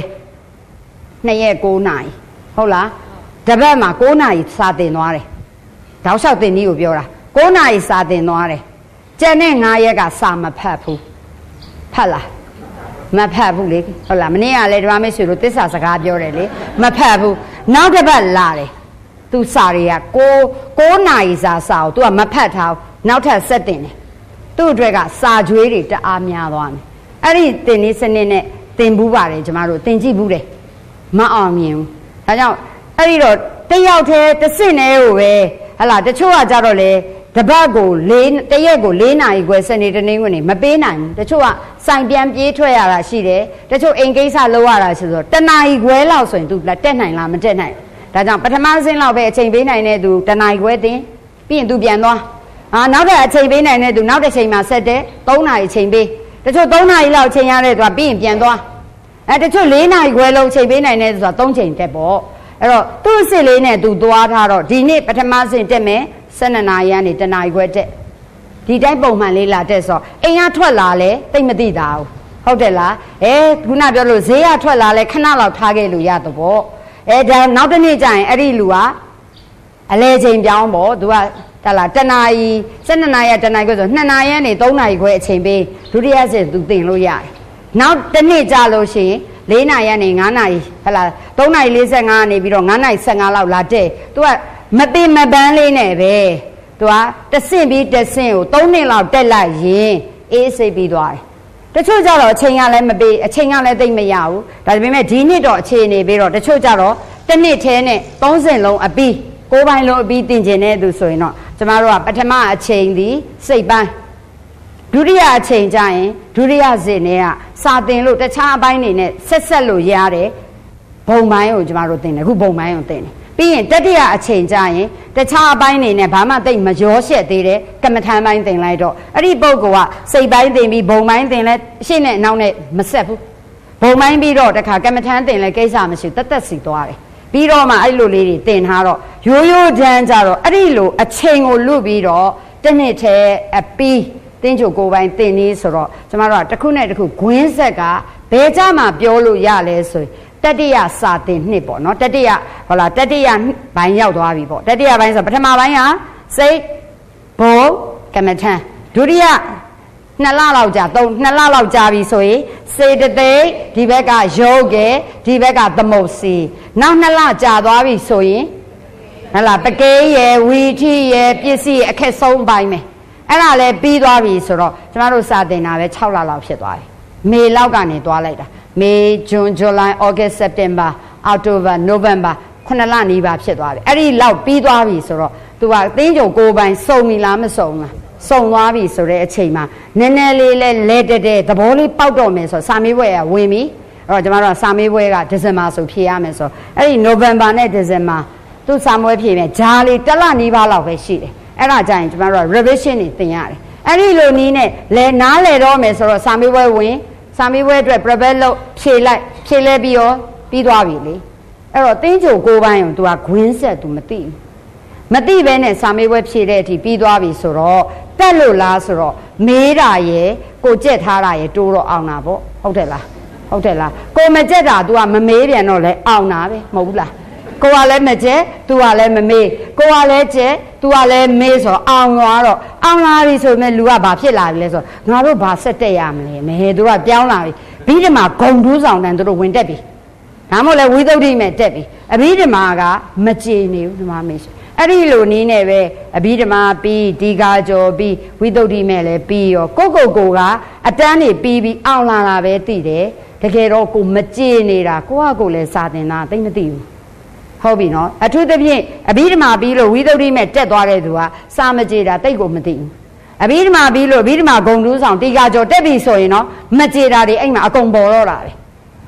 နှစ်ရက်9နာရီဟုတ်လားတပတ်မှာ9နာရီစာသင်သွားတယ် တောက်လျှောက်သင်နည်းကိုပြောတာ9နာရီစာသင်သွားတယ်ကျန်တဲ့9ရက်ကစာမဖတ်ဘူးဖတ်လားမဖတ်ဘူးလေဟုတ်လားမနေ့ကလည်းဓမ္မမိတ်ဆွေတို့တစ္ဆာစကားပြောတယ်လေမဖတ်ဘူးနောက်တစ်ပတ်လာတယ်သူစာတွေက6 9နာရီစာစာကို तू ကမဖတ်ထားနောက်ထပ်ဆက်တင်တယ်သူ့အတွက်ကစာကြွေးတွေတအားများသွားတယ်အဲ့ဒီတင်နေစနစ်နဲ့တင်ဘူးပါတယ်ကျမတို့တင်ကြည့်ဘူးတယ်မအောင်မြင်ဘူးဒါကြောင့်အဲ့ဒီတော့တယောက်တည်းတစ်စစ်နေကိုပဲ ဟလာတချို့ကကြတော့လေတပတ်ကို၄တရက်ကို၄နာရီခွဲစနေတနင်္ဂနွေမပေးနိုင်ဘူးတချို့ကစိုင်ပြန်ပြေးထွက်ရတာရှိတယ်တချို့အိမ်ကိစ္စလုပ်ရတာရှိဆိုတနာရီခွဲလောက်ဆိုရင် तू တက်နိုင်လားမတက်နိုင်ဒါကြောင့်ပထမဆင်းလောက်ပဲအချိန်ပေးနိုင်တဲ့သူတနာရီခွဲတင်ပြီးရင် तू ပြန်သွားအာနောက်တဲ့အချိန်ပေးနိုင်တဲ့သူနောက်တစ်ချိန်မှာဆက်တဲ့၃နာရီချိန်ပေးတချို့3နာရီလောက်ချိန်ရတဲ့သူကပြီးရင်ပြန်သွားအဲတချို့4နာရီခွဲလုံးချိန်ပေးနိုင်တဲ့သူဆိုတာ3ချိန်တက်ပေါ့ အဲ့တော့သူ့အစ်စ်လေးနဲ့သူသွားထားတော့ဒီနေ့ပထမဆင့်တက်မယ်12နာရီကနေတနာရီခွဲတက်ဒီတိုင်းပုံမှန်လေးလာတက်ဆိုအိမ်ကထွက်လာလဲတိတ်မသိတာဘူးဟုတ်တယ်လားအဲခုနပြောလို့ဈေးကထွက်လာလဲခဏလောက်ထားခဲ့လို့ရတော့ပေါ့အဲဒါနောက်တစ်နေ့ကျရင်အဲ့ဒီလူကအလဲချိန်ပြောင်းပေါ့သူကတလားတနာရီ12နာရီတနာရီခွဲဆို2နာရီကနေ3နာရီခွဲအချိန်ပေးဒုတိယစစ်သူတင်လို့ရတယ်နောက်တစ်နေ့ကြာလို့ရှိရင် 4နာရီကနေ9နာရီဟလာ3နာရီ45ကနေပြီးတော့9နာရီ15လောက်လာတဲ့သူကမပင်မပန်းလေးနဲ့ပဲသူကတဆင့်ပြီးတဆင့်ကို3နှစ်လောက်တက်လိုက်ရင်အေးစိတ်ပြီးသွားတယ်တချို့ကြတော့အချိန်ကလည်းမပေးအချိန်ကလည်းသိမ့်မရဘူးဒါပေမဲ့ဒီနှစ်တော့အခြေအနေပြီးတော့တချို့ကြတော့တစ်နှစ်ထဲနဲ့30လုံးအပြီးကိုးပိုင်းလုံးအပြီးတင်ကျင်တဲ့သူဆိုရင်တော့ကျမတို့ကပထမအချိန်ဒီစိတ်ပိုင်း ဒုတိယအချိန်ကျရင်ဒုတိယဇင်နဲ့ကစာတင်လို့တခြားအပိုင်းတွေနဲ့ဆက်ဆက်လို့ရတယ်ဘုံပိုင်းကိုကျမတို့တင်တယ်အခုဘုံပိုင်းကိုတင်တယ်ပြီးရင်တတိယအချိန်ကျရင်တခြားအပိုင်းတွေနဲ့ဘာမှတိတ်မရောရှက်သေးတဲ့ကမ္မထမ်းပိုင်းတင်လိုက်တော့အဲ့ဒီပုဂ္ဂိုလ်ကစိတ်ပိုင်းတင်ပြီးဘုံပိုင်းတင်လဲရှေ့နဲ့နောက်နဲ့မဆက်ဘူးဘုံပိုင်းပြီးတော့တခါကမ္မထမ်းတင်လဲကိစ္စမရှိတက်တက်စီသွားတယ်ပြီးတော့မှအဲ့လိုလေးတွေတင်ထားတော့ရိုးရိုးတန်းကြတော့အဲ့ဒီလိုအချိန်ကိုလွတ်ပြီးတော့တနှစ်ထဲအပီး တင်းချိုကိုပိုင်းတင်နေဆိုတော့ကျမတို့ကတစ်ခုနဲ့တစ်ခုဂွင်းဆက်ကဘယ်ကြမှာပြောလို့ရလဲဆိုရင်တတိယစာတင်နှစ်ပေါ့နော်တတိယဟောလားတတိယဘိုင်းရောက်သွားပြီပေါ့တတိယဘိုင်းဆိုပထမဘိုင်းဟာစိတ်ဘုံကမ္မထံဒုတိယနှစ်လလောက်ကြာသုံးနှစ်လလောက်ကြာပြီဆိုရင်စေတသိက်ဒီဘက်ကယောဂေဒီဘက်ကသမုတ်စီနောက်နှစ်လကြာသွားပြီဆိုရင်ဟလာပကေးရယ်ဝီထိရယ်ပစ္စည်းအခက်ဆုံးပိုင်းမယ် အဲ့ဒါလည်းပြီးသွားပြီဆိုတော့ကျမတို့စာတင်တာပဲ6လလောက်ဖြစ်သွားပြီမေလောက်ကနေသွားလိုက်တာ May June July August September October November ခုနှစ်လနီးပါးဖြစ်သွားပြီအဲ့ဒီလောက်ပြီးသွားပြီဆိုတော့ तू ကသင်းကြုံကိုယ်ပိုင်စုံပြီလားမစုံလားစုံသွားပြီဆိုတဲ့အချိန်မှာနည်းနည်းလေးလဲလဲတက်တဲ့သဘောလေးပေါက်တော့မယ်ဆိုစာမေးပွဲကဝင်ပြီအဲ့တော့ကျမတို့ကစာမေးပွဲကဒီဇင်ဘာဆိုဖြေရမယ်ဆိုအဲ့ဒီ November နဲ့ဒီဇင်ဘာသူစာမေးပွဲဖြေမယ်ဂျားလေးတစ်လနီးပါးလောက်ပဲရှိတယ် အဲ့ဒါကြရင်ကျမတို့က revision တွေသင်ရတယ်အဲ့ဒီလိုနည်းနဲ့လဲနားလဲတော့မယ်ဆိုတော့စာမေးပွဲဝင်စာမေးပွဲအတွက် prepare လုပ်ဖြေလိုက်ဖြေလဲပြီးရောပြီးသွားပြီလေအဲ့တော့တင်းချိုကိုပိုင်းကို तू ကဂွင်းဆက် तू မသိဘူးမသိဘဲနဲ့စာမေးပွဲဖြေတဲ့အထိပြီးသွားပြီဆိုတော့တက်လို့လားဆိုတော့မေးတာရယ်ကိုကြက်ထားတာရယ်တိုးတော့အောင်တာပေါ့ဟုတ်တယ်လားဟုတ်တယ်လားကိုမကြက်တာ तू ကမမေးပြန်တော့လဲအောင်တာပဲမဟုတ်ဘူးလား ကိုကလည်းမကျဲသူကလည်းမမေးကိုကလည်းကျဲသူကလည်းမေးဆိုအောင်သွားတော့အောင်လာပြီဆိုမဲ့လူကဘာဖြစ်လာပြီလဲဆိုငါတို့ဘာဆက်တက်ရမလဲမဲသူကပြောင်းလာပြီပြီးဒီမှာဂုံဒူးဆောင်တန်သူတို့ဝင်တက်ပြီဒါမှမဟုတ်လဲဝိသုဒ္ဓိမဲ့တက်ပြီအပြီးဒီမှာကမကြေနေဘူးဒီမှာမေးရှင်အဲ့ဒီလိုနည်းနဲ့ပဲအဘိဓမ္မာပြီးဒီကာကျော်ပြီးဝိသုဒ္ဓိမဲ့လည်းပြီးရောကိုကိုကိုကအတန်းနေပြီးပြီးအောင်လာတာပဲသိတယ်တကယ်တော့ကိုမကြေနေတာကိုကကိုလည်းစာတင်တာသိမသိဘူး ဟုတ်ပြီနော်အထူးသဖြင့်အဘိဓမ္မာပြီးလို့ဝိသုဒ္ဓိမဲ့တက်သွားတဲ့သူကစာမကြည်တာတိတ်ကိုမသိဘူးအဘိဓမ္မာပြီးလို့အဘိဓမ္မာဂုံတူးဆောင်တီကာကျော်တက်ပြီဆိုရင်တော့မကြည်တာတွေအဲ့မှာအကုန်ပေါ်တော့တာပဲ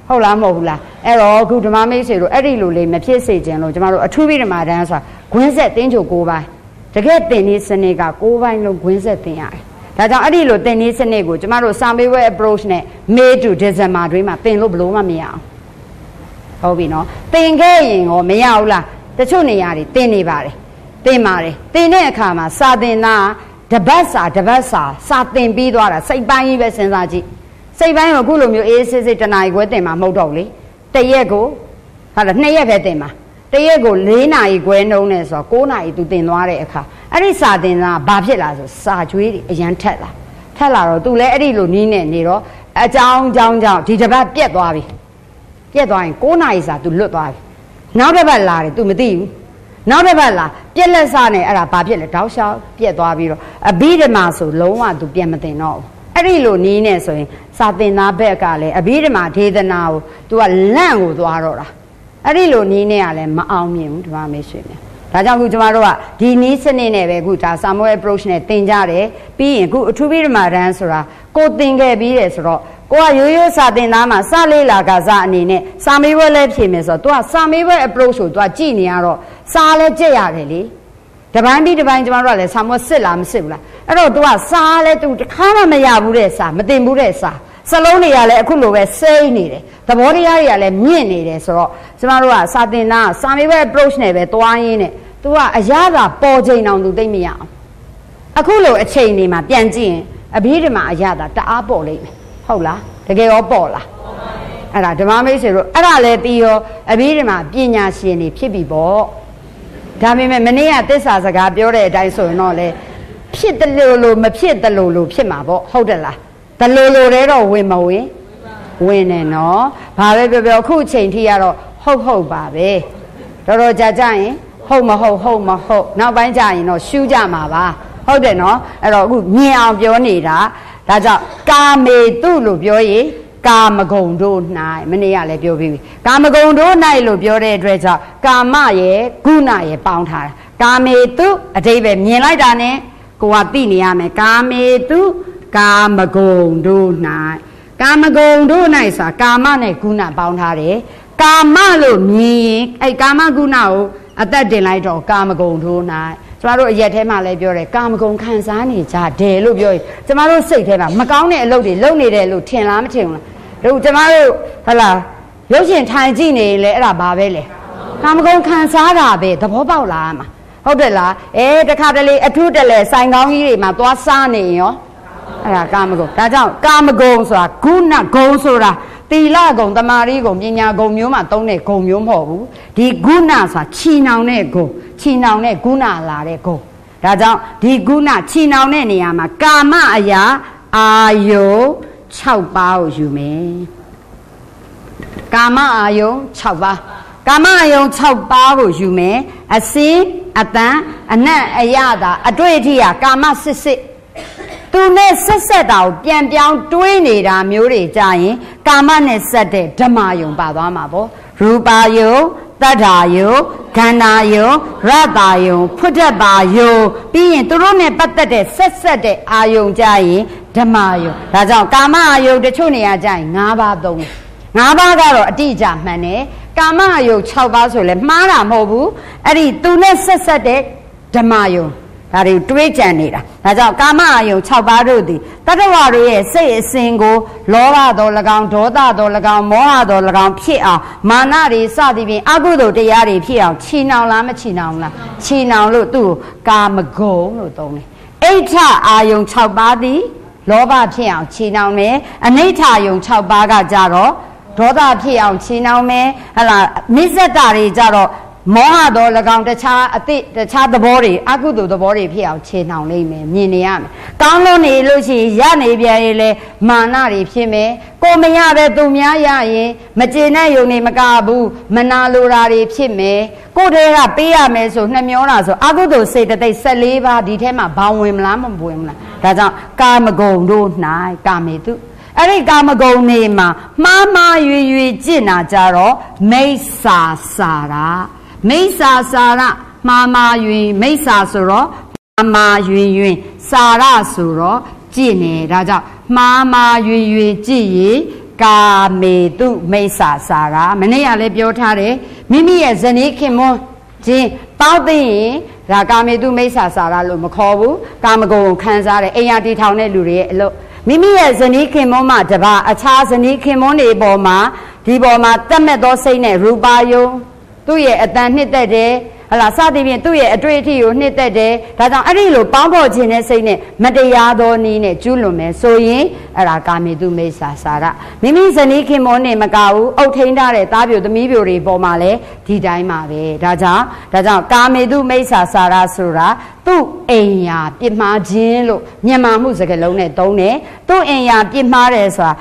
ဟုတ်လားမဟုတ်ဘူးလားအဲ့တော့အခုဓမ္မမိတ်ဆွေတို့အဲ့ဒီလိုလေးမဖြစ်စေခြင်းလို့ကျမတို့အထူးပြီးဓမ္မတန်းဆိုတာဂွင်းဆက်တင်းချို၉ပိုင်းတကယ်တင်နေစနစ်က၉ပိုင်းလုံးဂွင်းဆက်တင်ရတယ်ဒါကြောင့်အဲ့ဒီလိုတင်နေစနစ်ကိုကျမတို့စာမေးပွဲ approach နဲ့ May to December တွင်းမှာတင်လို့ဘလို့မှမရအောင် ဟုတ်ပြီနော်တင်ခဲ့ရင်ရောမရဘူးလားတချို့နေရာတွေတင်နေပါတယ်တင်ပါတယ်တင်တဲ့အခါမှာစာတင်တာတပတ်စာတပတ်စာစာတင်ပြီးသွားတာစိတ်ပိုင်းကြီးပဲစဉ်းစားကြည့်စိတ်ပိုင်းကအခုလိုမျိုးအေးစစ်စစ်တနာရီခွဲတင်မှာမဟုတ်တော့လေတရက်ကိုဟာလားနှစ်ရက်ပဲတင်မှာတရက်ကို၄နာရီခွဲနှုံးနေဆိုတော့9နာရီသူတင်သွားတဲ့အခါအဲ့ဒီစာတင်တာဘာဖြစ်လာဆိုစာကြွေးတွေအရန်ထက်လာထက်လာတော့သူလည်းအဲ့ဒီလိုနီးနေနေတော့အကြောင်းကြောင်းကြောင်းဒီတစ်ပတ်ပြက်သွားပြီ ပြက်သွားရင်9နာရီစာသူလွတ်သွားပြီနောက်တစ်ပတ်လာတယ်သူမသိဘူးနောက်တစ်ပတ်လာပြက်လက်စနဲ့အဲ့ဒါဘာဖြစ်လဲတောက်လျှောက်ပြက်သွားပြီးတော့အဘိဓမ္မာဆိုလုံးဝသူပြန်မတင်တော့ဘူးအဲ့ဒီလိုနီးနေဆိုရင်စာသင်သားဘက်ကလည်းအဘိဓမ္မာဒေသနာကို तू ကလန့်ကိုသွားတော့တာအဲ့ဒီလိုနီးနေကလည်းမအောင်မြင်ဘူးဒီမှာမေးဆွေများဒါကြောင့်ခုကျမတို့ကဒီနီးစနစ်နဲ့ပဲခုဒါ Samuel approach နဲ့သင်ကြတယ်ပြီးရင်ခုအထူးပြီးဓမ္မရန်ဆိုတာကိုသင်ခဲ့ပြီးတယ်ဆိုတော့ ကိုကရိုးရိုးစာသင်သားမှာစလေးလာကစားအနေနဲ့စာမေးပွဲလဲဖြေမယ်ဆိုတော့ तू ကစာမေးပွဲ approach ကို तू ကကြည့်နေရတော့စာလဲကြက်ရတယ်လေတပိုင်းပြီးတပိုင်းကျမတို့ကလည်းစာမွတ်စစ်လားမစစ်ဘူးလားအဲ့တော့ तू ကစာလဲ तू တခါမှမရဘူးတဲ့စာမတင်ဘူးတဲ့စာစလုံးတွေကလည်းအခုလိုပဲစိမ့်နေတယ်သဘောတရားတွေကလည်းမြင့်နေတယ်ဆိုတော့ကျမတို့ကစာသင်သားစာမေးပွဲ approach နဲ့ပဲတွားရင်းနဲ့ तू ကအရာသာပေါ်ချိန်အောင် तू သိမ့်မရအောင်အခုလိုအချိန်နေမှာပြန်ကြည့်ရင်အဘိဓမ္မာအရာသာတအားပေါ်လိမ့်မယ် ဟုတ်လားတကယ်ရောပေါ်လားအဲ့ဒါဓမ္မမိတ်ဆွေတို့အဲ့ဒါလည်းပြီးရောအဘိဓမ္မာပညာရှင်တွေဖြစ်ပြီပေါ့ဒါပေမဲ့မနေ့ကသစ္စာစကားပြောတဲ့အတိုင်းဆိုရင်တော့လေဖြစ်တယ်လို့လို့မဖြစ်တယ်လို့လို့ဖြစ်မှာပေါ့ဟုတ်တယ်လားတလို့လို့တဲ့တော့ဝင်မဝင်ဝင်နေနော်ဘာပဲပြောပြောအခုအချိန်ထိကတော့ဟုတ်ဟုတ်ပါပဲတော်တော်ကြာကြာရင်ဟုတ်မဟုတ်ဟုတ်မဟုတ်နောက်ပိုင်းကြာရင်တော့ရှူးကြမှာပါဟုတ်တယ်နော်အဲ့တော့အခုမြင်အောင်ပြောနေတာ ဒါကြောင့်ကာမေတုလို့ပြောရင်ကာမဂုံတို့၌မနေ့ကလည်းပြောပြီးပြီကာမဂုံတို့၌လို့ပြောတဲ့အတွက်ကြောင့်ကာမရဲ့ဂုဏရဲ့ပေါင်းထားတာကာမေတုအတိပ္ပယ်မြင်လိုက်တာ ਨੇ ကိုကသိနေရမယ်ကာမေတုကာမဂုံတို့၌ကာမဂုံတို့၌ဆိုတာကာမနဲ့ဂုဏပေါင်းထားတယ်ကာမလို့မြင်ရင်အဲ့ကာမဂုဏကိုအသက်တင်လိုက်တော့ကာမဂုံတို့၌ ကျမတို့အရက်ထဲမှာလည်းပြောတယ်ကာမဂုံခံစားနေကြတယ်လို့ပြောရင်ကျမတို့စိတ်ထဲမှာမကောင်းတဲ့အလုပ်တွေလုပ်နေတယ်လို့ထင်လားမထင်ဘူးလားတို့ကျမတို့ဟလာရုပ်ရှင်ထိုင်ကြည့်နေရင်လည်းအဲ့ဒါဘာပဲလဲကာမဂုံခံစားတာပဲသဘောပေါက်လားမှာဟုတ်တယ်လားအဲတခါတလေအထုတလဲဆိုင်ကောင်းကြီးတွေမှာသွားစားနေရောအဲ့ဒါကာမဂုဏ်ဒါကြောင့်ကာမဂုဏ်ဆိုတာဂုဏဂုံဆိုတာတီလဂုံတမာရီဂုံပညာဂုံမျိုးမှာသုံးတဲ့ဂုံမျိုးမဟုတ်ဘူးဒီဂုဏဆိုတာချီနှောင်တဲ့ဂုံ ချီနှောင်တဲ့ဂုဏလာတဲ့ဂုံဒါကြောင့်ဒီဂုဏချီနှောင်တဲ့နေရာမှာကာမအရာအာယု6ပါးကိုယူမယ်ကာမအာယု6ပါးကာမအာယု6ပါးကိုယူမယ်အစင်းအတန်အနတ်အရသာအတွေ့အထိဟာကာမစစ်စစ်သူသူနဲ့ဆက်ဆက်တာကိုပြန်ပြောင်းတွေးနေတာမျိုးတွေကြရင်ကာမနဲ့ဆက်တဲ့ဓမ္မယုံပါသွားမှာပေါ့ရူပါယုံ တတ္ထာယုံခန္ဓာယုံရတ္တာယုံဖွတ်တပါယုံပြီးရင်သူတို့နဲ့ပတ်သက်တဲ့ဆက်ဆက်တဲ့အာယုံကြရင်ဓမ္မယုံဒါကြောင့်ကာမအာယုံတချို့နေရာကြရင်၅ပါးသုံး၅ပါးကတော့အတိအကျမှန်တယ်ကာမအယုတ်6ပါးဆိုလဲမှားတာမဟုတ်ဘူးအဲ့ဒီသူနဲ့ဆက်ဆက်တဲ့ဓမ္မယုံ ဒါတွေတွေးကြံနေတာဒါကြောင့်ကာမအယုံ6ပါးတို့သည်တတ္တဝါတို့ရဲ့စိတ်အစဉ်ကိုလောဘတော်၎င်းဒေါသတော်၎င်းမောဟတော်၎င်းဖြစ်အောင်မာနတွေစသည်ဖြင့်အကုသိုလ်တရားတွေဖြစ်အောင်ချီနှောင်လားမချီနှောင်လားချီနှောင်လို့သူ့ကိုကာမဂုဏ်လို့သုံးတယ်အိဋ္ဌအာယုံ6ပါးသည်လောဘဖြစ်အောင်ချီနှောင်တယ်အနိဋ္ဌာယုံ6ပါးကကြတော့ဒေါသဖြစ်အောင်ချီနှောင်မယ်ဟလာမိစ္ဆတာတွေကြတော့ မောဟတော်၎င်းတခြားအတိတခြားသဘောတွေအကုသိုလ်သဘောတွေဖြစ်အောင်ခြေနှောင်လိမ့်မယ်မြင်နေရမယ်။ကောင်းလို့နေလို့ရှိရင်ရနေပြန်ရင်လေမာနတွေဖြစ်မယ်။ကိုမရပဲသူများရရင်မကျေနပ်ယုံနေမကဘူးမနာလိုတာတွေဖြစ်မယ်။ကိုယ်တည်းကပေးရမယ်ဆိုနှမျောတာဆိုအကုသိုလ်စေတသိက်14ပါးဒီထဲမှာဘောင်ဝင်မလားမဝင်မလား။ဒါကြောင့်ကာမဂုဏ်တို့၌ကာမေတုအဲ့ဒီကာမဂုဏ်နေမှာမှားမှားရွေရွေကျင့်တာကြတော့မိစ္ဆာစာရာ မိစ္ဆာစာရမှားမှားရွေမိစ္ဆာဆိုတော့မှားမှားရွေရွေစာရဆိုတော့ကျင့်နေဒါကြောင့်မှားမှားရွေရွေကြည့်ရကာမေတုမိစ္ဆာစာရာမနေ့ကလည်းပြောထားတယ်မိမိရဲ့ဇနီးခင်မွန်းချင်းပေါက်သိရင်ဒါကာမေတုမိစ္ဆာစာရာလို့မခေါ်ဘူးကာမဂုဏ်ကိုခံစားတယ်အိမ်ယာတီထောင်တဲ့လူတွေရဲ့အလုပ်မိမိရဲ့ဇနီးခင်မွန်းမှတပါအခြားဇနီးခင်မွန်းတွေပေါ်မှာဒီပေါ်မှာတက်မဲ့သောစိတ်နဲ့ရူပါယုံ သူ့ရဲ့အတန်နှစ်သက်တယ်ဟလာစသည်ဖြင့်သူ့ရဲ့အတွေ့အထိကိုနှစ်သက်တယ်ဒါကြောင့်အဲ့ဒီလိုပေါင်းဖော်ခြင်းတဲ့စိတ်နဲ့မတရားသောနည်းနဲ့ကျူးလွန်မယ်ဆိုရင်အဲ့ဒါကာမေတုမိစ္ဆာစာရမိမိဇနီးခင်မောနဲ့မကဘူးအုတ်ထိန်ထားတဲ့သားပြိုသမီးပြိုတွေပေါ်မှာလည်းဒီတိုင်းပါပဲဒါကြောင့်ဒါကြောင့်ကာမေတုမိစ္ဆာစာရဆိုတာသူ့အိမ်ယာပြစ်မှားခြင်းလို့မြန်မာမှုစကားလုံးနဲ့သုံးတယ်သူ့အိမ်ယာပြစ်မှားတယ်ဆိုတာ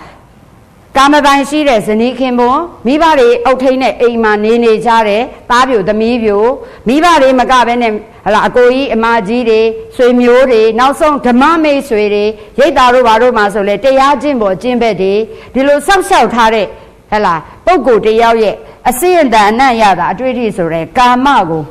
ကာမပိုင်ရှိတဲ့ဇနီးခင်ပွန်မိဘတွေအုတ်ထိန်နဲ့အိမ်မှာနေနေကြတယ်သားပြိုသမီးပြိုမိဘတွေမကဘဲနဲ့ဟလာအကိုကြီးအမကြီးတွေဆွေမျိုးတွေနောက်ဆုံးဓမ္မမိတ်ဆွေတွေရိတ်သားတို့ဘာတို့မှဆိုလဲတရားကျင့်ပေါ်ကျင့်ဘက်တွေဒီလိုစောက်ရှောက်ထားတဲ့ဟလာပုဂ္ဂိုလ်တယောက်ရဲ့အစင်းအတန်အနံ့ရတာအတွေ့အထိဆိုရဲကာမကို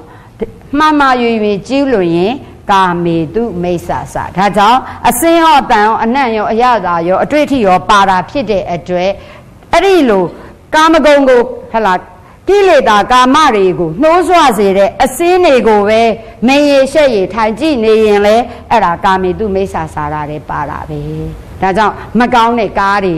မှားမှားရွေရွေကြီးလို့ရင် ကာမေတုမိစ္ဆာစာဒါကြောင့်အစင်းရောတန်ရောအနံ့ရောအရသာရောအတွေ့အထိရောပါတာဖြစ်တဲ့အတွက်အဲ့ဒီလိုကာမဂုဏ်ကိုဟလာကိလေသာကာမတွေကိုနှိုးဆွစေတဲ့အစင်းတွေကိုပဲမင်းရရှက်ရထိုင်ကြည့်နေရင်လဲအဲ့ဒါကာမေတုမိစ္ဆာစာရတွေပါတာပဲ ဒါကြောင့်မကောင်းတဲ့ကားတွေ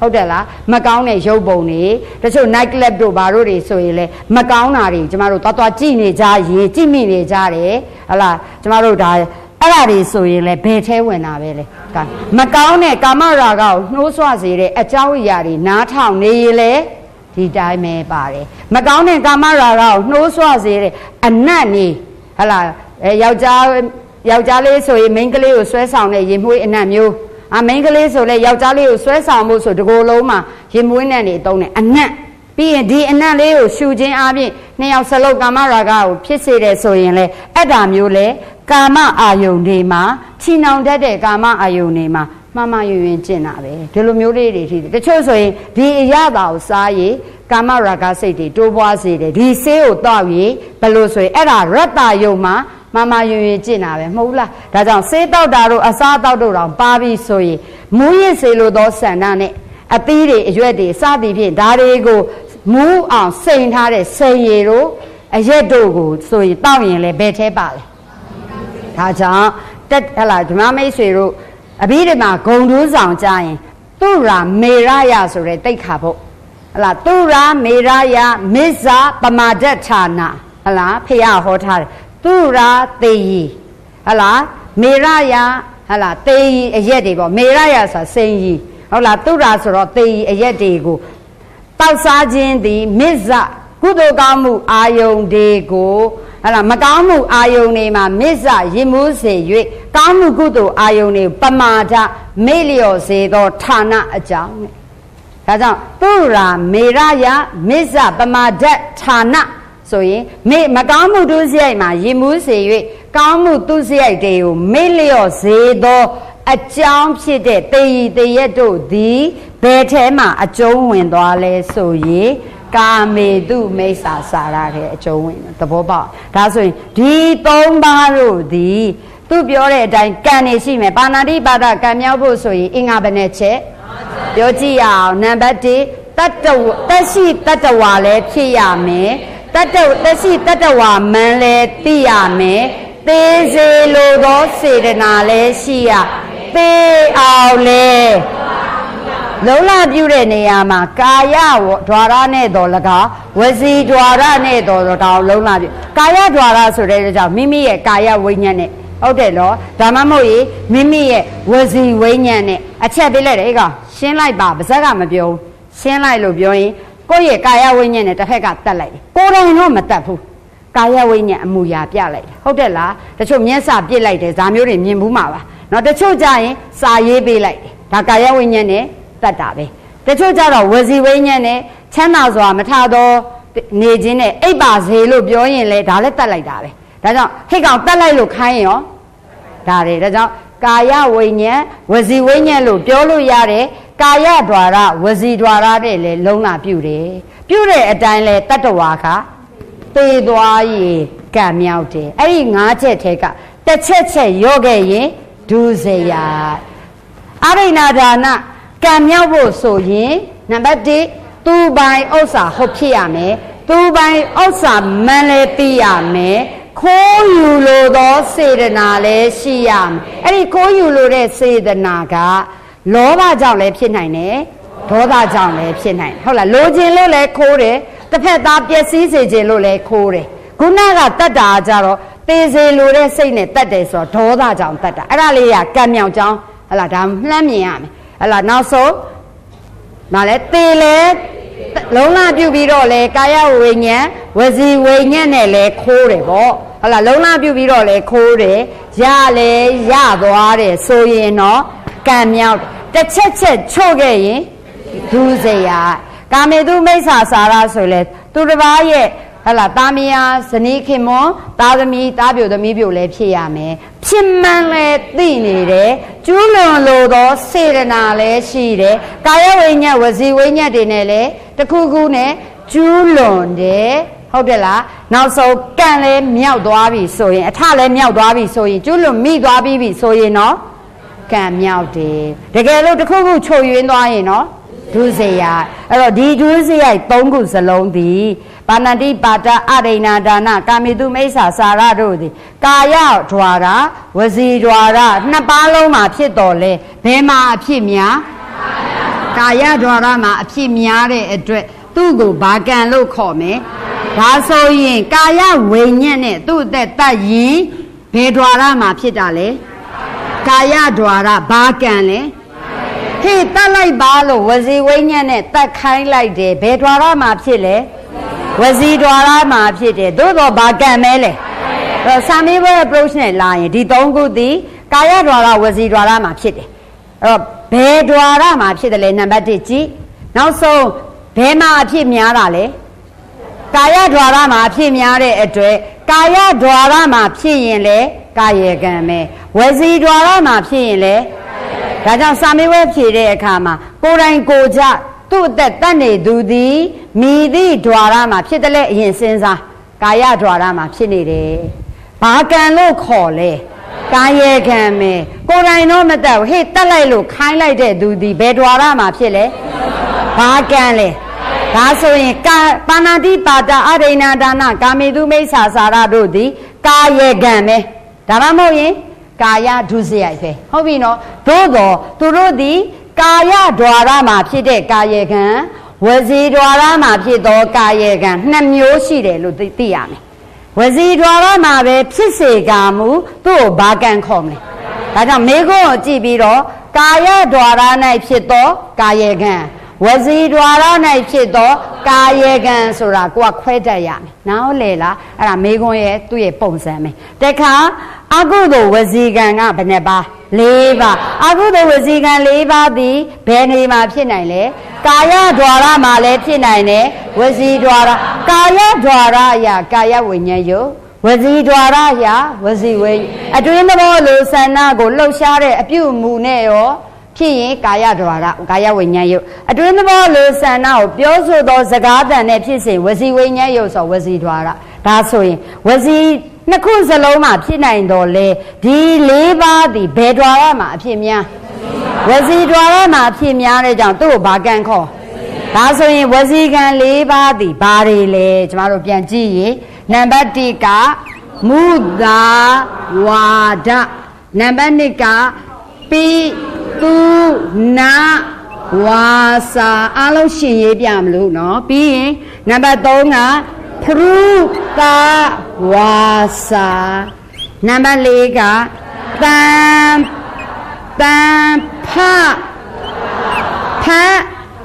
ဟုတ်တယ်လားမကောင်းတဲ့ရုပ်ပုံတွေတချို့ night club တို့ဘာတို့တွေဆိုရင်လေမကောင်းတာတွေကျမတို့သွားသွားကြည့်နေကြရင်ကြည့်မိနေကြတယ်ဟလားကျမတို့ဒါအဲ့ဒါတွေဆိုရင်လေဘယ်ထဲဝင်တာပဲလေဒါမကောင်းတဲ့ကာမရာဂကိုနှိုးဆွစေတဲ့အကြောင်းအရာတွေနားထောင်နေရင်လေဒီတိုင်းပဲပါတယ်မကောင်းတဲ့ကာမရာဂကိုနှိုးဆွစေတဲ့အနတ်နေဟလားယောက်ျားယောက်ျားလေးဆိုရင်မိန်းကလေးကိုဆွဲဆောင်တဲ့ရင်မွေးအနတ်မျိုး အမိန်းကလေးဆိုလဲယောက်ျားလေးကိုဆွဲဆောင်မှုဆိုတကိုယ်လုံးမှာရင်မွေးနဲ့နေတုံးတယ်အနက်ပြီးရင်ဒီအနက်လေးကိုရှူခြင်းအပြင်နှစ်ယောက်စလုံးကာမရာဂကိုဖြစ်စေတယ်ဆိုရင်လေအဲ့ဒါမျိုးလေကာမအာယုန်တွေမှာချီနှောင်တတ်တဲ့ကာမအာယုန်တွေမှာမမယွင်ယွင်ကျင့်တာပဲဒီလိုမျိုးလေးတွေထိတယ်တချို့ဆိုရင်ဒီအရသာကိုစားရင်ကာမရာဂစိတ်တွေတိုးပွားစေတယ်ဒီဆေးကိုတောက်ရင်ဘယ်လိုဆိုရင်အဲ့ဒါရတ္တယုံမှာ မမယွင်ယွင်ကျင့်တာပဲမဟုတ်လားဒါကြောင့်ဆေးတောက်တာတို့အစားတောက်တို့တောင်ပါပြီဆိုရင်မူးရစ်စေလိုသောဆန္ဒနဲ့အသီးတွေအရွက်တွေစသည်ဖြင့်ဒါတွေကိုမူးအောင်စိန်ထားတဲ့စိန်ရည်တို့အရက်တို့ကိုဆိုရင်တောက်ရင်လည်းဘယ်ထဲပါလဲဒါကြောင့်တက်ဟလာဓမ္မမိတ်ဆွေတို့အဘိဓမ္မာဂုံတူးဆောင်ကြရင်သူရာမေရယဆိုတဲ့တိတ်ခါဖို့ဟလာသူရာမေရယမစ္ဇာပမာဒဋ္ဌာနာဟလာဖះဟောထားတယ် သူရာတေယီဟလာမေရယဟလာတေယီအရက်တွေပေါ့မေရယဆိုတာစိန်ကြီးဟုတ်လားသူရာဆိုတော့တေယီအရက်တွေကိုတောက်စားခြင်းသည်မစ္ဇကုသိုလ်ကောင်းမှုအာယုန်တွေကိုဟလာမကောင်းမှုအာယုန်တွေမှာမစ္ဇရင်မှုစေ၍ကောင်းမှုကုသိုလ်အာယုန်တွေပမာဒမေ့လျော့စေသောဌာနအကြောင်းနဲ့ဒါကြောင့်သူရာမေရယမစ္ဇပမာဒဌာန ဆိုရင်မေမကောင်းမှုဒုစရိုက်မှာရင်မှုစေ၍ကောင်းမှုသူစရိုက်တွေကိုမေ့လျော့စေသောအကြောင်းဖြစ်တဲ့တေယီတရက်တို့သည်ဘယ်ထဲမှာအကျုံးဝင်သွားလဲဆိုရင်ကာမေတုမိစ္ဆာစာရတဲ့အကျုံးဝင်တယ်သဘောပေါက်ဒါဆိုရင်ဒီသုံးပါးတို့သည်သူပြောတဲ့အတိုင်းကံနေရှိမယ်ပါဏာတိပါဒကံမြောက်ဖို့ဆိုရင်အင်္ဂါဘယ်နဲ့ချက်ပြောကြည့်ရအောင်နံပါတ်1တတ္တဝတက်ရှိတတ္တဝါလည်းဖြစ်ရမယ် တတ္တတက်ရှိတတ္တဝါမန်လည်းသိရမယ်သေးစေလိုသောစေတနာလည်းရှိရသေးအောင်လေလုံးလာပြုတဲ့နေရာမှာကာယဓွာရနဲ့တော်လကားဝစီဓွာရနဲ့တော်လကားလုံးလာပြုကာယဓွာရဆိုတဲ့ကြောင့်မိမိရဲ့ကာယဝိညာဉ်နဲ့ဟုတ်တယ်နော်ဒါမှမဟုတ်ရင်မိမိရဲ့ဝစီဝိညာဉ်နဲ့အချက်ပေးလိုက်တယ်အေးကောင်ရှင်းလိုက်ပါပါဇက်ကမပြောဘူးရှင်းလိုက်လို့ပြောရင် ကိုယ့်ရဲ့ကာယဝိညာဉ်နဲ့တစ်ဖက်ကတတ်လိုက်တယ်ကိုယ်တိုင်တော့မတတ်ဘူးကာယဝိညာဉ်အမူအရာပြလိုက်တယ်ဟုတ်တယ်လားတချို့မျက်စာပြစ်လိုက်တယ်ဇာမျိုးတွေမြင်ဘူးမှာပါနော်တချို့ကြရင်စာရေးပေးလိုက်တယ်ဒါကာယဝိညာဉ်နဲ့တတ်တာပဲတချို့ကြတော့ဝစီဝိညာဉ်နဲ့ချမ်းသာစွာမထတော့နေခြင်းနဲ့အိပ်ပါစေလို့ပြောရင်လေဒါလည်းတတ်လိုက်တာပဲဒါကြောင့်ဟိတ်ကောင်တတ်လိုက်လို့ခိုင်းရောဒါတွေဒါကြောင့်ကာယဝိညာဉ်ဝစီဝိညာဉ်လို့ပြောလို့ရတယ် ကာယဒွါရဝစီဒွါရတဲ့လေလုံးလာပြုတယ်ပြုတဲ့အတိုင်းလဲတတ္တဝါကသေသွားရင်ကံမြောက်တယ်အဲ့ဒီ၅ချက်ထဲကတစ်ချက်ချက်ရော့ခဲ့ရင်ဒုစရာအရိဏဒါနကံမြောက်ဖို့ဆိုရင်နံပါတ်1သူပိုင်ဥစ္စာဟုတ်ဖြစ်ရမယ်သူပိုင်ဥစ္စာမန်လည်းသိရမယ်ခိုးယူလိုသောစေတနာလည်းရှိရမယ်အဲ့ဒီခိုးယူလိုတဲ့စေတနာက လောဘကြောင့်လည်းဖြစ်နိုင်တယ်ဒေါသကြောင့်လည်းဖြစ်နိုင်ဟုတ်လားလိုချင်လို့လည်းခိုးတယ်တစ်ဖက်သားပျက်စီးစေခြင်းလို့လည်းခိုးတယ်ခုနကတတ်တာကြတော့သေစေလိုတဲ့စိတ်နဲ့တတ်တယ်ဆိုတော့ဒေါသကြောင့်တတ်တာအဲ့ဒါလေးကကံမြောင်ကြောင်းဟလာဒါလှမ်းမြင်ရမယ်ဟလာနောက်ဆုံးဒါလည်းသေလဲလုံးလပြုတ်ပြီးတော့လေကာယဝိညာဉ်ဝစီဝိညာဉ်နဲ့လဲခိုးတယ်ပေါ့ဟလာလုံးလပြုတ်ပြီးတော့လဲခိုးတယ်ရလဲရသွားတယ်ဆိုရင်တော့ ကံမြောက်တစ်ချက်ချက်ချို့ခဲ့ရင်ဒုစရာကာမေတုမိစ္ဆာစာရဆိုလဲသူတစ်ပါးရဲ့ဟလာတာမယာဇနီးခင်မွန်သားသမီးသားပြိုသမီးပြိုလည်းဖြစ်ရမယ်ဖြစ်မှန်လဲသိနေတယ်ကျူးလွန်လို့သောစေရနာလည်းရှိတယ်ကာယဝိညာဉ်ဝစီဝိညာဉ်တွေနဲ့လည်းတခုခုနဲ့ကျူးလွန်တယ်ဟုတ်တယ်လားနောက်ဆုံးကံလဲမြောက်သွားပြီဆိုရင်အထလဲမြောက်သွားပြီဆိုရင်ကျူးလွန်မိသွားပြီဆိုရင်နော် ကံမြောက်တယ်တကယ်လို့တစ်ခုခုချုပ်ယွင်းသွားရင်နော်ဒုစရိုက်အဲ့တော့ဒီဒုစရိုက်၃ခုစလုံးသည်ပါဏတိပါတအရိဏဒါနကာမိတုမိစ္ဆာစာရတို့သည်ကာယဓွာရဝစီဓွာရနှစ်ပါးလုံးမှာဖြစ်တော်လဲဘယ်မှာအဖြစ်များကာယဓွာရမှာအဖြစ်များတဲ့အတွက်သူ့ကိုဘာကံလို့ခေါ်မလဲဒါဆိုရင်ကာယဝိညာဉ်နဲ့သူ့အသက်တတ်ရင်ဘယ်ဓွာရမှာဖြစ်တာလဲ ကာယဓွာရဘာကံလဲဟေ့တတ်လိုက်ပါလို့ဝစီဝိညာဉ်နဲ့တတ်ခိုင်းလိုက်တယ်ဘယ်ဓွာရမှာဖြစ်လဲဝစီဓွာရမှာဖြစ်တယ်သို့တော့ဘာကံမဲလဲဆာမေးဘွဲ approach နဲ့လာရင်ဒီသုံးခုသည်ကာယဓွာရဝစီဓွာရမှာဖြစ်တယ်အဲ့တော့ဘယ်ဓွာရမှာဖြစ်တယ်လဲနံပါတ်1ကြည့်နောက်ဆုံးဘယ်မှာအဖြစ်များတာလဲကာယဓွာရမှာအဖြစ်များတဲ့အတွက်ကာယဓွာရမှာဖြစ်ရင်လည်း ကာယကံပဲဝစီဒွာရမှာဖြစ်ရင်လေဒါကြောင့်စာမေးဝဲဖြေတဲ့အခါမှာကိုယ်တိုင်ကိုကြသူ့အသက်တတ်နေသူသည်မိသည့်ဒွာရမှာဖြစ်တယ်လေအရင်စဉ်းစားကာယဒွာရမှာဖြစ်နေတယ်ဘာကံလို့ခေါ်လဲကာယကံပဲကိုယ်တိုင်တော့မတတ်ဘူးဟေ့တက်လိုက်လို့ခိုင်းလိုက်တဲ့သူသည်ဘယ်ဒွာရမှာဖြစ်လဲဘာကံလဲဒါဆိုရင်ကာပါဏာတိပါတာအရိဏဒါနကာမေသူမိစ္ဆာစာရတို့သည်ကာယကံပဲ ဒါမှမဟုတ်ရင်ကာယဒုစရိုက်ပဲဟုတ်ပြီနော်သို့တော့သူတို့သည်ကာယ द्वार မှာဖြစ်တဲ့ကာယကံဝစီ द्वार မှာဖြစ်သောကာယကံနှစ်မျိုးရှိတယ်လို့သိရမယ်ဝစီ द्वार မှာပဲဖြစ်စေကမူသူ့ကိုဘာကံခေါ်မလဲဒါကြောင့်မေခွန်းကိုကြည့်ပြီးတော့ကာယ द्वार ၌ဖြစ်သောကာယကံ ဝစီဒွာရ၌ဖြစ်သောကာယကံဆိုတာကိုကခွဲတတ်ရမယ်နားလေလားအဲ့ဒါမေခွန်းရဲ့သူ့ရဲ့ပုံစံပဲတခါအကုသိုလ်ဝစီကံကဘယ်နှပါ၄ပါအကုသိုလ်ဝစီကံ၄ပါးသည်ဘယ်နေမှာဖြစ်နိုင်လဲကာယဒွာရမှာလည်းဖြစ်နိုင်တယ်ဝစီဒွာရကာယဒွာရအရာကာယဝိညာဉ်ယုတ်ဝစီဒွာရရာဝစီဝိအတွင်းသဘောလိုဆန္ဒကိုလှုပ်ရှားတဲ့အပြုမူနဲ့ရော ဖြစ်ရင်ကာယဒွါရကာယဝိညာဉ်ယုတ်အတွင်းသဘောလိုဆန္ဒကိုပြောဆိုသောစကားတန်နဲ့ဖြစ်စဉ်ဝစီဝိညာဉ်ယုတ်ဆိုဝစီဒွါရဒါဆိုရင်ဝစီနှစ်ခုစလုံးမှာဖြစ်နိုင်တော့လေဒီ၄ပါးဒီဘယ်ဒွါရမှာအဖြစ်များဝစီဒွါရမှာအဖြစ်များတဲ့ကြောင့်သူ့ကိုဘာကန်ခေါ်ဒါဆိုရင်ဝစီကံ၄ပါးဒီဘာတွေလဲကျမတို့ပြန်ကြည့်ရင်နံပါတ်1ကမုသာဝါဒနံပါတ်2ကပိ သူနာဝါစာအားလုံးရှင်ရေးပြမလို့เนาะပြီးရင်နံပါတ်3ကဖရုတာဝါစာနံပါတ်4ကတန်တန်ဖဖ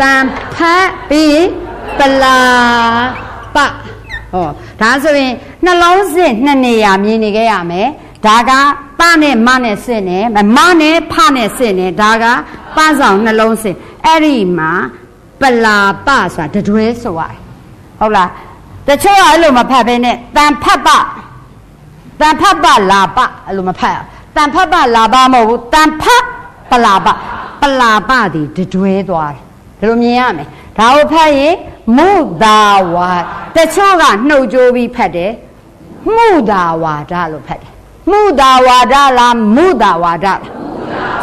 တန်ဖပြီးပလာပဟောဒါဆိုရင်နှလုံးစစ်နှစ်နေရာမြင်နေခဲ့ရမယ် ဒါကပနဲ့မနဲ့စစ်နေမနဲ့ဖနဲ့စစ်နေဒါကပဆောင်နှလုံးစစ်အဲ့ဒီမှာပလာပဆိုတာတတွဲဆိုရတယ်ဟုတ်လားတချို့ကအဲ့လိုမဖတ်ဘဲနဲ့တန်ဖတ်ပတန်ဖတ်ပလာပအဲ့လိုမဖတ်တန်ဖတ်ပလာပမဟုတ်ဘူးတန်ဖတ်ပလာပပလာပဒီတတွဲသွားတယ်ဒါလိုမြင်ရမယ်ဒါကိုဖတ်ရင်မုသာဝါတချို့ကနှုတ်ကြိုးပြီးဖတ်တယ်မုသာဝါဒလို့ဖတ်တယ် မုသာဝါဒလားမုသာဝါဒလား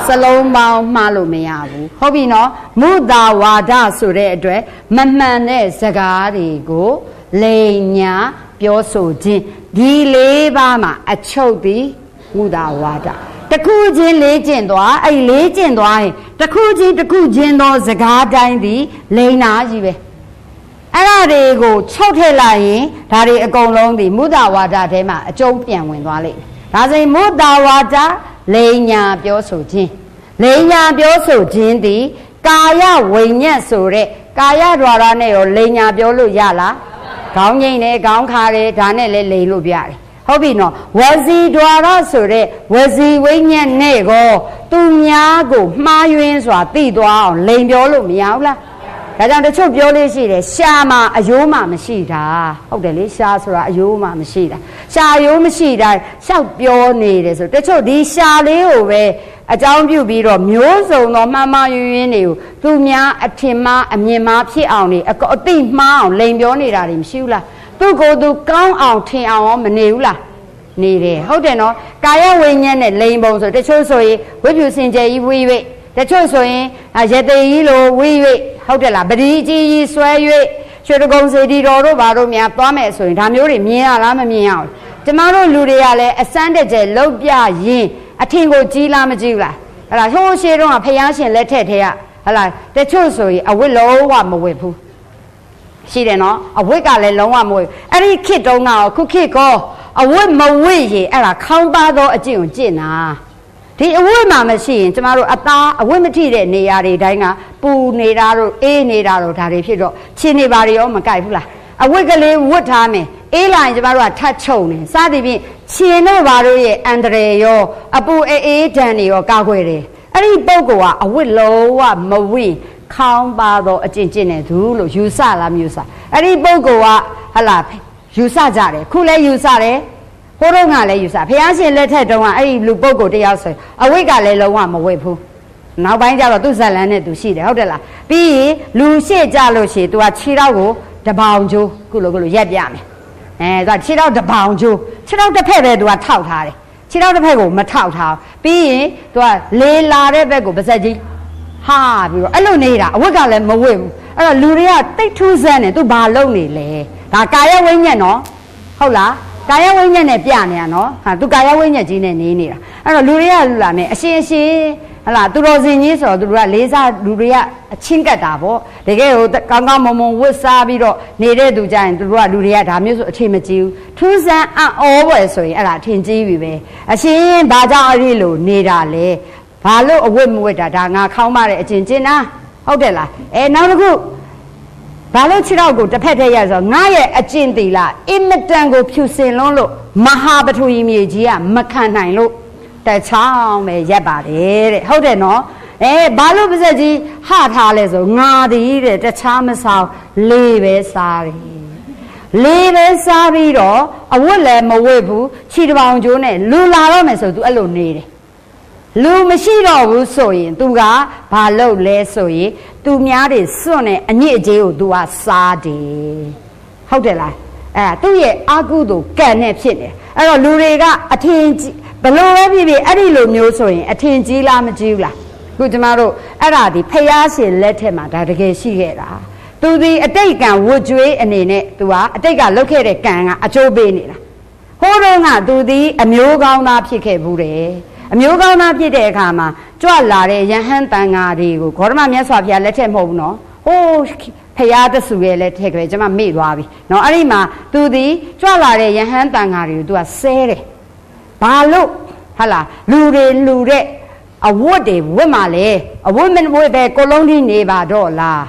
စလုံးပေါင်းမှားလို့မရဘူးဟုတ်ပြီနော်မုသာဝါဒဆိုတဲ့အတွက်မမှန်တဲ့စကားတွေကိုလိန်ညာပြောဆိုခြင်းဒီလေးပါးမှာအချုပ်သည်မုသာဝါဒတခုချင်းလေးကျင့်သွားအဲ့လေးကျင့်သွားရင်တခုချင်းတခုချင်းသောစကားတိုင်းသည်လိန်နာကြီးပဲအဲ့ဒါတွေကိုချုပ်ထည့်လိုက်ရင်ဒါတွေအကုန်လုံးဒီမုဒ္ဒဝါဒထဲမှာအကျုံးပြန်ဝင်သွားလိမ့်မယ် ဒါဆိုရင်မုတာဝါဒလိန်ညာပြောဆိုခြင်းလိန်ညာပြောဆိုခြင်းသည်ကာယဝိညာဉ်ဆိုတဲ့ကာယဒွါရနဲ့ရောလိန်ညာပြောလို့ရလားခေါင်းငိမ့်တယ်ခေါင်းခါတယ်ဒါနဲ့လည်းလိန်လို့ပြတယ်ဟုတ်ပြီနော်ဝစီဒွါရဆိုတဲ့ဝစီဝိညာဉ်နဲ့ကိုသူများကိုမှားယွင်းစွာသိသွားအောင်လိန်ပြောလို့မရဘူးလား ဒါကြောင့်တချို့ပြောလို့ရှိတယ်ရှာမှာအယိုးမှမရှိတာဟုတ်တယ်လေရှာဆိုတာအယိုးမှမရှိတာရှာအယိုးမရှိတာရှောက်ပြောနေတယ်ဆိုတချို့ဒီရှာလေးကိုပဲအကြောင်းပြုပြီးတော့မျိုးစုံသောမှားမှားယွင်းယွင်းတွေကိုသူများအထင်မှားအမြင်မှားဖြစ်အောင်နေအအသိမှားအောင်လိန်ပြောနေတာတွေမရှိဘူးလားသူကိုယ်သူကောင်းအောင်ထင်အောင်ရောမနေဘူးလားနေတယ်ဟုတ်တယ်နော်ကာယဝိညာဉ်နဲ့လိန်ပုံဆိုတချို့ဆိုရင်ဝိပုစင်ကြယ်ကြီးဝိဝိ တချို့ဆိုရင်ရတေကြီးလိုဝိဝိဟုတ်တယ်လားပတိကြီးကြီးဆွဲ၍ရွှေတကုံစေတီတော်တို့ဘာတို့များသွားမယ်ဆိုရင်ဒါမျိုးတွေမြင်ရလားမမြင်ရဘူးကျမတို့လူတွေကလည်းအစမ်းတကျလောက်ပြရင်အထင်ကိုကြီးလားမကြီးဘူးလားဟလာဟိုးရှေးတုန်းကဖယားရှင်လက်ထက်ထဲကဟလာတချို့ဆိုရင်အဝတ်လုံးဝမဝတ်ဘူးရှိတယ်နော်အဝတ်ကလည်းလုံးဝမဝတ်အဲ့ဒီခေတ်တုန်းကခုခေတ်ကောအဝတ်မဝတ်ရင်အဲ့ဒါခေါင်းပါသောအကျင့်ကိုကျင့်တာ ဒီအဝတ်မှမရှိရင်ကျမတို့အသားအဝတ်မထိတဲ့နေရာတွေတိုင်းကပူနေတာတို့အေးနေတာတို့ဒါတွေဖြစ်တော့ချင်းနေပါရောမကြိုက်ဘူးလားအဝတ်ကလေးဝတ်ထားမယ်အေးလာရင်ကျမတို့ကထတ်ချုံနေစသည်ဖြင့်ချင်းတို့ဘာတို့ရဲ့အန္တရာယ်ရောအပူအေးအေးဒဏ်တွေရောကာကွယ်တယ်အဲ့ဒီပုံကအဝတ်လုံးဝမဝင့်ခေါင်းပါတော့အကျင့်ကျင့်နေသူလို့ယူဆလားမယူဆအဲ့ဒီပုံကဟလာယူဆကြတယ်ခုလဲယူဆတယ် ဟိုတော့ကလည်းယူဆဘုရားရှင်လက်ထက်တုန်းကအဲ့ဒီလူပုဂ္ဂိုလ်တယောက်ဆိုအဝိတ်ကလည်းလုံးဝမဝိတ်ဘူးနောက်ပိုင်းကျတော့သူ့ဇက်လန်းနဲ့သူရှိတယ်ဟုတ်တယ်လားပြီးရင်လူရှေ့ကြလို့ရှိရင် तू ကခြေတော့ကိုတပေါင်ကျိုးခုလိုခုလိုရက်ပြမယ်အဲသူကခြေတော့တပေါင်ကျိုးခြေတော့တစ်ဖက်ပဲ तू ကထောက်ထားတယ်ခြေတော့တစ်ဖက်ကိုမထောက်ထားပြီးရင် तू ကလေလာတဲ့ဘက်ကိုပါဇက်ကြီးဟာပြီးတော့အဲ့လိုနေတာအဝတ်ကလည်းမဝတ်ဘူးအဲ့တော့လူတွေကတိတ်ထူးဆန်းတယ် तू ဘာလုပ်နေလဲဒါကာယဝိညာဉ်နော်ဟုတ်လား ကာယဝိညာဉ်နဲ့ပြနေရနော်ဟာသူကာယဝိညာဉ်ကြီးနဲ့နေနေတာအဲ့တော့လူတွေကလူလာနဲ့အရှင်အရှင်ဟလာသူတော်စင်ကြီးဆိုတော့သူတို့ကလေးစားလူတွေကအချင်းကတ်တာပေါ့တကယ်ဟိုကောင်းကောင်းမွန်မွန်ဝတ်စားပြီးတော့နေတဲ့သူကြရင်သူတို့ကလူတွေကဒါမျိုးဆိုအထင်မကြီးဘူးထူးဆန်းအောပွဲဆိုရင်အဲ့ဒါအထင်ကြီးပြီပဲအရှင်ဘာကြောင့်အဲ့ဒီလိုနေတာလဲဘာလို့အဝတ်မဝတ်တာဒါငါခေါင်းမတဲ့အကျင့်ကျင့်နာဟုတ်တယ်လားအဲနောက်တစ်ခု ဘာလို့ခြေထောက်ကိုတစ်ဖက်တည်းရဆိုငါရဲ့အကျင့်တီလားအင်မတန်ကိုဖြူစင်လုံးလို့မဟာပထဝီမြေကြီးကမခံနိုင်လို့တချောင်းပဲရက်ပါတယ်တဲ့ဟုတ်တယ်နော်အဲဘာလို့ပါဇက်ကြီးဟထားလဲဆိုငါသည်တဲ့တခြားမဆောင်လေးပဲစားတယ်လေးပဲစားပြီးတော့အဝတ်လည်းမဝတ်ဘူးခြေတစ်ပေါင်ကျိုးနဲ့လူလာတော့မယ်ဆိုသူအဲ့လိုနေတယ် လူမရှိတော့ဘူးဆိုရင် तू ကဘာလုပ်လဲဆိုရင်သူများတွေစွန့်တဲ့အညစ်အကြေးကို तू ကစားတယ်ဟုတ်တယ်လားအဲသူ့ရဲ့အာကုသို့ကံနဲ့ဖြစ်တယ်အဲ့တော့လူတွေကအထင်ကြီးဘလို့ပဲဖြစ်ဖြစ်အဲ့ဒီလိုမျိုးဆိုရင်အထင်ကြီးလားမကြီးဘူးလားခုကျမတို့အဲ့ဒါဒီဖယားရှင်လက်ထက်မှာဒါတကယ်ရှိခဲ့တာသူဒီအတိတ်ကံဝွကျွေးအနေနဲ့သူကအတိတ်ကလုပ်ခဲ့တဲ့ကံကအကျိုးပေးနေတာဟိုးတော့ကသူဒီအမျိုးကောင်းသားဖြစ်ခဲ့ဘူးတယ် အမျိုးကောင်းသားဖြစ်တဲ့အခါမှာကြွလာတဲ့ယဟန်တန်ဃာတွေကိုဂေါရမမြတ်စွာဘုရားလက်ထက်မဟုတ်ဘူးနော်ဟိုးဖရာတဆူရဲ့လက်ထက်ကလေးကျွန်မမေ့သွားပြီเนาะအဲ့ဒီမှာသူဒီကြွလာတဲ့ယဟန်တန်ဃာတွေကိုသူကဆဲတယ်ဘာလို့ဟာလားလူတွေလူတဲ့အဝတ်တွေဝတ်မှလဲအဝတ်မဝတ်ပဲကိုလုံးကြီးနေပါတော့လား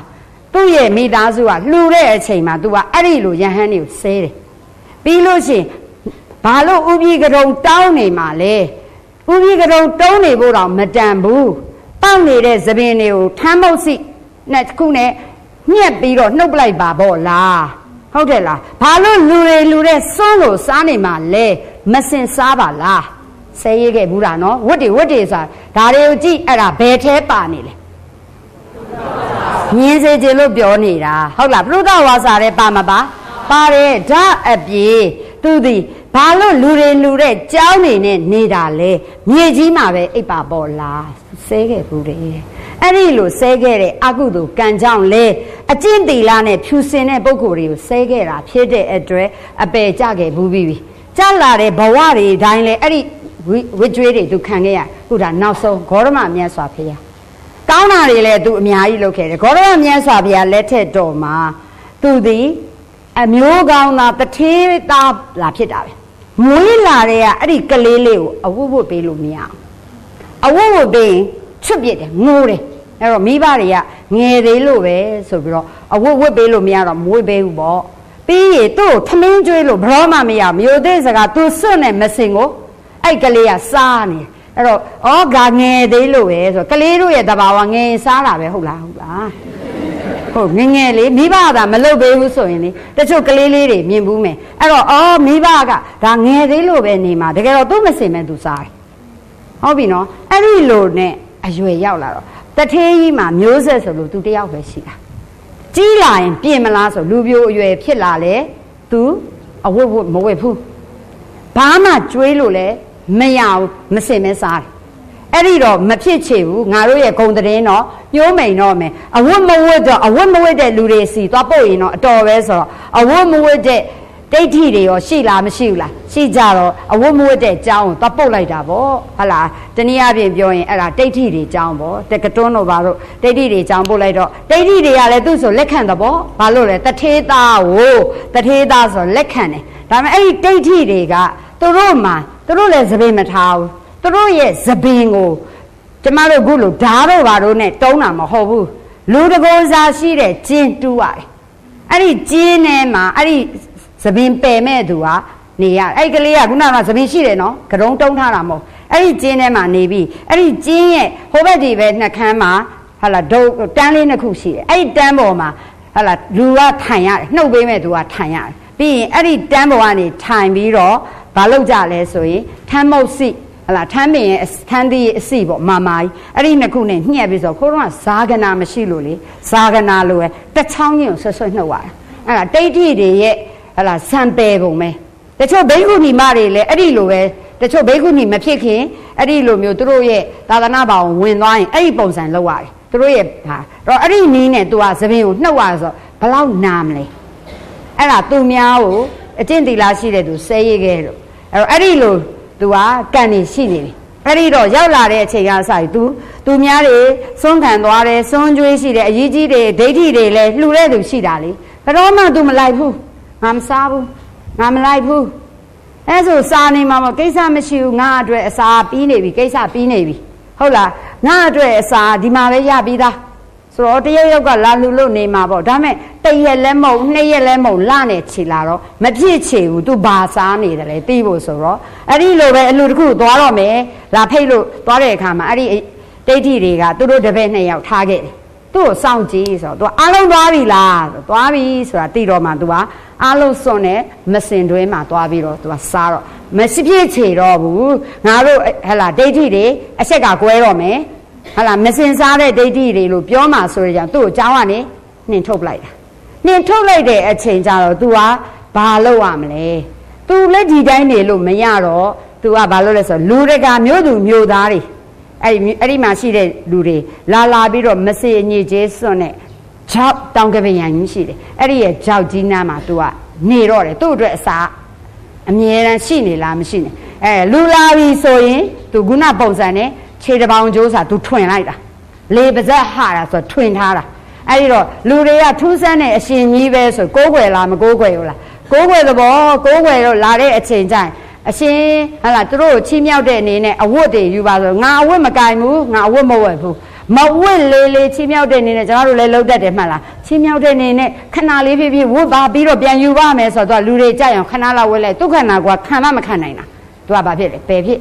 သူ့ရဲ့မိသားစုကလှူတဲ့အချိန်မှာ तू ကအဲ့ဒီလိုယဟန်တွေကိုဆဲတယ်ပြီးလို့ရှိရင်ဘာလို့ဥပိကရုံတောင်းနေမှာလဲ ဥပိကရုံတုံးနေဖို့တော့မတန်ဘူးတောက်နေတဲ့သပင်တွေကိုထမ်းမုတ်စီနဲ့တစ်ခုနဲ့ညှက်ပြီးတော့နှုတ်ပလိုက်ပါပေါ့လားဟုတ်တယ်လားဘာလို့လူတွေလူတဲ့စွန်းလို့စားနေမှာလဲမစင်စားပါလားဆဲရဲခဲ့ဘူးတာနော်ဝတ်တွေဝတ်တွေဆိုတာဒါတွေကိုကြည့်အဲ့ဒါဘယ်ထဲပါနေလဲညင်းစေချင်လို့ပြောနေတာဟုတ်လားပြုဒ္ဓဝါစာတဲ့ပါမပါပါတယ်ဓာအပြေသူသည် ဘာလို့လူတွေလူတဲ့ကြောင်းနေနဲ့နေတာလဲမြေကြီးမှာပဲအိပ်ပါပေါ်လားဆဲခဲ့ဘူးတယ်အဲ့ဒီလိုဆဲခဲ့တဲ့အကုသိုလ်ကံကြောင့်လေအကျင့်တီလာနဲ့ဖြူစင်တဲ့ပုံကိုယ်တွေကိုဆဲခဲ့တာဖြစ်တဲ့အတွက်အပယ်ကြခဲ့ဘူးပြီကြလာတဲ့ဘဝတွေတိုင်းလေအဲ့ဒီဝိကျွေးတွေသူခံခဲ့ရခုဒါနောက်ဆုံးဂေါရမမြတ်စွာဘုရားကောင်းတာတွေလည်းသူအများကြီးလုပ်ခဲ့တယ်ဂေါရမမြတ်စွာဘုရားလက်ထက်တော်မှာသူသည်အမျိုးကောင်းသားတထေးသားလာဖြစ်တာပဲ မွေးလာတဲ့ကအဲ့ဒီကလေးလေးကိုအဝတ်ဝတ်ပေးလို့မရအောင်အဝတ်ဝတ်ပေးရင်ချွတ်ပြစ်တယ်ငိုတယ်အဲ့တော့မိဘတွေကငယ်သေးလို့ပဲဆိုပြီးတော့အဝတ်ဝတ်ပေးလို့မရတော့မွေးပေးဘူးပေါ့ပြီးရင်သူ့ကိုထမင်းကျွေးလို့ဘရောမှမရမြို့သေးစကားသူစွန့်နဲ့မစင်ကိုအဲ့ကလေးကစားနေအဲ့တော့ဩဂါငယ်သေးလို့ပဲဆိုကလေးတို့ရဲ့တဘာဝငယ်စားတာပဲဟုတ်လားဟုတ်လား ဟုတ်ငငယ်လေးမိဘကမလုပ်ပေးဘူးဆိုရင်လေတချို့ကလေးလေးတွေမြင်ဘူးမယ်အဲ့တော့အော်မိဘကဒါငယ်သေးလို့ပဲနေမှာတကယ်တော့သူ့မစင်မဲ့သူစားတယ်ဟုတ်ပြီနော်အဲ့ဒီလိုနဲ့အရွယ်ရောက်လာတော့တထေးကြီးမှာမျိုးဆက်ဆိုလို့သူတယောက်ပဲရှိတာကြီးလာရင်ပြင်မလားဆိုလူပြိုအရွယ်ဖြစ်လာလေသူအဝတ်ဝတ်မဝတ်ဘူးဘာမှကျွေးလို့လဲမရဘူးမစင်မဲစားတယ် အဲ့ဒီတော့မဖြစ်ချေဘူးငါတို့ရဲ့ဂုံတရင်တော့ညှိုးမိန်တော့မယ်အဝတ်မဝတ်တော့အဝတ်မဝတ်တဲ့လူတွေစီသွားပို့ရင်တော့အတော်ပဲဆိုတော့အဝတ်မဝတ်တဲ့ဒိဋ္ဌိတွေရောရှိလားမရှိဘူးလားရှိကြတော့အဝတ်မဝတ်တဲ့အကြောင်းကိုသွားပုတ်လိုက်တာပေါ့ဟုတ်လားတနည်းအားဖြင့်ပြောရင်အဲ့ဒါဒိဋ္ဌိတွေအကြောင်းပေါ့တကတွန်းတို့ဘာလို့ဒိဋ္ဌိတွေအကြောင်းပုတ်လိုက်တော့ဒိဋ္ဌိတွေကလည်းသူ့ဆိုလက်ခံတဲ့ပေါ့ဘာလို့လဲတထေးသားကိုတထေးသားဆိုလက်ခံတယ်ဒါပေမဲ့အဲ့ဒီဒိဋ္ဌိတွေကသူတို့မှာသူတို့လည်းသပင်မထားဘူး သူတို့ရဲ့သပင်ကိုကျမတို့ခုလိုဓာတ်တို့ဘာတို့နဲ့တုံးတာမဟုတ်ဘူးလူတကိုးစားရှိတဲ့ကျင်းတူးရတယ်အဲ့ဒီကျင်းထဲမှာအဲ့ဒီသပင်ပယ်မဲ့သူကနေရအဲ့ကလေးကခုနကသပင်ရှိတယ်နော်ကရုံတုံးထားတာမဟုတ်အဲ့ဒီကျင်းထဲမှာနေပြီးအဲ့ဒီကျင်းရဲ့ဟိုဘက်ဒီပဲနှကန်းမှာဟာလာဒုတ်တန်းလေးနှစ်ခုရှိတယ်အဲ့ဒီတန်းပေါ်မှာဟာလာလူကထိုင်ရတယ်နှုတ်ပေးမဲ့သူကထိုင်ရတယ်ပြီးရင်အဲ့ဒီတန်းပေါ်ကနေထိုင်ပြီးတော့ဘာလုပ်ကြလဲဆိုရင်ထမ်းမုတ်စီ ဟလာထမ်းပင်ရဲ့ထမ်းသီးရဲ့အစီပေါ့မာမာကြီးအဲ့ဒီနှစ်ခုနဲ့ညှက်ပြီးဆိုခိုးတော့ဇာကနာမရှိလို့လေဇာကနာလိုပဲတချောင်းကြီးကိုဆွဆွနှုတ်ရတယ်အဲ့ဒါတိဋ္ဌိတွေရဲ့ဟလာဇံပယ်ပုံပဲတချို့ဘိက္ခုနီမတွေလည်းအဲ့ဒီလိုပဲတချို့ဘိက္ခုနီမဖြစ်ခင်အဲ့ဒီလိုမျိုးသူတို့ရဲ့သာသနာ့ဘောင်ဝင်သွားရင်အဲ့ဒီပုံစံလောက်ရတယ်သူတို့ရဲ့ဟာတော့အဲ့ဒီနီးနဲ့ तू ကသပင်ကိုနှုတ်ရဆိုဘလောက်နာမလဲအဲ့ဒါသူများကိုအကျင့်တီလာရှိတဲ့သူဆဲရခဲ့လို့အဲ့တော့အဲ့ဒီလို သူကကံနေရှိနေပြီအဲ့ဒီတော့ရောက်လာတဲ့အချိန်ကစပြီး तू သူများတွေစွန့်ခံသွားတယ်စွန့်ကြွေးရှိတယ်အကြီးကြီးတွေဒိဋ္ဌိတွေလည်းလှူတဲ့သူရှိတာလေဘယ်တော့မှ तू မလိုက်ဘူးငါမစားဘူးငါမလိုက်ဘူးအဲဆိုစားနေမှာမကိစ္စမရှိဘူးငါအတွက်အစာပြီးနေပြီကိစ္စပြီးနေပြီဟုတ်လားငါအတွက်အစာဒီမှာပဲရပြီးသား ဆိုတော့တရုတ်ရောက်ကလာလှူလို့နေမှာပေါ့ဒါမဲ့တရက်လဲမဟုတ်နှစ်ရက်လဲမဟုတ်လနဲ့ခြေလာတော့မဖြစ်ချေဘူးသူဘာစားနေတယ်လဲသိဖို့ဆိုတော့အဲ့ဒီလိုပဲအလူတစ်ခုသွားတော့မယ်လာဖိတ်လို့သွားတဲ့အခါမှာအဲ့ဒီဒိဋ္ဌိတွေကသူတို့တပည့်နှစ်ယောက်ထားခဲ့တယ်တ သူ့ကိုစောင့်ကြည့်ဆိုတော့ तू အားလုံးသွားပြီလားဆိုသွားပြီဆိုတာသိတော့မှ तू ကအားလုံးစွန့်နဲ့မစင်တွင်းမှာသွားပြီးတော့ तू ကစားတော့မရှိဖြစ်ချေတော့ဘူးငါတို့ဟဲ့လားဒိဋ္ဌိတွေအဆက်ကကွဲတော့မယ် ဟဲ့လားမစင်စားတဲ့ဒိဋ္ဌိတွေလို့ပြောမှဆိုရကြသူ့ကိုကြောင်းကနေနှင်ထုတ်လိုက်တာနှင်ထုတ်လိုက်တဲ့အချိန်ကျတော့ तू ကဘာလုပ်ရမလဲ तू လက်ဒီတိုင်းနေလို့မရတော့ तू ကဘာလုပ်လဲဆိုလူတကာမျိုးသူမျိုးသားတွေအဲ့ဒီအဲ့ဒီမှာရှိတဲ့လူတွေလာလာပြီးတော့မစေအညစ်ကြေးစွန့်တဲ့ဂျောက်တောင်ကပင်ရန်ကြီးရှိတယ်အဲ့ဒီရဲ့ဂျောက်ကြီးနားမှာ तू ကနေတော့တယ်သူ့အတွက်အစာအမြဲတမ်းရှိနေလားမရှိနေအဲလူလာပြီဆိုရင် तू ခုနပုံစံနဲ့ ခြေတပေါင်ကျိုးစာ तू ထွင်လိုက်တာလေပါဇက်ဟာတာဆိုထွင်ထားတာအဲ့ဒီတော့လူတွေကထူးဆန်းတဲ့အရှင်ကြီးပဲဆိုကိုးကွယ်လားမကိုးကွယ်ဘူးလားကိုးကွယ်သဘောကိုးကွယ်တော့လာတဲ့အချိန်ကျရင်အရှင်ဟလာသူတို့ကိုချီးမြှောက်တဲ့အနေနဲ့အဝတ်တွေယူပါဆိုငါအဝတ်မကင်ဘူးငါအဝတ်မဝတ်ဘူးမဝတ်လေးလေးချီးမြှောက်တဲ့အနေနဲ့ကျွန်တော်တို့လည်းလှုပ်တတ်တယ်မှတ်လားချီးမြှောက်တဲ့အနေနဲ့ခဏလေးဖြစ်ဖြစ်ဝတ်ပါပြီးတော့ပြန်ယူပါမယ်ဆိုတော့လူတွေကြိုက်အောင်ခဏလောက်ဝတ်လိုက်သူခဏကွာခံမမခံနိုင်တာသူကဘာဖြစ်လဲပယ်ဖြစ်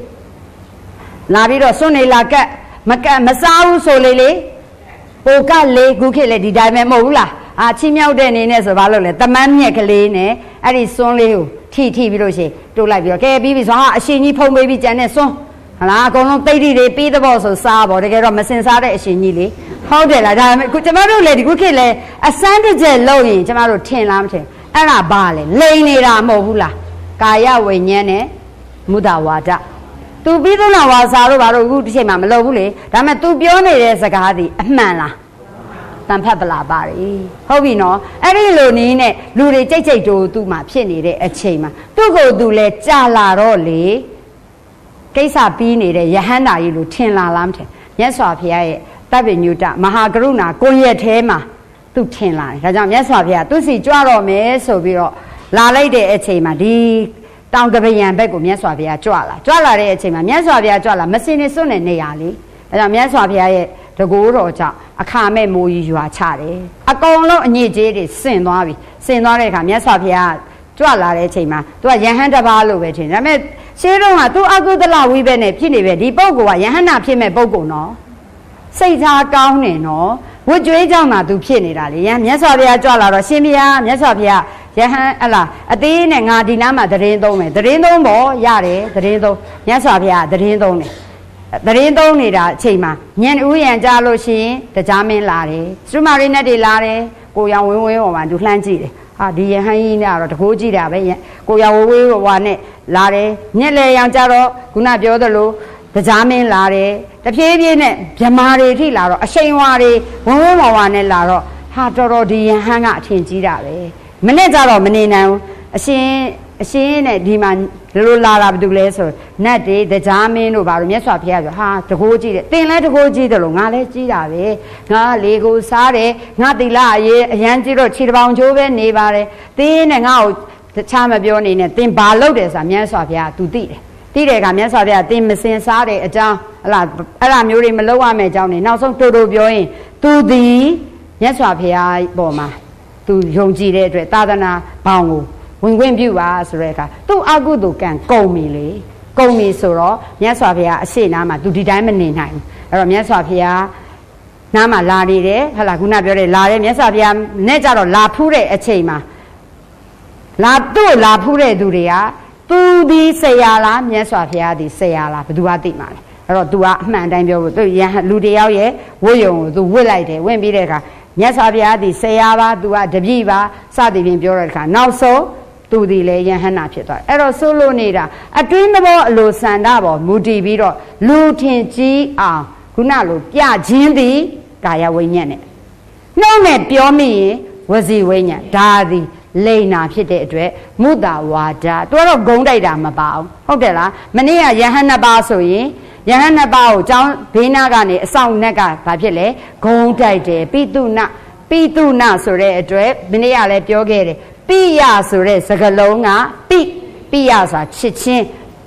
လာပြီးတော့စွန့်နေလာကက်မကက်မစားဘူးဆိုလေလေပိုကလေးခုခေတ်လေဒီတိုင်းပဲမဟုတ်ဘူးလားအာချီးမြှောက်တဲ့အနေနဲ့ဆိုဘာလို့လဲတမန်းမြက်ကလေးနဲ့အဲ့ဒီစွန်းလေးကိုထိထိပြီးလို့ရှိရင်တိုးလိုက်ပြီးတော့ကဲပြီးပြီဆိုဟာအရှင်ကြီးဖုံးပေးပြီးကြံတဲ့စွန်းဟလားအကုန်လုံးတိတ်တိတွေပြီးတဲ့ဘောဆိုစားပေါ့တကယ်တော့မစင်စားတဲ့အရှင်ကြီးလေဟုတ်တယ်လားဒါပေမဲ့ခုကျမတို့လေဒီခုခေတ်လေအစမ်းတစ်ကျက်လုံးရင်ကျမတို့ထင်လားမထင်အဲ့ဒါဘာလဲလိန်နေတာမဟုတ်ဘူးလားကာယဝိညာဉ်နဲ့မုဒ္ဒဝါဒ သူပြီးသုံးတာဝါစာတို့ဘာလို့အခုဒီချိန်မှာမလုပ်ဘူးလေဒါပေမဲ့ तू ပြောနေတဲ့စကားဒီအမှန်လားတန်ဖတ်ပလာပါရီဟုတ်ပြီနော်အဲ့ဒီလိုနည်းနဲ့လူတွေကြိတ်ကြိတ်တူသူ့မှာဖြစ်နေတဲ့အချိန်မှာသူ့ကိုယ်သူလဲကြာလာတော့လေကိစ္စပြီးနေတဲ့ယဟန္တာကြီးလို့ထင်လာလားမထင်မြတ်စွာဘုရားရဲ့တပ်ပညုတမဟာကရုဏာကိုရက်ထဲမှာသူထင်လာတယ်ဒါကြောင့်မြတ်စွာဘုရားသူစီကြွတော့မယ်ဆိုပြီးတော့လာလိုက်တဲ့အချိန်မှာဒီ တောင်ကပယံဘက်ကိုမြတ်စွာဘုရားကြွလာကြွလာတဲ့အချိန်မှာမြတ်စွာဘုရားကြွလာမစင်နေစွန့်တဲ့နေရာလေးဒါကြောင့်မြတ်စွာဘုရားရဲ့တကိုးတော်ကြောင့်အခါမဲ့မိုးကြီးရွာချတယ်အကုန်လုံးအညစ်အကြေးတွေဆင်သွားပြီဆင်သွားတဲ့အခါမြတ်စွာဘုရားကြွလာတဲ့အချိန်မှာသူကယဟန်တပါးလို့ပဲထင်ဒါပေမဲ့ရှင်းတော့ကသူအကုသလဝိဘက်နဲ့ဖြစ်နေပဲဒီပုဂ္ဂိုလ်ကယဟန္တာဖြစ်မဲ့ပုဂ္ဂိုလ်နော်စိတ်ထားကောင်းနေနော် ဝတ်ကြွေးကြောင့်သာသူဖြစ်နေတာလေယဟန်မြတ်စွာဘုရားကြွလာတော့ရှင်ဘုရားမြတ်စွာဘုရားယဟန်အလားအသေးနဲ့ငါဒီနားမှာသတင်းသုံးမယ်သတင်းသုံးပေါ်ရတယ်သတင်းသုံးမြတ်စွာဘုရားသတင်းသုံးတယ်သတင်းသုံးနေတာအချိန်မှာညံဥယံကြလို့ရှိရင်တရားမင်းလာတယ်စုမာရိနတ်တွေလာတယ်ကိုရောင်ဝင်းဝင်းပေါ်မှာသူလှမ်းကြည့်တယ်ဟာဒီယဟန်ကြီးနဲ့ကတော့တကိုးကြည့်တာပဲကိုရောင်ဝဝေးဟွာနဲ့လာတယ်ညက်လေရောင်ကြတော့ခုနပြောသလို တရားမင်းလာတယ်တဖြည်းဖြည်းနဲ့ဗြမာတွေထိလာတော့အရှိန်ဝါတွေဝဝဝဝနဲ့လာတော့ဟာတော်တော်ဒီယဟန်ကအထင်ကြီးတာပဲမနဲ့ကြတော့မနေနိုင်ဘူးအရှင်အရှင်နဲ့ဒီမှာလိုလာတာဘာတူလဲဆိုနတ်တွေတရားမင်းတို့ဘာလို့မြတ်စွာဘုရားဆိုဟာတကိုးကြည့်တယ်တင်လဲတကိုးကြည့်တယ်လို့ငါလဲကြည့်တာပဲငါလေကိုစားတယ်ငါတိလအရေးအရန်ကြည့်တော့ခြေတပေါင်ချိုးပဲနေပါတယ်တင်းနဲ့ငါ့ကိုတခြားမပြောနေနဲ့တင်ဘာလုပ်တယ်ဆိုတာမြတ်စွာဘုရား तू သိတယ် သိတဲ့အခါမြတ်စွာဘုရားတင်မစင်စားတဲ့အကြောင်းဟလာအဲ့လိုမျိုးတွေမလုပ်ရမယ့်အကြောင်းနေနောက်ဆုံးတူတူပြောရင် तू ဒီမြတ်စွာဘုရားပေါ်မှာ तू ယုံကြည်တဲ့အတွက်သာသနာဘောင်ကိုဝင်ခွင့်ပြုပါဆိုတဲ့အခါသူ့အကုသိုလ်ကံကုန်ပြီလေကုန်ပြီဆိုတော့မြတ်စွာဘုရားအရှိနာမှာသူဒီတိုင်းမနေနိုင်ဘူးအဲ့တော့မြတ်စွာဘုရားနားမှာလာနေတယ်ဟလာခုနပြောတယ်လာတယ်မြတ်စွာဘုရားနဲ့ကြတော့လာဖူးတဲ့အချိန်မှာလာသူ့လာဖူးတဲ့သူတွေက သူဒီဆရာလားမြတ်စွာဘုရားဒီဆရာလားဘယ်သူကသိမှာလဲအဲ့တော့ तू ကအမှန်တိုင်းပြောဖို့သူရလူတယောက်ရဲ့ဝတ်ယုံကို तू ဝတ်လိုက်တယ်ဝင်ပြီးတဲ့အခါမြတ်စွာဘုရားဒီဆရာပါ तू ကတပည့်ပါစသည်ဖြင့်ပြောတဲ့အခါနောက်ဆုံးသူဒီလေယဟန္တာဖြစ်သွားတယ်အဲ့တော့ဆိုလို့နေတာအတွင်းသဘောအလိုစန္ဒပေါ်မူတည်ပြီးတော့လူထင်ကြီးအောင်ခုနလိုပြခြင်းသည်ကာယဝိညာဉ်နဲ့နှုတ်နဲ့ပြောမိရင် ဝစီဝိညာဉ်ဒါသည်လိန်နာဖြစ်တဲ့အတွက်မုဒဝါဒသူကတော့ဂုံးတိုက်တာမပါအောင်ဟုတ်တယ်လားမနေ့ကယဟန်နှစ်ပါးဆိုရင်ယဟန်နှစ်ပါးကိုကျောင်းဘေးနာကနေအဆောင်နက်ကဘာဖြစ်လဲဂုံးတိုက်တယ်ပိတုနပိတုနဆိုတဲ့အတွက်မနေ့ကလည်းပြောခဲ့တယ်ပိယဆိုတဲ့စကားလုံးကပိပိယဆိုတာချစ်ချင်း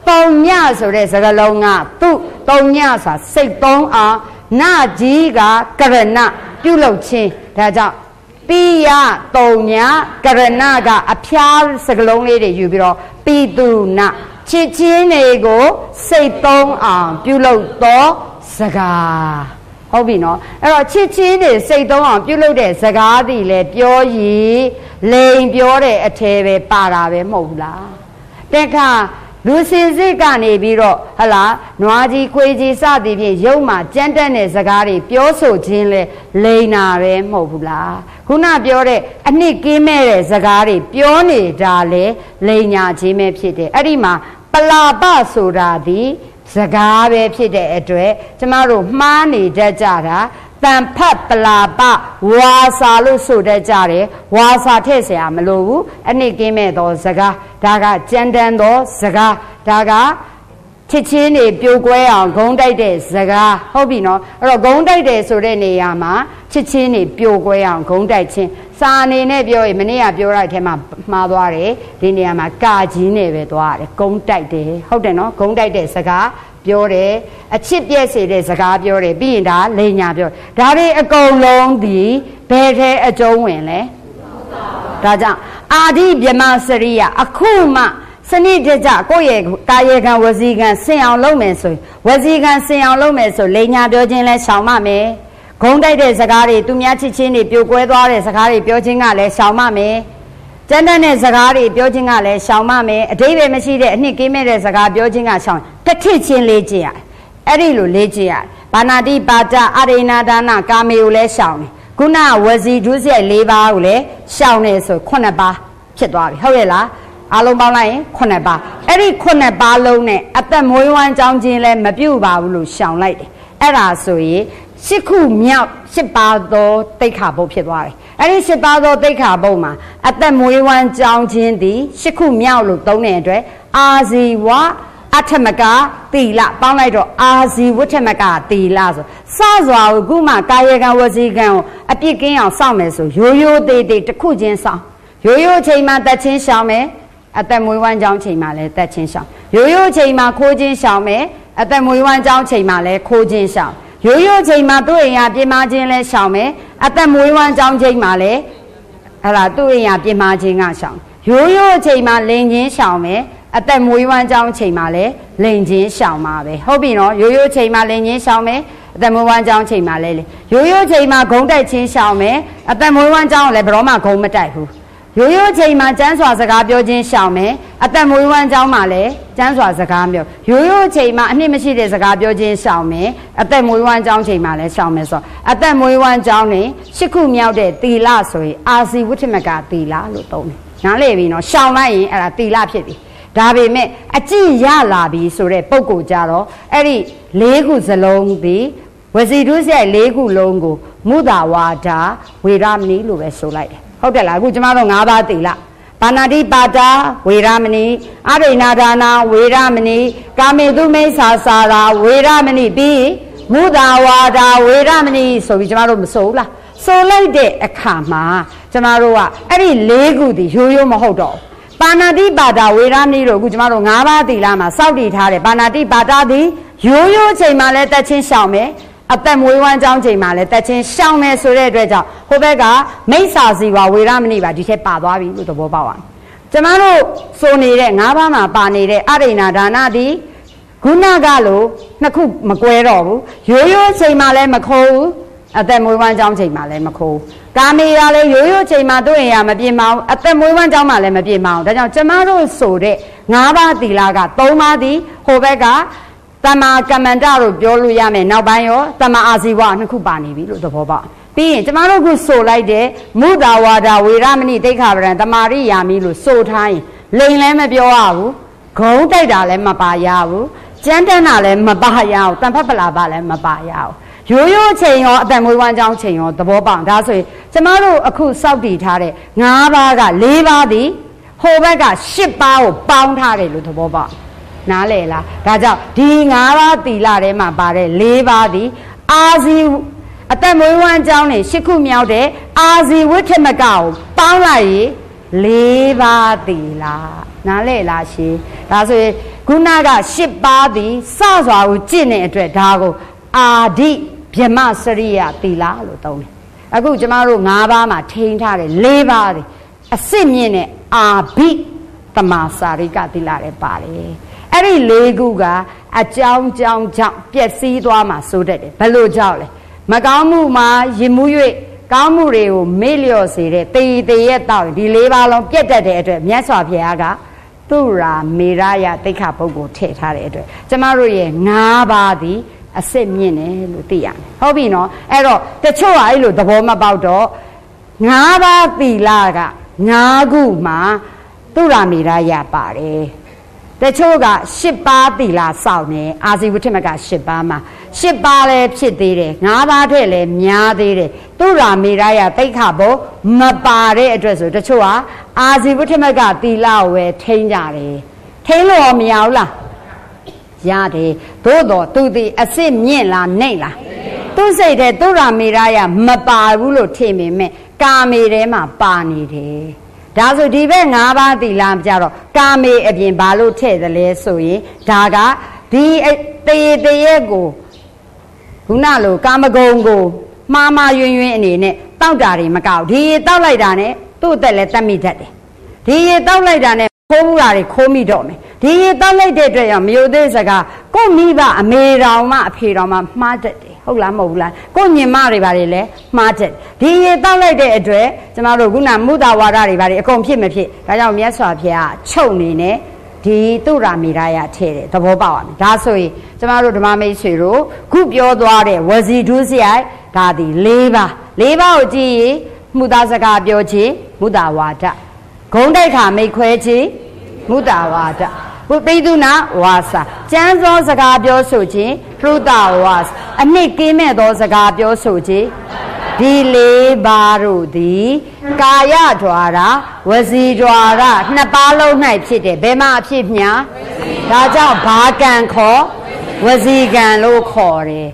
တုံညဆိုတဲ့စကားလုံးကသူတုံညဆိုတာစိတ်သုံးအောင်နကြီးကကရဏပြုလုပ်ခြင်းဒါကြောင့် ပိယတုံညကရဏကအဖျားစကလုံးလေးတွေယူပြီးတော့ပိတုနချစ်ချင်းတွေကိုစိတ်သုံးအောင်ပြုလုပ်သောစကားဟုတ်ပြီနော်အဲ့တော့ချစ်ချင်းတွေစိတ်သုံးအောင်ပြုလုပ်တဲ့စကားတွေလည်းပြောရည်လိန်ပြောတဲ့အထဲပဲပါတာပဲမဟုတ်ဘူးလားတက်ခါ လူစင်စစ်ကနေပြီးတော့ဟလာနွားကြီးခွေးကြီးစသည်ဖြင့်ရုပ်မှာကြမ်းတက်တဲ့စကားတွေပြောဆိုခြင်းလဲလိန်နာပဲမဟုတ်ဘူးလားခုနပြောတဲ့အနှစ်ကင်းမဲ့တဲ့စကားတွေပြောနေတာလဲလိန်ညာခြင်းပဲဖြစ်တယ်အဲ့ဒီမှာပလာပဆိုတာဒီစကားပဲဖြစ်တဲ့အတွက်ကျမတို့မှားနေတတ်ကြတာ တန်ဖတ်ပလာပဝါစာလို့ဆိုတတ်ကြတယ်ဝါစာထည့်เสียမလိုဘူးအနှစ်ကင်းမဲ့သောစကားဒါကကြမ်းတမ်းသောစကားဒါကချစ်ချင်းတွေပြိုကွဲအောင်ဂုံးတိုက်တဲ့စကားဟုတ်ပြီနော်အဲ့တော့ဂုံးတိုက်တယ်ဆိုတဲ့နေရာမှာချစ်ချင်းတွေပြိုကွဲအောင်ဂုံးတိုက်ခြင်းစာအနေနဲ့ပြောရင်မနေ့ကပြောရတဲ့အထက်မှာမှားသွားတယ်ဒီနေရာမှာကာကြီးနဲ့ပဲသွားရတယ်ဂုံးတိုက်တယ်ဟုတ်တယ်နော်ဂုံးတိုက်တဲ့စကား ပြောတယ်အချစ်ပြည့်စေတဲ့စကားပြောတယ်ပြီးရင်ဒါလိန်ညာပြောဒါတွေအကုန်လုံးဒီဘယ်ထဲအကျုံးဝင်လဲဒါကြောင့်အာဒီမြမစရိယအခုမှစနစ်တကျကိုယ့်ရဲ့ကာယကံဝစီကံဆင်အောင်လုပ်မယ်ဆိုရင်ဝစီကံဆင်အောင်လုပ်မယ်ဆိုလိန်ညာပြောခြင်းလဲရှောင်မမယ်ဂုံးတိုက်တဲ့စကားတွေသူများချစ်ချင်းတွေပြိုကွဲသွားတဲ့စကားတွေပြောခြင်းကလည်းရှောင်မမယ် ကျန်တဲ့စကားတွေပြောခြင်းကလည်းရှောင်မမယ်အတိပ္ပယ်မရှိတဲ့အနှစ်ကင်းမဲ့တဲ့စကားပြောခြင်းကရှောင်တစ်ထစ်ချင်းလေးကျင့်ရတယ်အဲ့ဒီလိုလေးကျင့်ရတယ်ဘာနာတိပါဒအရိဏဒါနကာမေကိုလည်းရှောင်တယ်ခုနဝစီဒုစရိုက်၄ပါးကိုလည်းရှောင်နေဆို9ပါးဖြစ်သွားပြီဟုတ်ရဲ့လားအားလုံးပေါင်းလိုက်ရင်9ပါးအဲ့ဒီ9ပါးလုံးနဲ့အသက်မွေးဝမ်းကြောင်းခြင်းလည်းမပြုတ်ပါဘူးလို့ရှောင်လိုက်တယ်အဲ့ဒါဆိုရင်ရှစ်ခုမြောက်ရှစ်ပါးသောတိတ်ခါဘုတ်ဖြစ်သွားတယ် အဲ့ဒီရှစ်ပါးသောတိတ်ခါဘုတ်မှာအသက်မွေးဝမ်းကြောင်းခြင်းသည်ရှစ်ခုမြောက်လို့သုံးတဲ့အတွက်အာဇီဝအထမကတီလပေါင်းလိုက်တော့အာဇီဝထမကတီလဆိုစစွာကိုခုမှကာယကံဝစီကံကိုအပြစ်ကင်းအောင်စောင့်မယ်ဆိုရိုးရိုးသေးသေးတစ်ခုချင်းစောင့်ရိုးရိုးချိန်မှတက်ချင်းရှောင်မယ်အသက်မွေးဝမ်းကြောင်းချိန်မှလည်းတက်ချင်းရှောင်ရိုးရိုးချိန်မှခိုးချင်းရှောင်မယ်အသက်မွေးဝမ်းကြောင်းချိန်မှလည်းခိုးချင်းရှောင် ရိုးရိုးချိန်မှာသူ့အိမ်ရပြင်မာခြင်းလဲရှောင်မယ်အသက်မွေးဝမ်းကြောင်းချိန်မှာလဲအဲ့ဒါသူ့အိမ်ရပြင်မာခြင်းကရှောင်ရိုးရိုးချိန်မှာလင်ချင်းရှောင်မယ်အသက်မွေးဝမ်းကြောင်းချိန်မှာလဲလိန်ချင်းရှောင်ပါပဲဟုတ်ပြီနော်ရိုးရိုးချိန်မှာလိန်ချင်းရှောင်မယ်အသက်မွေးဝမ်းကြောင်းချိန်မှာလဲလေရိုးရိုးချိန်မှာဂုံတိုက်ချင်းရှောင်မယ်အသက်မွေးဝမ်းကြောင်းလည်းဘယ်တော့မှဂုံမတိုက်ဘူးရိုးရိုးချိန်မှာကျန်းစွာစကားပြောခြင်းရှောင်မယ်အသက်မွေးဝမ်းကြောင်းမှာလည်း ကျန်းစွာစကားပြောရိုးရိုးချိန်မှာအနှစ်မရှိတဲ့စကားပြောခြင်းရှောင်မယ်အသက်မွေးဝမ်းကြောင်းချိန်မှာလည်းရှောင်မယ်ဆိုတော့အသက်မွေးဝမ်းကြောင်းနဲ့ရှစ်ခုမြောက်တဲ့သီလဆိုရင်အာစီဝိထမကသီလလို့သုံးတယ်နားလည်ပြီနော်ရှောင်လိုက်ရင်အဲ့ဒါသီလဖြစ်ပြီဒါပေမဲ့အကျင့်ရလာပြီဆိုတဲ့ပုံကိုကြတော့အဲ့ဒီလေးခုစလုံးသည်ဝစီဒုစရိုက်လေးခုလုံးကိုမုဒဝါဒဝေရမဏီလို့ပဲဆိုလိုက်တယ်ဟုတ်တယ်လားအခုကျမတို့၅ပါးသိလား ပါဏာတိပါတာဝေရမဏီအရိဏဒါနာဝေရမဏီကာမေတုမိစ္ဆာစာရာဝေရမဏီပြီးမုဒဝါဒဝေရမဏီဆိုပြီးကျမတို့မဆိုဘူးလားဆိုလိုက်တဲ့အခါမှာကျမတို့ကအဲ့ဒီ၄ခုဒီရိုးရိုးမဟုတ်တော့ပါဏာတိပါတာဝေရမဏီတို့အခုကျမတို့၅ပါးသီလမှာစောင့်တည်ထားတယ်ပါဏာတိပါတာသည်ရိုးရိုးချိန်မှာလည်းတက်ချင်းရှောင်မယ် အသက်မွေးဝမ်းကြောင်းချိန်မှာလည်းတက်ချင်းရှောင်မယ်ဆိုတဲ့အတွက်ကြောင့်ဟိုဘက်ကမိစ္ဆာစီဝါဝေရမဏိပါဒီထက်ပါသွားပြီလို့သဘောပေါက်အောင်ကျမတို့ဆိုနေတဲ့၅ပါးမှာပါနေတဲ့အရိဏဒါနသည်ခုနကလို့နှစ်ခုမကွဲတော့ဘူးရိုးရိုးချိန်မှာလည်းမခိုးဘူးအသက်မွေးဝမ်းကြောင်းချိန်မှာလည်းမခိုးကာမေရာလည်းရိုးရိုးချိန်မှာတို့ရင်ရမပြင်းမအောင်အသက်မွေးဝမ်းကြောင်းမှာလည်းမပြင်းမအောင်ဒါကြောင့်ကျမတို့ဆိုတဲ့၅ပါးသီလက၃ပါးသည်ဟိုဘက်က တမ္မာကမ္မန္တလို့ပြောလို့ရမယ်နောက်ပိုင်းရောတမ္မာအာဇီဝနှစ်ခုပါနေပြီလို့သဘောပေါက်ပြီးရင်ကျမတို့ခုဆိုလိုက်တဲ့မုဒါဝါဒဝေရမဏိတိခါပရံတမာရိယာမိလို့ဆိုထားရင်လိန်လည်းမပြောရဘူးဂုံးတိုက်တာလည်းမပါရဘူးကြမ်းတမ်းတာလည်းမပါရဘူးတန်ဖက်ပလာပါလည်းမပါရဘူးရိုးရိုးချိန်ရောအတန်မွေးဝမ်းကြောင်းချိန်ရောသဘောပေါက်ဒါဆိုရင်ကျမတို့အခုစောက်တည်ထားတဲ့၅ပါးက၄ပါးသည်ဟိုဘက်က၈ပါးကိုပေါင်းထားတယ်လို့သဘောပေါက် နားလည်လားဒါကြောင့်ဒီ၅ပါးသီလထဲမှာပါတဲ့၄ပါးသည်အာဇီအသက်မွေးဝမ်းကြောင်းနဲ့ရှစ်ခုမြောက်တဲ့အာဇီဝိထမကကိုပေါင်းလိုက်ရင်၄ပါးသီလနားလည်လားရှင်ဒါဆိုရင်ခုနကရှစ်ပါးသည်စစွာကိုကျင့်တဲ့အတွက်ဒါကိုအာဒိဗြမစရိယသီလလို့သုံးတယ်အခုကျမတို့၅ပါးမှာထိန်းထားတယ်၄ပါးသည်အစစ်မြင့်တဲ့အာဘိတမစာရိကသီလတွေပါတယ် အဲ့ဒီ၄ခုကအကြောင်းကြောင်းကြောင့်ပျက်စီးသွားမှာစိုးတတ်တယ်ဘယ်လိုကြောင့်လဲမကောင်းမှုမှာရင်မှု၍ကောင်းမှုတွေကိုမေ့လျော့စေတဲ့တေတေရဲ့တောက်ဒီလေးပါးလုံးပြတ်တတ်တဲ့အတွက်မြတ်စွာဘုရားကသူရာမေရယတိခပုဂ္ဂိုလ်ထည့်ထားတဲ့အတွက်ကျမတို့ရဲ့၅ပါးသည်အစစ်မြင့်တယ်လို့သိရတယ်ဟုတ်ပြီနော်အဲ့တော့တချို့ကအဲ့လိုသဘောမပေါက်တော့၅ပါးသီလက၅ခုမှာသူရာမေရယပါတယ် တချို့က၈ပါးသီလစောင့်နေအာဇီဝဋ္ဌမက၈ပါးမှာ၈ပါးလည်းဖြစ်သေးတယ်၅ပါးထက်လည်းများသေးတယ်သူရာမေရယတိတ်ခဘုမပါတဲ့အတွက်ဆိုတချို့ကအာဇီဝဋ္ဌမကသီလကိုပဲထိန်းကြတယ်ထိန်းလို့ရောမရဘူးလားရတယ်သို့တော့သူဒီအစ်စ်မြင့်လားနှိမ့်လားသူစိတ်တဲ့သူရာမေရယမပါဘူးလို့ထင်ပေမဲ့ကာမေထဲမှာပါနေတယ် ဒါဆိုဒီဘက်၅ပါးသီလကြတော့ကာမေအပြင်ဘာလို့ထည့်သလဲဆိုရင်ဒါကဒီတေတရဲ့ကိုခုနလိုကာမဂုဏ်ကိုမှားမှားယွင်းယွင်းအနေနဲ့တောက်တာတွေမကောက်ဒီတောက်လိုက်တာနဲ့သူ့အသက်လည်းတတ်မိတတ်တယ်ဒီရေတောက်လိုက်တာနဲ့ခိုးမှုတာတွေခိုးမိတော့မယ်ဒီရေတောက်လိုက်တဲ့အတွက်ရောမယိုသေးစကားကိုမိဘအမေတော်မှအဖေတော်မှမှားတတ်တယ် ဟုတ်လားမဟုတ်ဘူးလားကိုညင်မတွေဘာတွေလဲမှားတတ်ဒီရေတောက်လိုက်တဲ့အတွက်ကျမတို့ခုနမုဒဝါဒတွေဘာတွေအကုန်ဖြစ်မဖြစ်ဒါကြောင့်မြတ်စွာဘုရားချုပ်နေနဲ့ဒီသူရာမိရာယထဲတယ်သဘောပေါက်ရမယ်ဒါဆိုရင်ကျမတို့ဓမ္မမိတ်ဆွေတို့ခုပြောသွားတဲ့ဝစီဒုစရိုက်ဒါဒီ၄ပါး၄ပါးကိုကြည့်ရင်မှုသားစကားပြောခြင်းမုဒဝါဒဂုံးတိုက်ခါမိတ်ခွဲခြင်းမုဒဝါဒ ဝိပိတုနာဝါစာကျမ်းစောစကားပြောဆိုခြင်းဖရုတဝါစာအနှစ်ကင်းမဲ့သောစကားပြောဆိုခြင်းဒီလေးပါတို့သည်ကာယဓွာရာဝစီဓွာရာနှစ်ပါးလုံး၌ဖြစ်တယ်ဘယ်မှာအဖြစ်မြာဒါကြောင့်ဘာကံခေါ်ဝစီကံလို့ခေါ်တယ်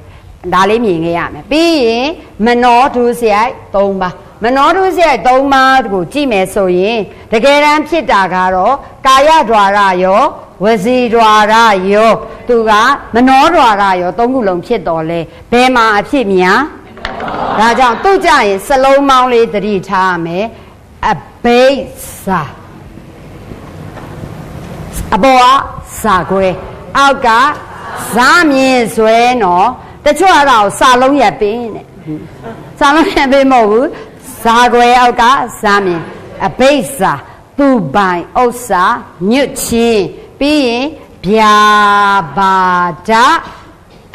ဒါလေးမြင်ခဲ့ရမယ်ပြီးရင်မနောဒုစရိုက်၃ပါး မနောဒုစရိုက်၃ပါးကိုကြည့်မယ်ဆိုရင်တကယ်တမ်းဖြစ်တာကတော့ကာယဓာရရောဝစီဓာရရောသူကမနောဓာရရော၃ခုလုံးဖြစ်တော်လဲဘယ်မှာအဖြစ်များဒါကြောင့်သူ့ကြရင်စလုံးမောင်းလေးသတိထားရမယ်အဘိစာအဘောကစာခွဲအောက်ကဇာမြင်ဆွဲနော်တချို့အကောင်စာလုံးရပင်းတဲ့စာလုံးရပင်းမဟုတ်ဘူး ဇာခွဲအောက်ကဇာမြင်အဘိစာသူပိုင်ဥစ္စာညွတ်ချင်းပြီးရင်ဗျာပါဒ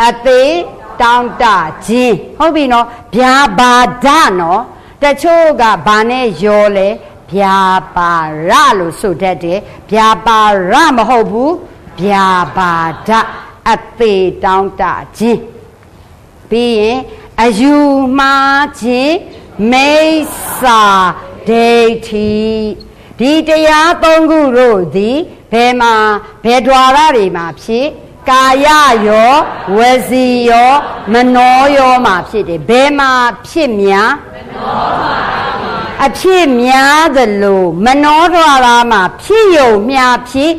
အသေးတောင်းတခြင်းဟုတ်ပြီနော်ဗျာပါဒနော်တချို့ကဘာနဲ့ရောလဲဗျာပါရလို့ဆိုတတ်တယ်ဗျာပါရမဟုတ်ဘူးဗျာပါဒအသေးတောင်းတခြင်းပြီးရင်အယူမှားခြင်း မိစ္ဆာဒိဋ္ဌိဒီတရားသုံးခုတို့သည်ဘယ်မှာဘယ် द्वार တွေမှာဖြစ်ကာယရောဝစီရောမနောရောမှာဖြစ်တယ်ဘယ်မှာဖြစ်များမနောပါအဖြစ်များသလိုမနောဒွါရမှာဖြစ်ယုံမြဖြစ်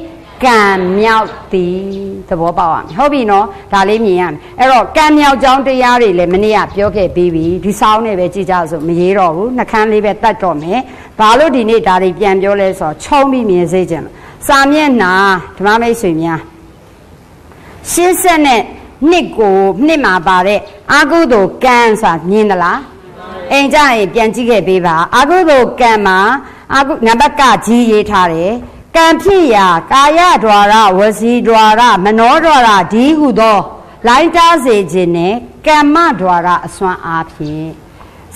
ကံမြောက်သည်သဘောပေါက်ရမယ်ဟုတ်ပြီနော်ဒါလေးမြင်ရမယ်အဲ့တော့ကံမြောက်ကြောင်းတရားတွေလည်းမနေ့ကပြောခဲ့ပြီးပြီဒီဆောင်းနေပဲကြည်ကြဆိုမရေးတော့ဘူးနှခမ်းလေးပဲတတ်တော့မယ်ဘာလို့ဒီနေ့ဒါတွေပြန်ပြောလဲဆိုတော့ချုံပြီးမြင်စေခြင်းစာမျက်နှာဓမ္မမိတ်ဆွေများရှင်းဆက်နဲ့နှစ်ကိုနှစ်မှာပါတဲ့အာဟုသို့ကံဆိုတာမြင်သလားအိမ်ကြရင်ပြန်ကြည့်ခဲ့ပေးပါအာဟုသို့ကံမှာအာဟုနံပါတ်ကကြီးရေးထားတယ် ကံဖြစ်ရာကာယဒွါရဝစီဒွါရမနောဒွါရဒီဟုသော လိုက်တားစေခြင်းနဲ့ကမ္မဒွါရအစွမ်းအားဖြင့်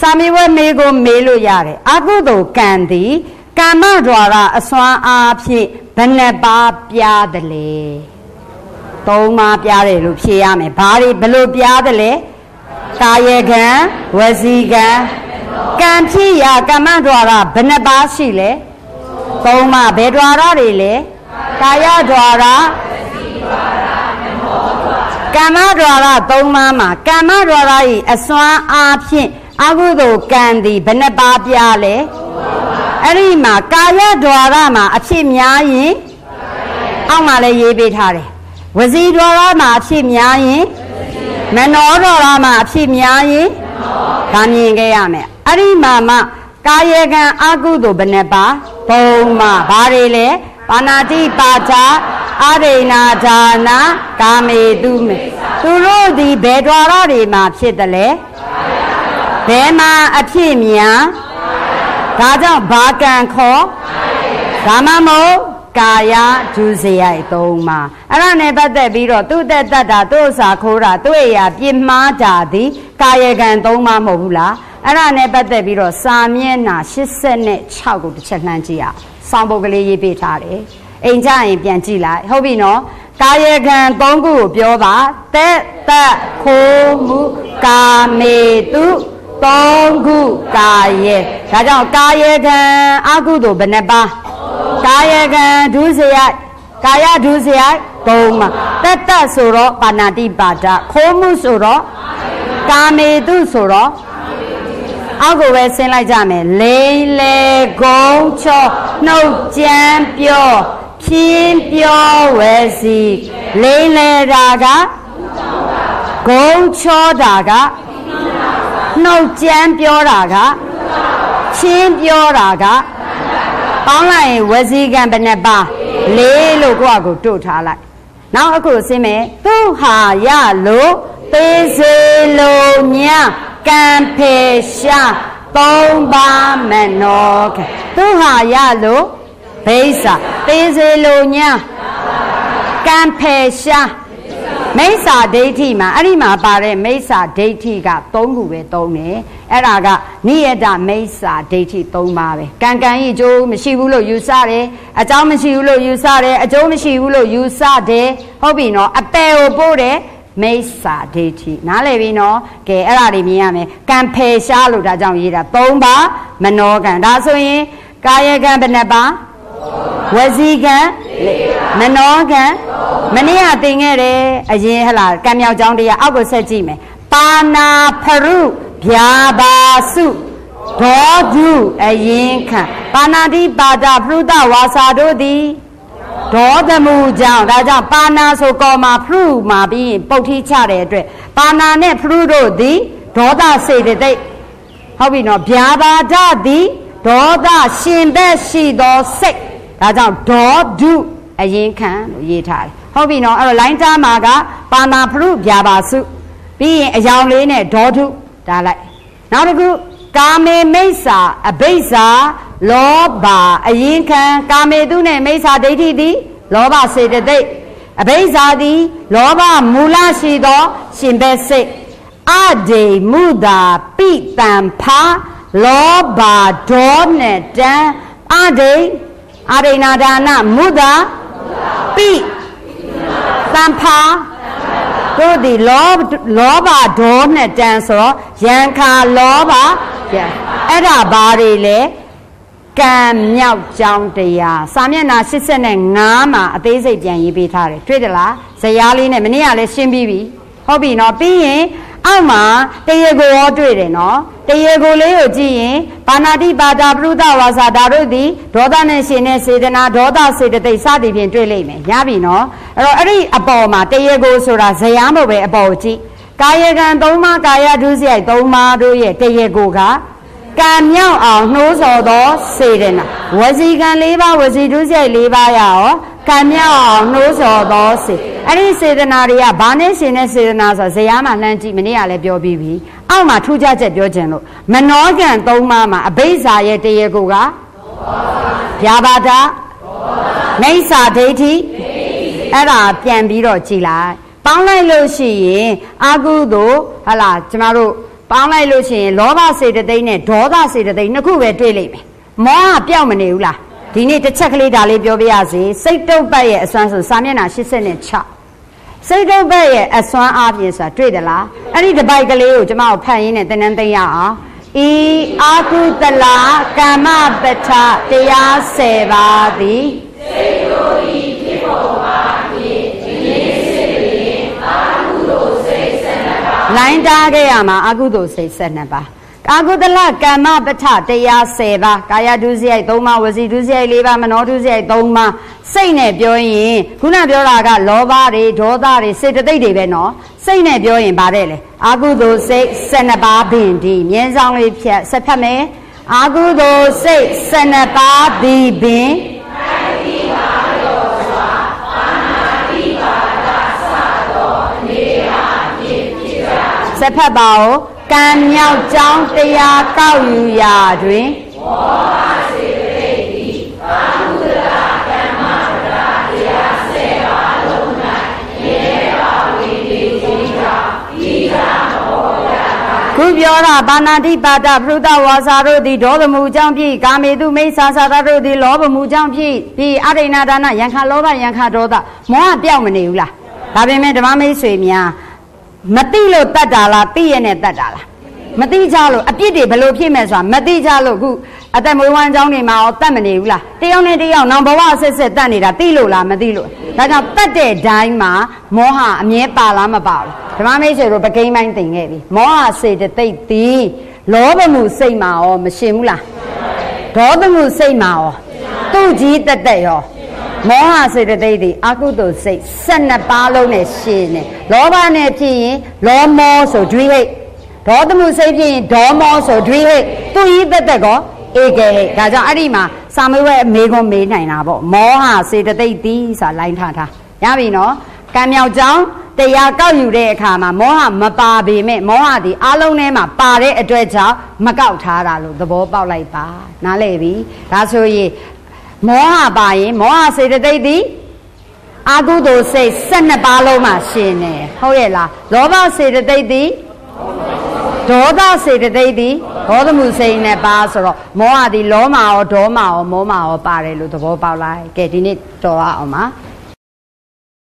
စာမေဝမေကိုမေးလို့ရတယ်အကုသိုလ်ကံသည်ကမ္မဒွါရအစွမ်းအားဖြင့်ဘယ်နှပါပြားတယ်လဲသုံးပါးပြားတယ်လို့ဖြေရမယ်ဘာတွေဘလို့ပြားတယ်လဲကာယကံဝစီကံကံဖြစ်ရာကမ္မဒွါရဘယ်နှပါရှိလဲ သုံးပါးဘယ် द्वार တွေလဲကာယ द्वार ကမ္မ द्वार သုံးပါးမှာကမ္မ द्वार ၏အစွမ်းအားဖြင့်အကုသိုလ်ကံသည်ဘယ်နှပါးပြားလဲအဲ့ဒီမှာကာယ द्वार မှာအဖြစ်များရင်အောက်မှာလည်းရေးပေးထားတယ်ဝစီ द्वार မှာအဖြစ်များရင်မနော द्वार မှာအဖြစ်များရင်ဒါမြင်ခဲ့ရမယ်အဲ့ဒီမှာမှ ကာယကံအကုသိုလ်ဘယ်နှပါဘုံမှာဘာတွေလဲပါဏာတိပါချာအဒိနာဌာနာကာမေတုမေသူတို့သည်ဘယ် द्वार တွေမှာဖြစ်တယ်လဲ ဘယ်မှာအဖြစ်များဒါကြောင့်ဘာကံခေါ်ဒါမှမဟုတ်ကာယဒုစရိုက်သုံးပါအဲ့ဒါနဲ့ပတ်သက်ပြီးတော့သူ့သက်တတ်တာသူ့ဥစာခိုးတာသူ့အရာပြစ်မှားတာသည်ကာယကံသုံးပါမဟုတ်ဘူးလား အဲ့ဒါနဲ့ပတ်သက်ပြီးတော့စာမျက်နှာ86ကိုတစ်ချက်လှမ်းကြည့်ရစောင်းပုတ်ကလေးရေးပေးထားတယ်အိမ်ကြရင်ပြန်ကြည့်လိုက်ဟုတ်ပြီနော်ကာယကံ၃ခုကိုပြောပါသက်သက်ခိုးမှုကာမေတုသုံးခုကာယေဒါကြောင့်ကာယကံအကုသိုလ်ဘယ်နှပါကာယကံဒုစရိုက်ကာယဒုစရိုက်သုံးပါတက်တက်ဆိုတော့ပါဏာတိပါဒခိုးမှုဆိုတော့ကာမေတုဆိုတော့ အောက်ကိုပဲဆင်းလိုက်ကြမယ်လိမ့်လေဂုံချောနှုတ်ကြမ်းပြောဖြင်းပြောဝဲစီလိမ့်လေတာကဂုံချောတာကနှုတ်ကြမ်းပြောတာကချင်းပြောတာကပေါင်းလိုက်ရင်ဝစီကံဘယ်နှပါလေးလို့ကိုယ့်အကိုတို့ထားလိုက်နောက်အခုဆင်းမယ်သူဟာရလို့သေးစေလို့ည ကံဖေရှာသုံးပါမနောကသူဟာရလို့ဘိဆာသေးစေလို့ညကံဖေရှာမိစ္ဆာဒိဋ္ဌိမှာအဲ့ဒီမှာပါတဲ့မိစ္ဆာဒိဋ္ဌိက၃ခုပဲသုံးတယ်အဲ့ဒါကနိယတမိစ္ဆာဒိဋ္ဌိ၃ပါးပဲကံကံဤအကျိုးမရှိဘူးလို့ယူဆတယ်အကြောင်းမရှိဘူးလို့ယူဆတယ်အကျိုးမရှိဘူးလို့ယူဆတယ်ဟုတ်ပြီနော်အပယ်ကိုပို့တယ် မိစ္ဆာဒိဋ္ဌိနားလည်ပြီနော်ကဲအဲ့ဒါတွေမြင်ရမယ်ကံဖယ်ရှားလို့ဒါကြောင့်ရေးတာ၃ပါးမနောကံဒါဆိုရင်ကာယကံဘယ်နှပါဝစီကံမနောကံမနေ့ကသင်ခဲ့တယ်အရင်ဟလာကံမြောက်ကြောင်းတရားအောက်ကိုဆက်ကြည့်မယ်ပါဏာဖရုဗျာပါစုဒေါဒုအရင်ခံပါဏာတိပါဒပရုဒဝါစာတို့သည် ဒေါသမှုကြောင့်ဒါကြောင့်ပါဏာဆိုကောမှာဖရုမှာပြီးရင်ပုတ်ထိချတဲ့အတွက်ပါဏာနဲ့ဖရုတို့သည်ဒေါသစေတသိက်ဟုတ်ပြီနော်ဗျာပါဒသည်ဒေါသရှင်ဘက်ရှိသောစိတ်ဒါကြောင့်ဒေါဒုအရင်ခံလို့ရေးထားတယ်ဟုတ်ပြီနော်အဲ့တော့ line ကြားမှာကပါဏာဖရုဗျာပါစုပြီးရင်အယောင်လေးနဲ့ဒေါထုဒါလိုက်နောက်တစ်ခုကာမေမိစ္ဆာအဘိစ္ဆာ လောဘအရင်ခံကာမေတုနဲ့မိစ္ဆာဒိဋ္ဌိသည်လောဘစေတသိက်အဘိစ္ဆာသည်လောဘမူလရှိသော ရှင်ဘက်စိတ်အဒေမုတာပိတံဖာလောဘဒေါနဲ့တံအဒေအရိဏဒါနမုတာပိတံဖာတို့ဒီလောလောဘဒေါနဲ့တန်ဆိုတော့ယံခါလောဘယံအဲ့ဒါဘာတွေလဲ ကံမြောက်ကြောင်းတရားစာမျက်နှာ85မှာအသေးစိတ်ပြန်ရေးပေးထားတယ်တွေ့သလားဇရာလေးနဲ့မနေ့ကလည်းရှင်းပြီးပြီဟုတ်ပြီနော်ပြီးရင်အောက်မှာတရေကိုရောတွေ့တယ်နော်တရေကိုလေးကိုကြည့်ရင်ဘာနာတိပါတာပရုဒဝါစာဒါတို့သည်ဒေါသနဲ့ရှင်တဲ့စေတနာဒေါသစေတသိက်စသည်ဖြင့်တွေ့လိမ့်မယ်ရပြီနော်အဲ့တော့အဲ့ဒီအပေါ်မှာတရေကိုဆိုတာဇရာမဟုတ်ပဲအပေါ်ကိုကြည့်ကာယကံ၃ပါးကာယဒုစရိုက်၃ပါးတို့ရဲ့တရေကိုက ကံမြောက်အောင်နှိုးဆော်သောစေတနာဝစီကံ၄ပါးဝစီဒုစရိုက်၄ပါးရရောကံမြောက်အောင်နှိုးဆော်သောစေအဲ့ဒီစေတနာတွေကဘာနဲ့ရှင်တဲ့စေတနာဆိုဇရာမှာလှမ်းကြည့်မနေ့ကလည်းပြောပြီးပြီအောက်မှာထူးခြားချက်ပြောခြင်းလို့မနောကံ၃ပါးမှာအဘိဇာရဲ့တရေကိုကဗျာပါဒမိစ္ဆာဒိဋ္ဌိအဲ့ဒါပြန်ပြီးတော့ကြည်လိုက်ပေါင်းလိုက်လို့ရှိရင်အာကုသို့ဟလာကျမတို့ ပေါင်းလိုက်လို့ရှိရင်လောဘစေတသိက်နဲ့ဒေါသစေတသိက်နှစ်ခုပဲတွေ့လိမ့်မယ်မောဟပျောက်မနေဘူးလားဒီနေ့တစ်ချက်ကလေးဒါလေးပြောပြရစီစိတ်တုပ်ပတ်ရဲ့အစွမ်းဆိုစာမျက်နှာ86စိတ်တုပ်ပတ်ရဲ့အစွမ်းအားဖြင့်ဆိုတာတွေ့သလားအဲ့ဒီတပိုက်ကလေးကိုကျမတို့ဖတ်ရင်းနဲ့သင်တန်းသိရအောင်ဤအာကုတလာကမ္မပဋ္ဌတရား10ပါးသည်စိတ် လိုင်းတားခဲ့ရမှာအာကုသိုလ်စိတ်12ပါးကာကုတလကမ္မပဋ္ဌတရား10ပါးကာယဒုစရိုက်3ပါးဝစီဒုစရိုက်4ပါးမနောဒုစရိုက်3ပါးစိတ်နဲ့ပြောရင်ခုနပြောတာကလောဘတွေဒေါသတွေစေတသိက်တွေပဲနော်စိတ်နဲ့ပြောရင်ဗါတဲ့လေအာကုသိုလ်စိတ်12ပါးပင်ဒီမြင်းဆောင်လေးဖြတ်ဆက်ဖတ်မယ်အာကုသိုလ်စိတ်12ပါးသည်ပင် ဆက်ဖတ်ပါဦးကကံမြောက်ကြောင်းတရားကောက်ယူရာတွင်ခုပြောတာပါဏာတိပါဒပရုဒဝါစာတို့သည်ဒေါသမူအကြောင်းဖြစ်ကာမေတုမိစ္ဆာသာတို့သည်လောဘမူအကြောင်းဖြစ်ပြီးအရိဏဒါနယံခလောဘယံခဒေါသမောဟပြောက်မနေဘူးလားဒါပေမဲ့ဓမ္မမိတ်ဆွေများ မတိလို့တတ်တာလားသိရနဲ့တတ်တာလားမတိကြလို့အပြစ်တွေဘယ်လိုဖြစ်မဲ့ဆိုတာမတိကြလို့ခုအသက်မွေးဝမ်းကြောင်းတွေမှာရောတတ်မနေဘူးလားတယောက်နဲ့တယောက်နောင်ဘဝအဆက်ဆက်တတ်နေတာသိလို့လားမသိလို့ဒါကြောင့်တတ်တဲ့ဒိုင်းမှာမောဟအမြဲပါလားမပါဘူးဓမ္မမိတ်ဆွေတို့ပကိန်းပိုင်းသင်ခဲ့ပြီမောဟစေတသိက်သည်လောဘမှုစိတ်မှာရောမရှင်ဘူးလားဒေါသမှုစိတ်မှာရောသူ့ကြီးတက်တက်ရော မောဟစေတသိက်သည်အကုသိုလ်စိတ်12ပါးလုံးနဲ့ရှင်နေလောဘနဲ့ဖြစ်ရင်လောမောဆိုဒွိဟိတ်ဒေါသမှုစိတ်ဖြစ်ရင်ဒေါမောဆိုဒွိဟိတ်သူ့ကြီးတက်တက်ကောဧကေဟိတ်ဒါကြောင့်အဲ့ဒီမှာစာမေးပွဲအမေခွန်းမေးနိုင်တာပေါ့မောဟစေတသိက်သည်ဆိုတာလိုင်းထားထားရပြီနော်ကံမြောက်ကြောင်းတရားကောက်ယူတဲ့အခါမှာမောဟမပါပေမဲ့မောဟဒီအလုံးထဲမှာပါတဲ့အတွက်ကြောင့်မကောက်ထားတာလို့သဘောပေါက်လိုက်ပါနားလည်ပြီဒါဆိုရင် မောဟပါရင်မောဟစေတသိက်သည်အာဟုသောစိတ်12ပါးလုံးမှာရှင်နေဟုတ်ရဲ့လားလောဘစေတသိက်သည်ဒေါသစေတသိက်သည်ဒေါသမှုစိတ်နဲ့ပါဆိုတော့မောဟသည်လောမရောဒေါမရောမောမရောပါတယ်လို့သဘောပေါက်လိုက်ကဲဒီနေ့တော်ရအောင်ပါ